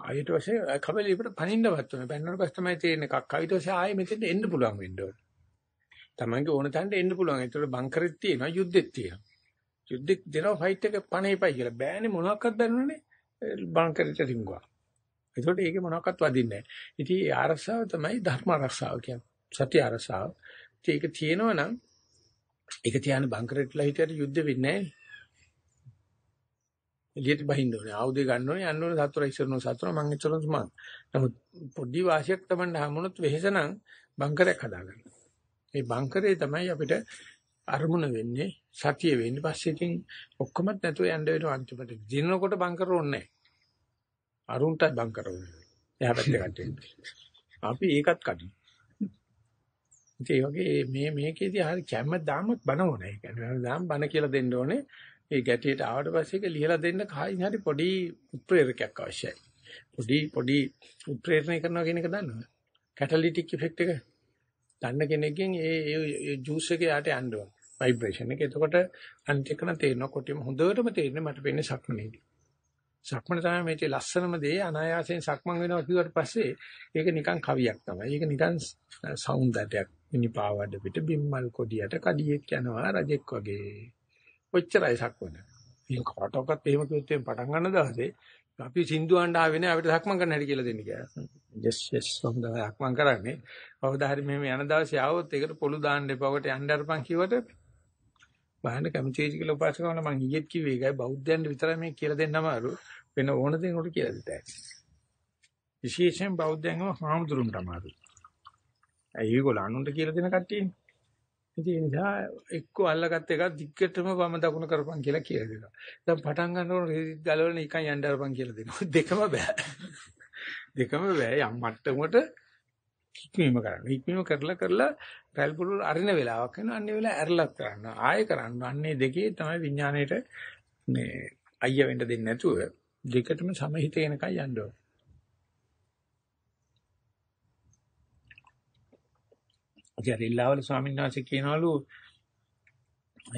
A: ආයෙත් පස්සේ කබලෙ ලිපට පනින්නවත් උනේ. පැනනකොට පස්සේ තමයි තේරෙන්නේ කක්කා. ඊට පස්සේ ආයෙ මෙතෙන්ට එන්න පුළුවන් වෙන්න ඕනේ. Tamange ඕන තැනට එන්න පුළුවන්. ඒතකොට බංකරෙත් තියෙනවා, යුද්ධෙත් තියෙනවා. යුද්ධෙක් දෙනවා ෆයිට් එක පණේපයි කියලා. බෑනේ මොනවාක්වත් දන්නවනේ. බංකරෙට රිංගුවා. ඒතකොට ඒකේ මොනවාක්වත් වදින්නේ නැහැ. ඉතින් ඒ ආරක්ෂාව තමයි ධර්ම ආරක්ෂාව කියන්නේ. සත්‍ය ආරක්ෂාව. ඒක තියෙනවා නම් ඒක තියාන බංකරෙට්ලා හිටියට යුද්ධ වෙන්නේ නැහැ. එළියට බහින්න ඕනේ. ආයුධය ගන්න ඕනේ. යන්න ඕනේ සතුර ඉස්සරන සතුර මං ඉස්සරන සුමන්. නමුත් පොඩි වාසියක් තමයි හමුනොත් වෙහෙසනම් බංකරයක් හදාගන්න. මේ බංකරේ තමයි අපිට අරමුණ වෙන්නේ සතිය වෙන්නේ. පස්සේ ඉතින් ඔක්කොමත් නැතුව යන්න වෙනවා අන්තිමට. දිනනකොට බංකර ඕනේ නැහැ. අරුන්ටයි බංකර ඕනේ. එහා පැත්තේ කට්ටිය. අපි ඒකත් කඩින්. ඒ වගේ මේ මේකේදී හරි කැම්ම දාමත් බනවනේ. ඒ කියන්නේ දාම් බන කියලා දෙන්න ඕනේ. ඒ ගැටියට ආවට පස්සේ ඒක ලියලා දෙන්න කයින් හරි පොඩි උත්ප්‍රේරකයක් අවශ්‍යයි. පොඩි පොඩි උත්ප්‍රේරණය කරනවා කියන එක දන්නවද? කැටලිටික් ඉෆෙක්ට් එක දන්න කෙනෙක්ගෙන් ඒ ඒ ජූස් එකේ යට යන්න ඕන. ভাইබ්‍රේෂන් එක. එතකොට අනිත් එකන තේරෙනවා කොටිම හොඳටම තේරෙන්නේ මට වෙන්නේ සක්මනේදී. සක්මන තමයි මේකේ ලස්සනම දේ අනායාසයෙන් සක්මන් වෙනවා කිව්වට පස්සේ ඒක නිකන් කවියක් තමයි. ඒක නිකන් සෞන්දර්යයක්. මිනිපාවඩ පිට බිම්මල් කොඩියට කඩියෙක් යනවා රජෙක් වගේ. ඔච්චරයි සක්මන. මේ කාටවත් එහෙම කිව්වොත් පටන් ගන්න දවසේ අපි සින්දු අඬ ආවේ නේ අපිට සක්මන් කරන්න හැටි කියලා දෙන්න කියලා. yes yes හොඳයි සක්මන් කරන්නේ. කවදා හරි මෙහෙම යන දවසේ ආවොත් ඒකට පොළු දාන්න එපාවට යන්න අරපන් කිව්වට බාහන කැමචේජ් කියලා උපාසකවන මං ඊයේත් කිව්වේ ඒකයි බෞද්ධයන්ට විතරයි මේ කියලා දෙන්න අමාරු වෙන ඕන දෙයකට කියලා දෙතයි. විශේෂයෙන් බෞද්ධයන්ගම හාමුදුරුන්ට අමාරුයි. ඒගොල්ලෝ අනුන්ට කියලා දෙන කට්ටියනේ. ඉතින් ඒ නිසා එක්ක අල්ලගත්ත එක දිග්ගටම වම දකුණ කරපන් කියලා කියලා දෙනවා. දැන් පටන් ගන්නකොට රෙදි ගලවලා නිකන් යන්න අරපන් කියලා දෙනවා. දෙකම බෑ. දෙකම බෑ යම් මට්ටමකට හික්මීම කරන්න. හික්මීම කරලා කරලා පැල්පුරු අරින වෙලාවක් වෙනවා. අන්නේ වෙලාව ඇරලත් කරන්න. ආයෙ කරන්න. අන්නේ දෙකේ තමයි විඥාණයට මේ අයිය වෙන්න දෙන්නේ නැතුව දෙකටම සමහිත වෙනකන් යන්න ඕනේ. ජරිල්ලාවල ස්වාමීන් වහන්සේ කියනවලු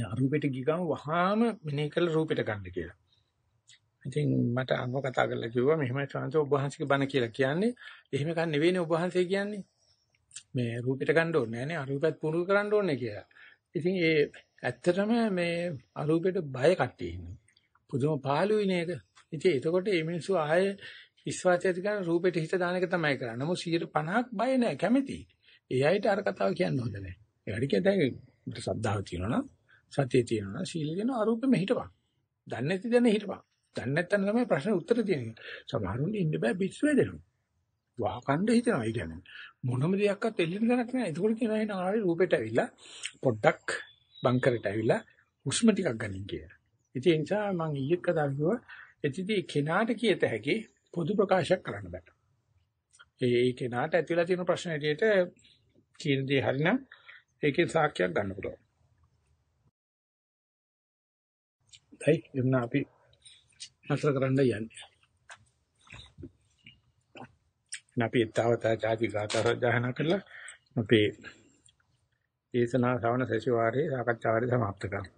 A: අරූපෙට ගිගම වහාම මෙනේ කළ රූපෙට ගන්න කියලා. ඉතින් මට අම්ම කතා කරලා කිව්වා මෙහෙමයි ස්වාමීන් ඔබ වහන්සේගේ බණ කියලා කියන්නේ. එහෙම කන් නෙවෙයිනේ ඔබ වහන්සේ කියන්නේ. මේ රූපෙට ගන්න ඕනේ නෑනේ අරූපෙත් පුරුදු කරන්න ඕනේ කියලා. ඉතින් ඒ ඇත්තටම මේ අරූපෙට බය කට්ටිය ඉන්නේ. පුදුම පාළුයි නේද? ඉතින් එතකොට මේ මිනිස්සු ආයේ විශ්වාසය ඇති කරන රූපෙට හිත දාන එක තමයි කරන්නේ. නමුත් 150ක් බය නෑ කැමැති. ඒ අයට අර කතාව කියන්න හොඳ නෑ. ඒ හරි කියතයි ශ්‍රද්ධාව තියෙනවා නම් සතිය තියෙනවා නම් සීල දෙන අරූපෙම හිටපන්. දන්නේ නැති දැන හිටපන්. දන්නේ නැත්නම් තමයි ප්‍රශ්නේ උත්තර තියෙන්නේ. සමහරුන්ට ඉන්න බෑ පිස්සු වෙදෙනවා. වහකණ්ඩ හිතනවා. ඒ කියන්නේ මොනම දෙයක්වත් එල්ලෙන ගණක් නෑ. ඒකෝල කියනවා එන ආවේ රූපෙට ඇවිල්ලා පොඩ්ඩක් බංකරට ඇවිල්ලා හුස්ම ටිකක් ගනින් කියලා. ඉතින් ඒ නිසා මම ඊයේ කතා කිව්වා එතිදී කෙනාට කියත හැකි පොදු ප්‍රකාශයක් කරන්න බෑ. ඒ කෙනාට ඇතිලා තියෙන ප්‍රශ්න ඇටියට කියන දේ හරිනම් ඒකේ සාක්ෂියක් ගන්න පුළුවන්. හයි එන්න අපි නතර කරන්න යන්නේ. අපි ඊතාවතා ಜಾති ගාතර ජහන කළා අපේ දේශනා ශ්‍රවණ සැසිවාරයේ සාකච්ඡාවාරය සමාප්ත කරනවා.